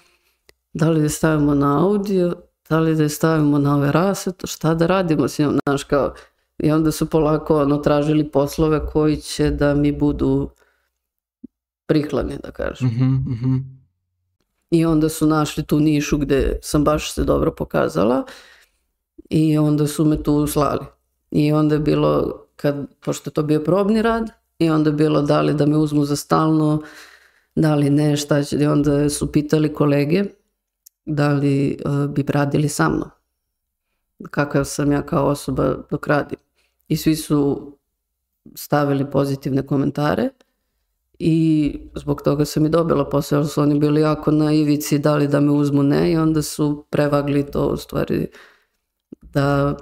[SPEAKER 2] da li da je stavimo na audio, da li da je stavimo na ove rasvete, šta da radimo s njom, znaš, kao, i onda su polako ono, tražili poslove koji će da mi budu prikladni, da kažem.
[SPEAKER 1] Mhm, mhm.
[SPEAKER 2] I onda su našli tu nišu gde sam baš se dobro pokazala i onda su me tu slali. I onda je bilo, kad, pošto to bio probni rad, i onda je bilo da li da me uzmu za stalno, da li ne, šta će. I onda su pitali kolege da li eh, bi radili sa mnom. Kakav sam ja kao osoba dok radim. I svi su stavili pozitivne komentare i zbog toga sam i dobila posao, jer su oni bili jako na ivici da li da me uzmu ne i onda su prevagli to u stvari da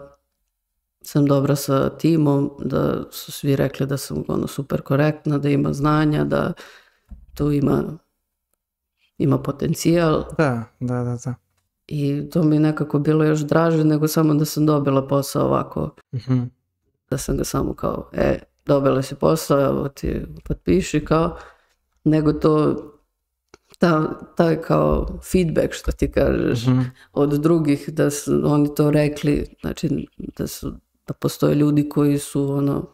[SPEAKER 2] sam dobra sa timom, da su svi rekli da sam ono super korektna, da ima znanja, da tu ima ima potencijal
[SPEAKER 1] Da, da, da, da.
[SPEAKER 2] i to mi nekako bilo još draže nego samo da sam dobila posao ovako
[SPEAKER 1] Mhm.
[SPEAKER 2] Da sam ga samo kao, e, dobila si posao, evo ti potpiši kao, nego to, ta, taj kao feedback što ti kažeš
[SPEAKER 1] Mhm.
[SPEAKER 2] od drugih, da su oni to rekli, znači da su, da postoje ljudi koji su ono,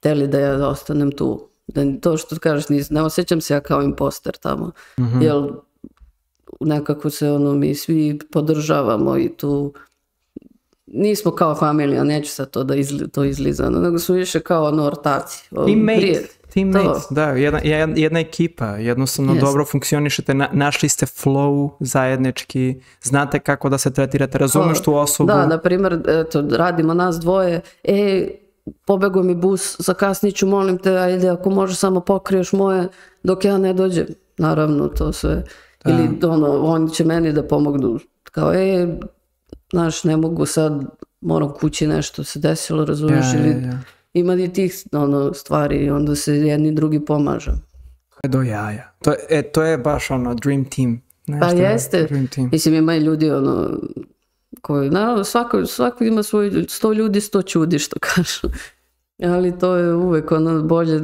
[SPEAKER 2] teli da ja ostanem tu. Da to što kažeš, nis- ne osjećam se ja kao imposter tamo,
[SPEAKER 1] Mhm.
[SPEAKER 2] jer nekako se ono mi svi podržavamo i tu nismo kao familija, neću sad to da izli, to izlizano, nego smo više kao ono ortaci. o,
[SPEAKER 1] Teammate.
[SPEAKER 2] prijatelji.
[SPEAKER 1] teammates, da, jedna, jedna, ekipa, jednostavno
[SPEAKER 2] Jest.
[SPEAKER 1] dobro funkcionišete, na, našli ste flow zajednički, znate kako da se tretirate, razumeš tu osobu.
[SPEAKER 2] Da, na primjer, eto, radimo nas dvoje, e, pobegao mi bus, zakasnit ću, molim te, ajde, ako možeš samo pokriješ moje, dok ja ne dođem. Naravno, to sve. Ili ono, oni će meni da pomognu. Kao, e, znaš, ne mogu sad, moram kući nešto se desilo, razumiješ,
[SPEAKER 1] Ja,
[SPEAKER 2] ili
[SPEAKER 1] ja, ja.
[SPEAKER 2] ima i tih ono, stvari i onda se jedni drugi pomažu.
[SPEAKER 1] Do jaja. To, e, to je baš ono dream team. Znaš
[SPEAKER 2] Pa jeste.
[SPEAKER 1] Dream team.
[SPEAKER 2] Mislim, ima i ljudi ono, koji, naravno, svako, svako ima svoj, sto ljudi, sto čudi, što kažu. Ali to je uvek ono bolje,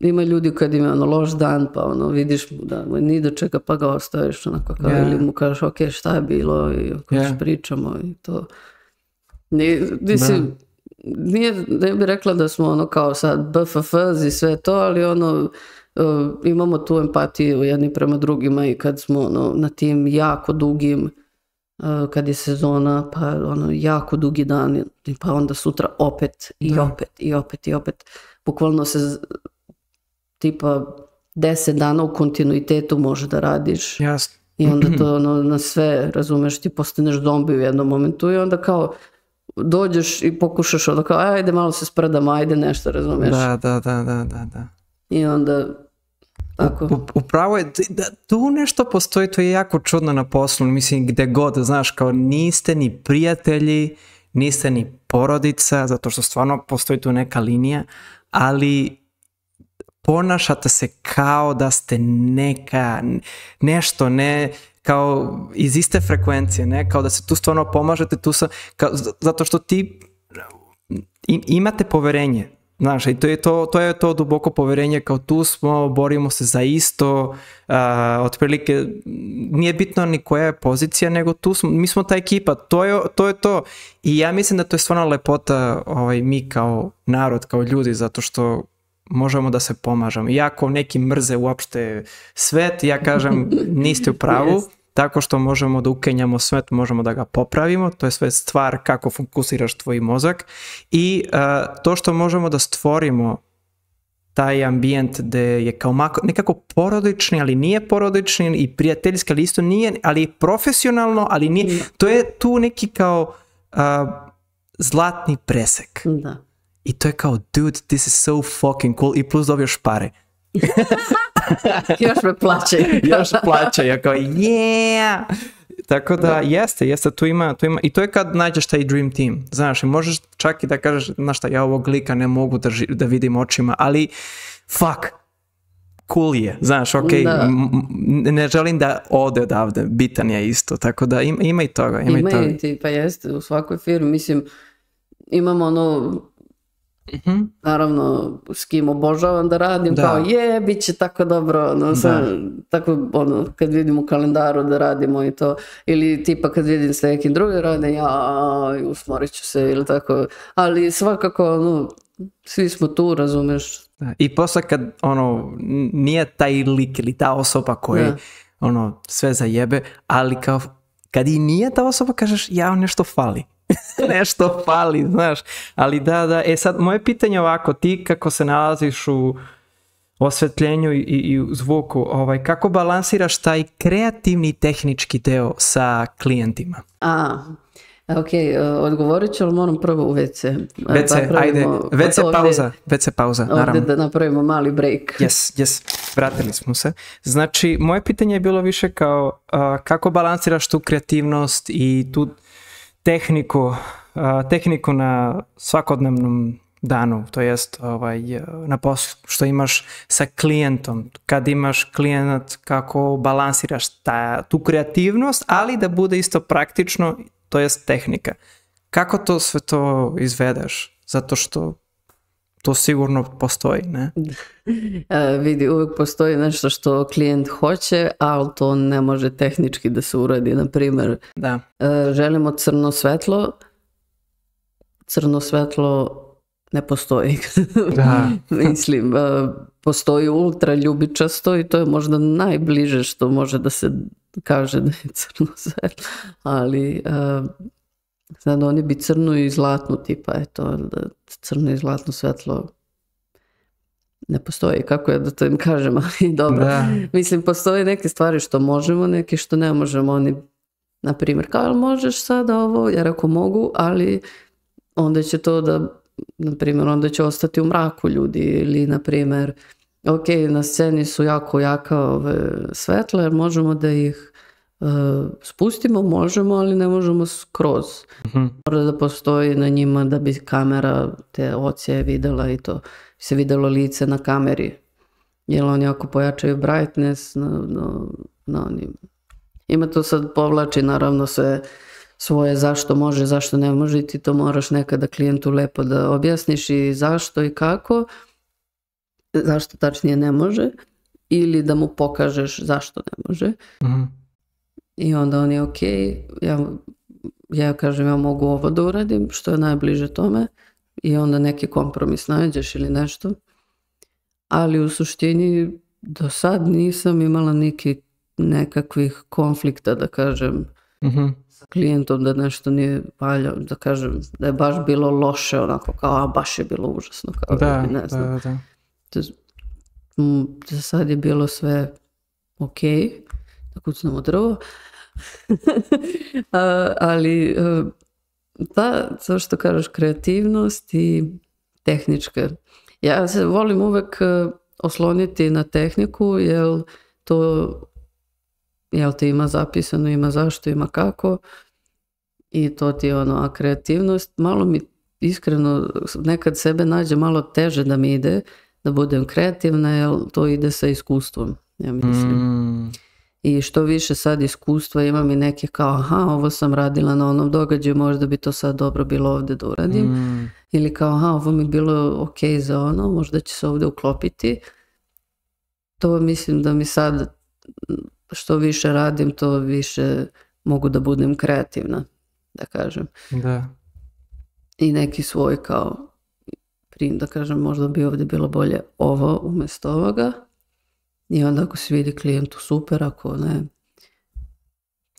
[SPEAKER 2] ima ljudi kad ima ono loš dan, pa ono vidiš mu da mu ni do čega, pa ga ostaviš onako kao,
[SPEAKER 1] Ja.
[SPEAKER 2] ili mu kažeš, ok, šta je bilo, i ako
[SPEAKER 1] Ja.
[SPEAKER 2] pričamo i to. Ni, mislim, nije, ne bi rekla da smo ono kao sad BFF i sve to, ali ono, e, imamo tu empatiju jedni prema drugima i kad smo ono, na tim jako dugim e, kad je sezona, pa ono jako dugi dan, pa onda sutra opet i opet i opet i opet. Bukvalno se tipa deset dana u kontinuitetu može da radiš
[SPEAKER 1] Jasno.
[SPEAKER 2] i onda to ono, na sve, razumeš, ti postaneš zombi u jednom momentu i onda kao dođeš i pokušaš onda kao ajde malo se sprdam, ajde nešto, razumeš.
[SPEAKER 1] Da, da, da, da, da, da.
[SPEAKER 2] I onda tako.
[SPEAKER 1] U- Upravo je, da, tu nešto postoji, to je jako čudno na poslu, mislim gde god, znaš, kao niste ni prijatelji, niste ni porodica, zato što stvarno postoji tu neka linija, ali ponašate se kao da ste neka, nešto, ne, kao iz iste frekvencije, ne, kao da se tu stvarno pomažete, tu sam, kao, zato što ti im- imate poverenje, znaš, i to je to, to je to duboko poverenje, kao tu smo, borimo se za isto, a, otprilike, nije bitno ni koja je pozicija, nego tu smo, mi smo ta ekipa, to je to. Je to. I ja mislim da to je stvarno lepota ovaj, mi kao narod, kao ljudi, zato što možemo da se pomažemo. Iako neki mrze uopšte svet, ja kažem niste u pravu,
[SPEAKER 2] Jest.
[SPEAKER 1] tako što možemo da ukenjamo svet, možemo da ga popravimo, to je sve stvar kako fokusiraš tvoj mozak i a, to što možemo da stvorimo taj ambijent gde je kao mako, nekako porodični, ali nije porodični i prijateljski, ali isto nije, ali profesionalno, ali nije, to je tu neki kao a, zlatni presek.
[SPEAKER 2] Da.
[SPEAKER 1] I to je kao, dude, this is so fucking cool i plus dobiješ pare.
[SPEAKER 2] Još me plaće.
[SPEAKER 1] još plaćaju, ja kao yeah! Tako da, jeste, jeste, tu ima, tu ima, i to je kad nađeš taj dream team, znaš, i možeš čak i da kažeš, znaš šta, ja ovog lika ne mogu da, ži- da vidim očima, ali fuck, cool je, znaš, ok,
[SPEAKER 2] Da.
[SPEAKER 1] ne želim da ode odavde, bitan je isto, tako da ima, ima i toga, ima, i
[SPEAKER 2] Ima
[SPEAKER 1] toga.
[SPEAKER 2] i ti, pa jeste, u svakoj firmi, mislim, imamo ono,
[SPEAKER 1] Mhm.
[SPEAKER 2] naravno, s kim obožavam da radim,
[SPEAKER 1] Da.
[SPEAKER 2] kao je, bit će tako dobro, ono, sam, tako, ono, kad vidim u kalendaru da radimo i to, ili tipa kad vidim s nekim drugim rade, ja, usmorit ću se, ili tako, ali svakako, ono, svi smo tu, razumeš,
[SPEAKER 1] Da. I posle kad ono nije taj lik ili ta osoba koji
[SPEAKER 2] Da.
[SPEAKER 1] ono sve zajebe, ali kao kad i nije ta osoba kažeš ja nešto fali. nešto fali, znaš. Ali da, da, e sad moje pitanje je ovako, ti kako se nalaziš u osvetljenju i, i u zvuku, ovaj, kako balansiraš taj kreativni tehnički deo sa klijentima?
[SPEAKER 2] A, ok, e, odgovorit ću, ali moram prvo u WC. E,
[SPEAKER 1] WC, ajde, WC
[SPEAKER 2] ovdje-
[SPEAKER 1] pauza, WC pauza, naravno.
[SPEAKER 2] da napravimo mali break.
[SPEAKER 1] Yes, yes, vratili smo se. Znači, moje pitanje je bilo više kao a, kako balansiraš tu kreativnost i tu tehniku, tehniku na svakodnevnom danu, to jest ovaj, na poslu, što imaš sa klijentom, kad imaš klijent, kako balansiraš ta, tu kreativnost, ali da bude isto praktično, to jest tehnika. Kako to sve to izvedeš? Zato što to sigurno postoji, ne?
[SPEAKER 2] E, vidi, uvijek postoji nešto što klijent hoće, ali to ne može tehnički da se uradi. Na primjer,
[SPEAKER 1] Da.
[SPEAKER 2] e, želimo crno svetlo, crno svetlo ne postoji.
[SPEAKER 1] Da.
[SPEAKER 2] Mislim, e, postoji ultra ljubičasto i to je možda najbliže što može da se kaže da je crno svetlo. Ali e, sad oni bi crno i zlatnu tipa, eto, crno i zlatno svetlo ne postoji, kako ja da to im kažem, ali dobro.
[SPEAKER 1] Da.
[SPEAKER 2] Mislim, postoje neke stvari što možemo, neke što ne možemo. Oni, na primjer, kao, "Jel možeš sada ovo? Ja rekao, mogu, ali onda će to da, na primjer, onda će ostati u mraku ljudi ili, na primjer, ok, na sceni su jako jaka ove svetla, jer možemo da ih spustimo, možemo, ali ne možemo skroz.
[SPEAKER 1] Mhm.
[SPEAKER 2] Mora da postoji na njima da bi kamera te ocije videla i to se videlo lice na kameri. Jer oni ako pojačaju brightness na, na, na onim. Ima to sad povlači naravno sve svoje zašto može, zašto ne može i ti to moraš nekada klijentu lepo da objasniš i zašto i kako, zašto tačnije ne može ili da mu pokažeš zašto ne može.
[SPEAKER 1] Mhm.
[SPEAKER 2] I onda on je ok, ja, ja kažem ja mogu ovo da uradim, što je najbliže tome i onda neki kompromis nađeš ili nešto. Ali u suštini do sad nisam imala neki nekakvih konflikta da kažem
[SPEAKER 1] Mhm.
[SPEAKER 2] sa klijentom da nešto nije valja, da kažem da je baš bilo loše onako kao a baš je bilo užasno kao
[SPEAKER 1] Da,
[SPEAKER 2] ne znam.
[SPEAKER 1] da, da.
[SPEAKER 2] Da- sad je bilo sve ok, da kucnemo drvo. A, ali e, da, to što kažeš kreativnost i tehničke. Ja se volim uvek e, osloniti na tehniku, jer to jel ti ima zapisano, ima zašto, ima kako. I to ti je ono, a kreativnost, malo mi iskreno nekad sebe nađe malo teže da mi ide, da budem kreativna, jer to ide sa iskustvom, ja mislim.
[SPEAKER 1] Mm.
[SPEAKER 2] I što više sad iskustva imam i neke kao, aha, ovo sam radila na onom događaju, možda bi to sad dobro bilo ovdje da uradim.
[SPEAKER 1] Mm.
[SPEAKER 2] Ili kao, aha, ovo mi bilo ok za ono, možda će se ovdje uklopiti. To mislim da mi sad, što više radim, to više mogu da budem kreativna, da kažem.
[SPEAKER 1] Da.
[SPEAKER 2] I neki svoj kao, prim, da kažem, možda bi ovdje bilo bolje ovo umjesto ovoga. I onda ako se vidi klijentu super, ako ne,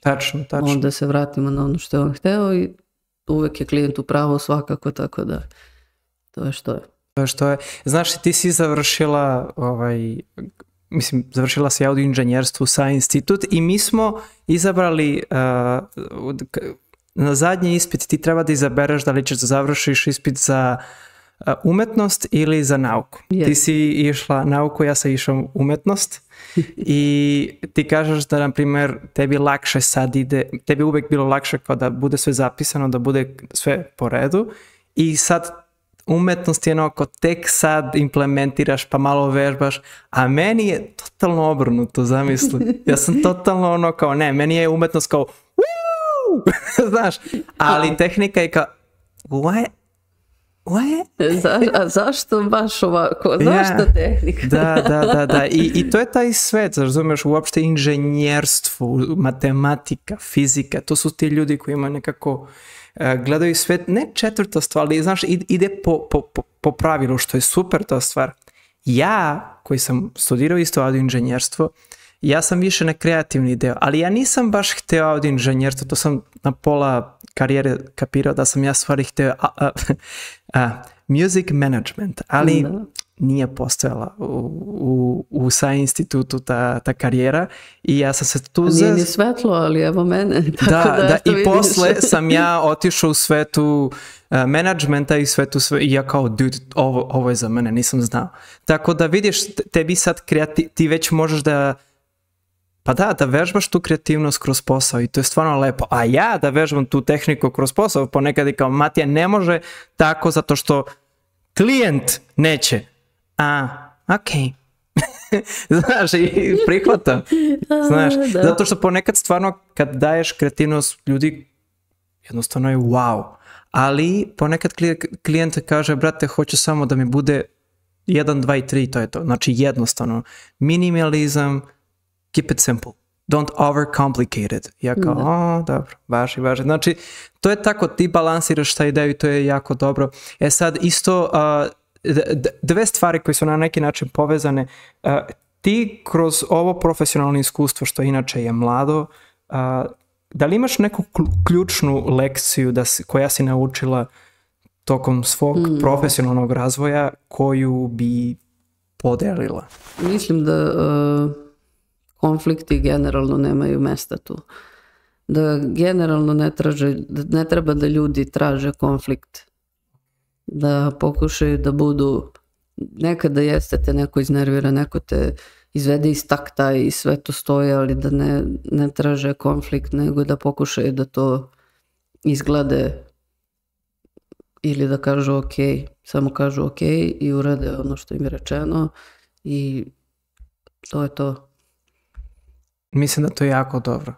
[SPEAKER 1] Tačno, tačno.
[SPEAKER 2] onda se vratimo na ono što je on hteo i uvek je klijent u pravu svakako, tako da to je što je.
[SPEAKER 1] To je što je. Znaš, ti si završila ovaj, mislim, završila si audio inženjerstvo sa institut i mi smo izabrali uh, na zadnji ispit ti treba da izabereš da li ćeš da završiš ispit za uh, umetnost ili za nauku.
[SPEAKER 2] Je.
[SPEAKER 1] Ti si išla nauku, ja sam išao umetnost i ti kažeš da, na primjer, tebi lakše sad ide, tebi uvek bilo lakše kao da bude sve zapisano, da bude sve po redu i sad umetnost je ono ako tek sad implementiraš pa malo vežbaš, a meni je totalno obrnuto, zamisli. Ja sam totalno ono kao, ne, meni je umetnost kao, znaš, ali tehnika je kao, what?
[SPEAKER 2] Za, a zašto baš ovako?
[SPEAKER 1] Ja.
[SPEAKER 2] Zašto tehnika?
[SPEAKER 1] Da, da, da, da. I, I to je taj svet, razumiješ, uopšte inženjerstvo, matematika, fizika, to su ti ljudi koji imaju nekako e, gledaju svet, ne četvrtostvo, ali znaš, id- ide po, po, po pravilu, što je super ta stvar. Ja, koji sam studirao isto audio inženjerstvo, ja sam više na kreativni deo, ali ja nisam baš hteo audio inženjerstvo, to sam na pola karijere kapirao da sam ja stvari hteo a, a, a, music management, ali
[SPEAKER 2] Da.
[SPEAKER 1] nije postojala u, u, u sa institutu ta, ta karijera i ja sam se tu
[SPEAKER 2] Nije ni
[SPEAKER 1] zez-
[SPEAKER 2] svetlo, ali evo mene. Tako
[SPEAKER 1] da, da,
[SPEAKER 2] eto
[SPEAKER 1] i
[SPEAKER 2] vidiš.
[SPEAKER 1] posle sam ja otišao u svetu uh, menadžmenta i svetu sve, i ja kao, dude, ovo, ovo je za mene, nisam znao. Tako da vidiš, te- tebi sad kreati, ti već možeš da pa da, da vežbaš tu kreativnost kroz posao i to je stvarno lepo. A ja da vežbam tu tehniku kroz posao, ponekad i kao Matija ne može tako zato što klijent neće. A, okej. Znaš, i prihvatam. Znaš,
[SPEAKER 2] da.
[SPEAKER 1] zato što ponekad stvarno kad daješ kreativnost ljudi jednostavno je wow. Ali ponekad klije- klijent kaže, brate, hoću samo da mi bude 1, 2 i 3, to je to. Znači jednostavno. Minimalizam, keep it simple. Don't overcomplicate it. Ja kao, o, dobro, važi, važi. Znači, to je tako, ti balansiraš ta ideju i to je jako dobro. E sad, isto, d- dve stvari koje su na neki način povezane. A, ti kroz ovo profesionalno iskustvo, što inače je mlado, a, da li imaš neku kl- ključnu lekciju da si, koja si naučila tokom svog profesionalnog razvoja koju bi podelila?
[SPEAKER 2] Mislim da e, konflikti generalno nemaju mesta tu. Da generalno ne, traže, da ne treba da ljudi traže konflikt. Da pokušaju da budu, nekada jeste te neko iznervira, neko te izvede iz takta i sve to stoje, ali da ne, ne traže konflikt, nego da pokušaju da to izglede ili da kažu ok, samo kažu ok i urade ono što im je rečeno i to je to.
[SPEAKER 1] Mislim da to je jako dobro.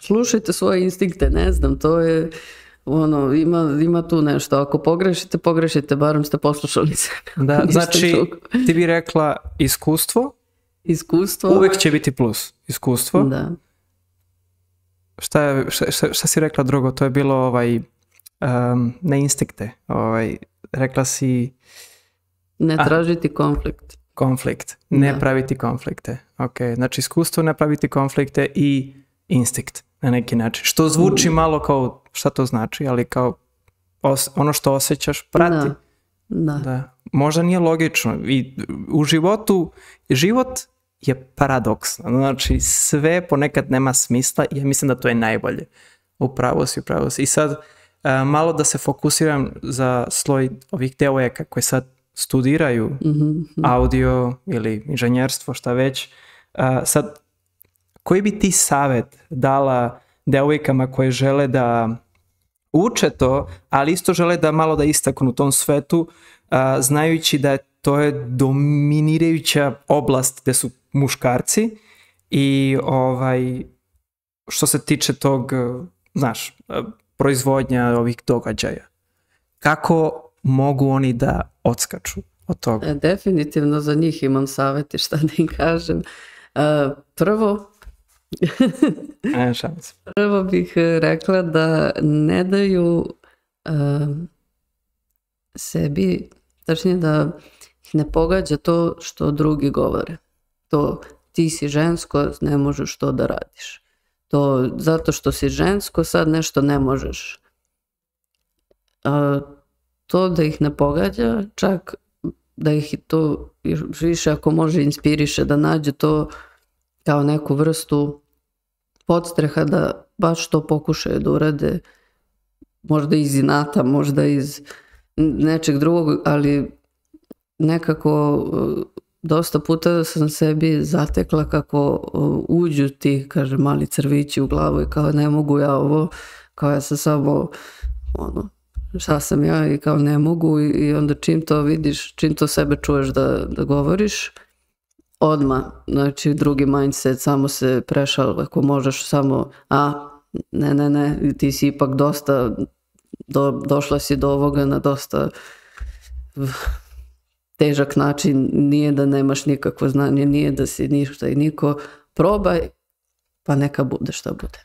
[SPEAKER 2] Slušajte svoje instinkte, ne znam, to je ono, ima, ima tu nešto. Ako pogrešite, pogrešite, barem ste poslušali se.
[SPEAKER 1] Da, znači, ti bi rekla iskustvo?
[SPEAKER 2] Iskustvo.
[SPEAKER 1] Uvek će biti plus. Iskustvo.
[SPEAKER 2] Da.
[SPEAKER 1] Šta, je, šta, šta, šta si rekla drugo? To je bilo ovaj, um, ne instinkte. Ovaj, rekla si...
[SPEAKER 2] Ne tražiti konflikt.
[SPEAKER 1] Konflikt. Ne da. praviti konflikte. Ok, znači iskustvo ne praviti konflikte i instinkt na neki način. Što zvuči malo kao, šta to znači, ali kao os, ono što osjećaš prati.
[SPEAKER 2] Da. Da.
[SPEAKER 1] da. Možda nije logično. I u životu, život je paradoks. Znači sve ponekad nema smisla i ja mislim da to je najbolje. Upravo si, upravo si. I sad uh, malo da se fokusiram za sloj ovih devojaka koje sad studiraju mm -hmm. audio ili inženjerstvo, šta već. Uh, sad, koji bi ti savet dala devojkama koje žele da uče to, ali isto žele da malo da istaknu u tom svetu, uh, znajući da je to je dominirajuća oblast gde su muškarci i ovaj što se tiče tog, znaš, proizvodnja ovih događaja. Kako mogu oni da odskaču od toga?
[SPEAKER 2] E, definitivno za njih imam savete šta da im kažem. E, prvo,
[SPEAKER 1] e,
[SPEAKER 2] prvo bih rekla da ne daju sebi, tačnije da ih ne pogađa to što drugi govore. To ti si žensko, ne možeš to da radiš. To zato što si žensko sad nešto ne možeš. A, to da ih ne pogađa, čak da ih to više ako može inspiriše da nađe to kao neku vrstu podstreha da baš to pokušaju da urade možda iz inata, možda iz nečeg drugog, ali nekako dosta puta sam sebi zatekla kako uđu ti, kaže, mali crvići u glavu i kao ne mogu ja ovo, kao ja sam samo, ono, šta sam ja i kao ne mogu i onda čim to vidiš, čim to sebe čuješ da, da govoriš, odma, znači drugi mindset, samo se prešal, ako možeš samo, a, ne, ne, ne, ti si ipak dosta, do, došla si do ovoga na dosta težak način, nije da nemaš nikakvo znanje, nije da si ništa i niko, probaj, pa neka bude šta bude.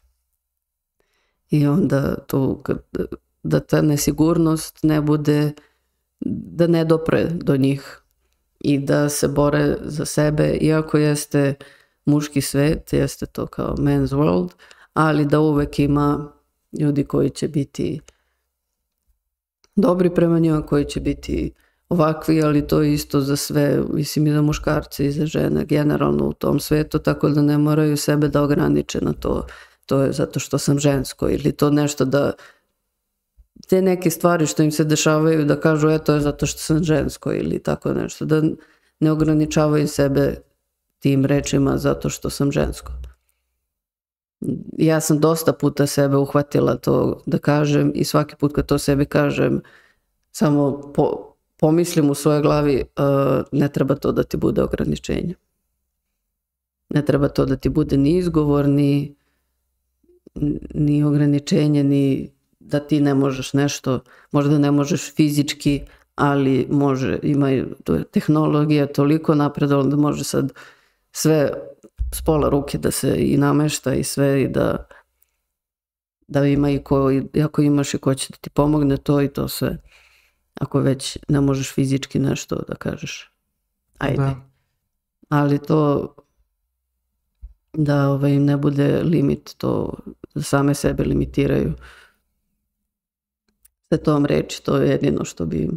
[SPEAKER 2] I onda tu, kad, da ta nesigurnost ne bude, da ne dopre do njih i da se bore za sebe, iako jeste muški svet, jeste to kao men's world, ali da uvek ima ljudi koji će biti dobri prema njima, koji će biti ovakvi, ali to je isto za sve, mislim i za muškarce i za žene generalno u tom svetu, tako da ne moraju sebe da ograniče na to, to je zato što sam žensko ili to nešto da te neke stvari što im se dešavaju da kažu eto je zato što sam žensko ili tako nešto, da ne ograničavaju sebe tim rečima zato što sam žensko. Ja sam dosta puta sebe uhvatila to da kažem i svaki put kad to sebi kažem samo po, pomislim u svojoj glavi uh, ne treba to da ti bude ograničenje. Ne treba to da ti bude ni izgovor, ni, ni ograničenje, ni da ti ne možeš nešto, možda ne možeš fizički, ali može, ima tehnologija toliko napredovala da može sad sve s pola ruke da se i namešta i sve i da da ima i ko, ako imaš i ko će da ti pomogne to i to sve ako već ne možeš fizički nešto da kažeš. Ajde. Da. Ali to da ovaj, ne bude limit, to same sebe limitiraju. Sve to vam reći, to je jedino što bi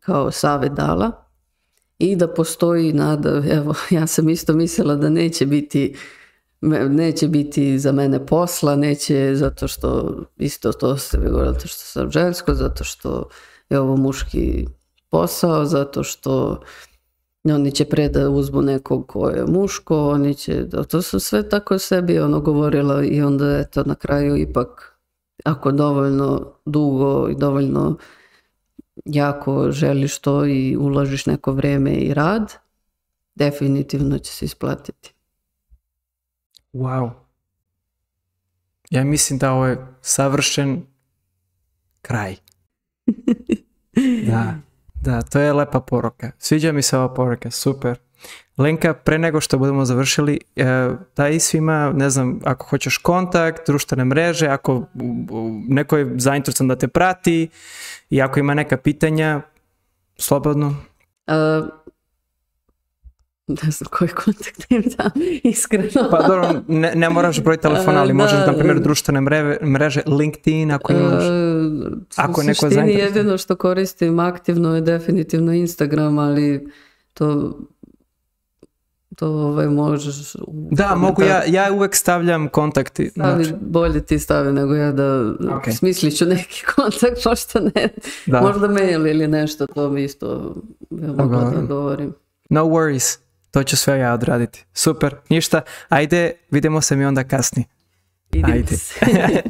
[SPEAKER 2] kao save dala. i da postoji nada, evo, ja sam isto mislila da neće biti neće biti za mene posla, neće zato što isto to se govorila, zato što sam žensko, zato što je ovo muški posao, zato što oni će pre da uzmu nekog ko je muško, oni će, to su sve tako sebi ono govorila i onda eto na kraju ipak ako dovoljno dugo i dovoljno jako želiš to i uložiš neko vrijeme i rad, definitivno će se isplatiti.
[SPEAKER 1] Wow. Ja mislim da ovo je savršen kraj. da, da, to je lepa poruka. Sviđa mi se ova poruka, super. Lenka, pre nego što budemo završili, e, daj svima, ne znam, ako hoćeš kontakt, društvene mreže, ako neko je zainteresovan da te prati i ako ima neka pitanja, slobodno.
[SPEAKER 2] Uh, ne znam koji kontakt im da, iskreno.
[SPEAKER 1] Pa dobro, ne, ne moraš broj telefona, ali možeš, na primjer, društvene mreže, mreže LinkedIn, ako imaš, uh, ako je neko zainteresovan.
[SPEAKER 2] jedino što koristim aktivno je definitivno Instagram, ali to to ovaj, možeš...
[SPEAKER 1] Da, mogu ja, ja uvek stavljam kontakti.
[SPEAKER 2] Stavi, znači. Bolje ti stavi nego ja da okay. smislit ću neki kontakt, možda ne. Da. Možda mail ili nešto, to mi isto mogu da govorim.
[SPEAKER 1] No worries, to ću sve ja odraditi. Super, ništa, ajde, vidimo se mi onda kasni.
[SPEAKER 2] Idemo Ajde.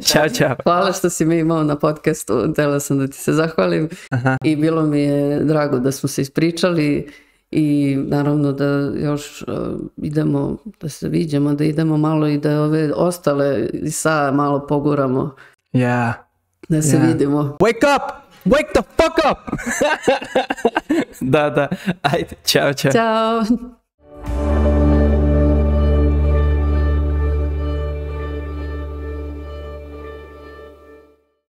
[SPEAKER 1] čao, čao.
[SPEAKER 2] Hvala što si mi imao na podcastu, htjela sam da ti se zahvalim Aha. i bilo mi je drago da smo se ispričali i naravno da još uh, idemo, da se viđemo, da idemo malo i da ove ostale sa malo poguramo.
[SPEAKER 1] Ja.
[SPEAKER 2] Da se vidimo.
[SPEAKER 1] Wake up! Wake the fuck up! da, da. Ajde, čao, čao.
[SPEAKER 2] Ćao.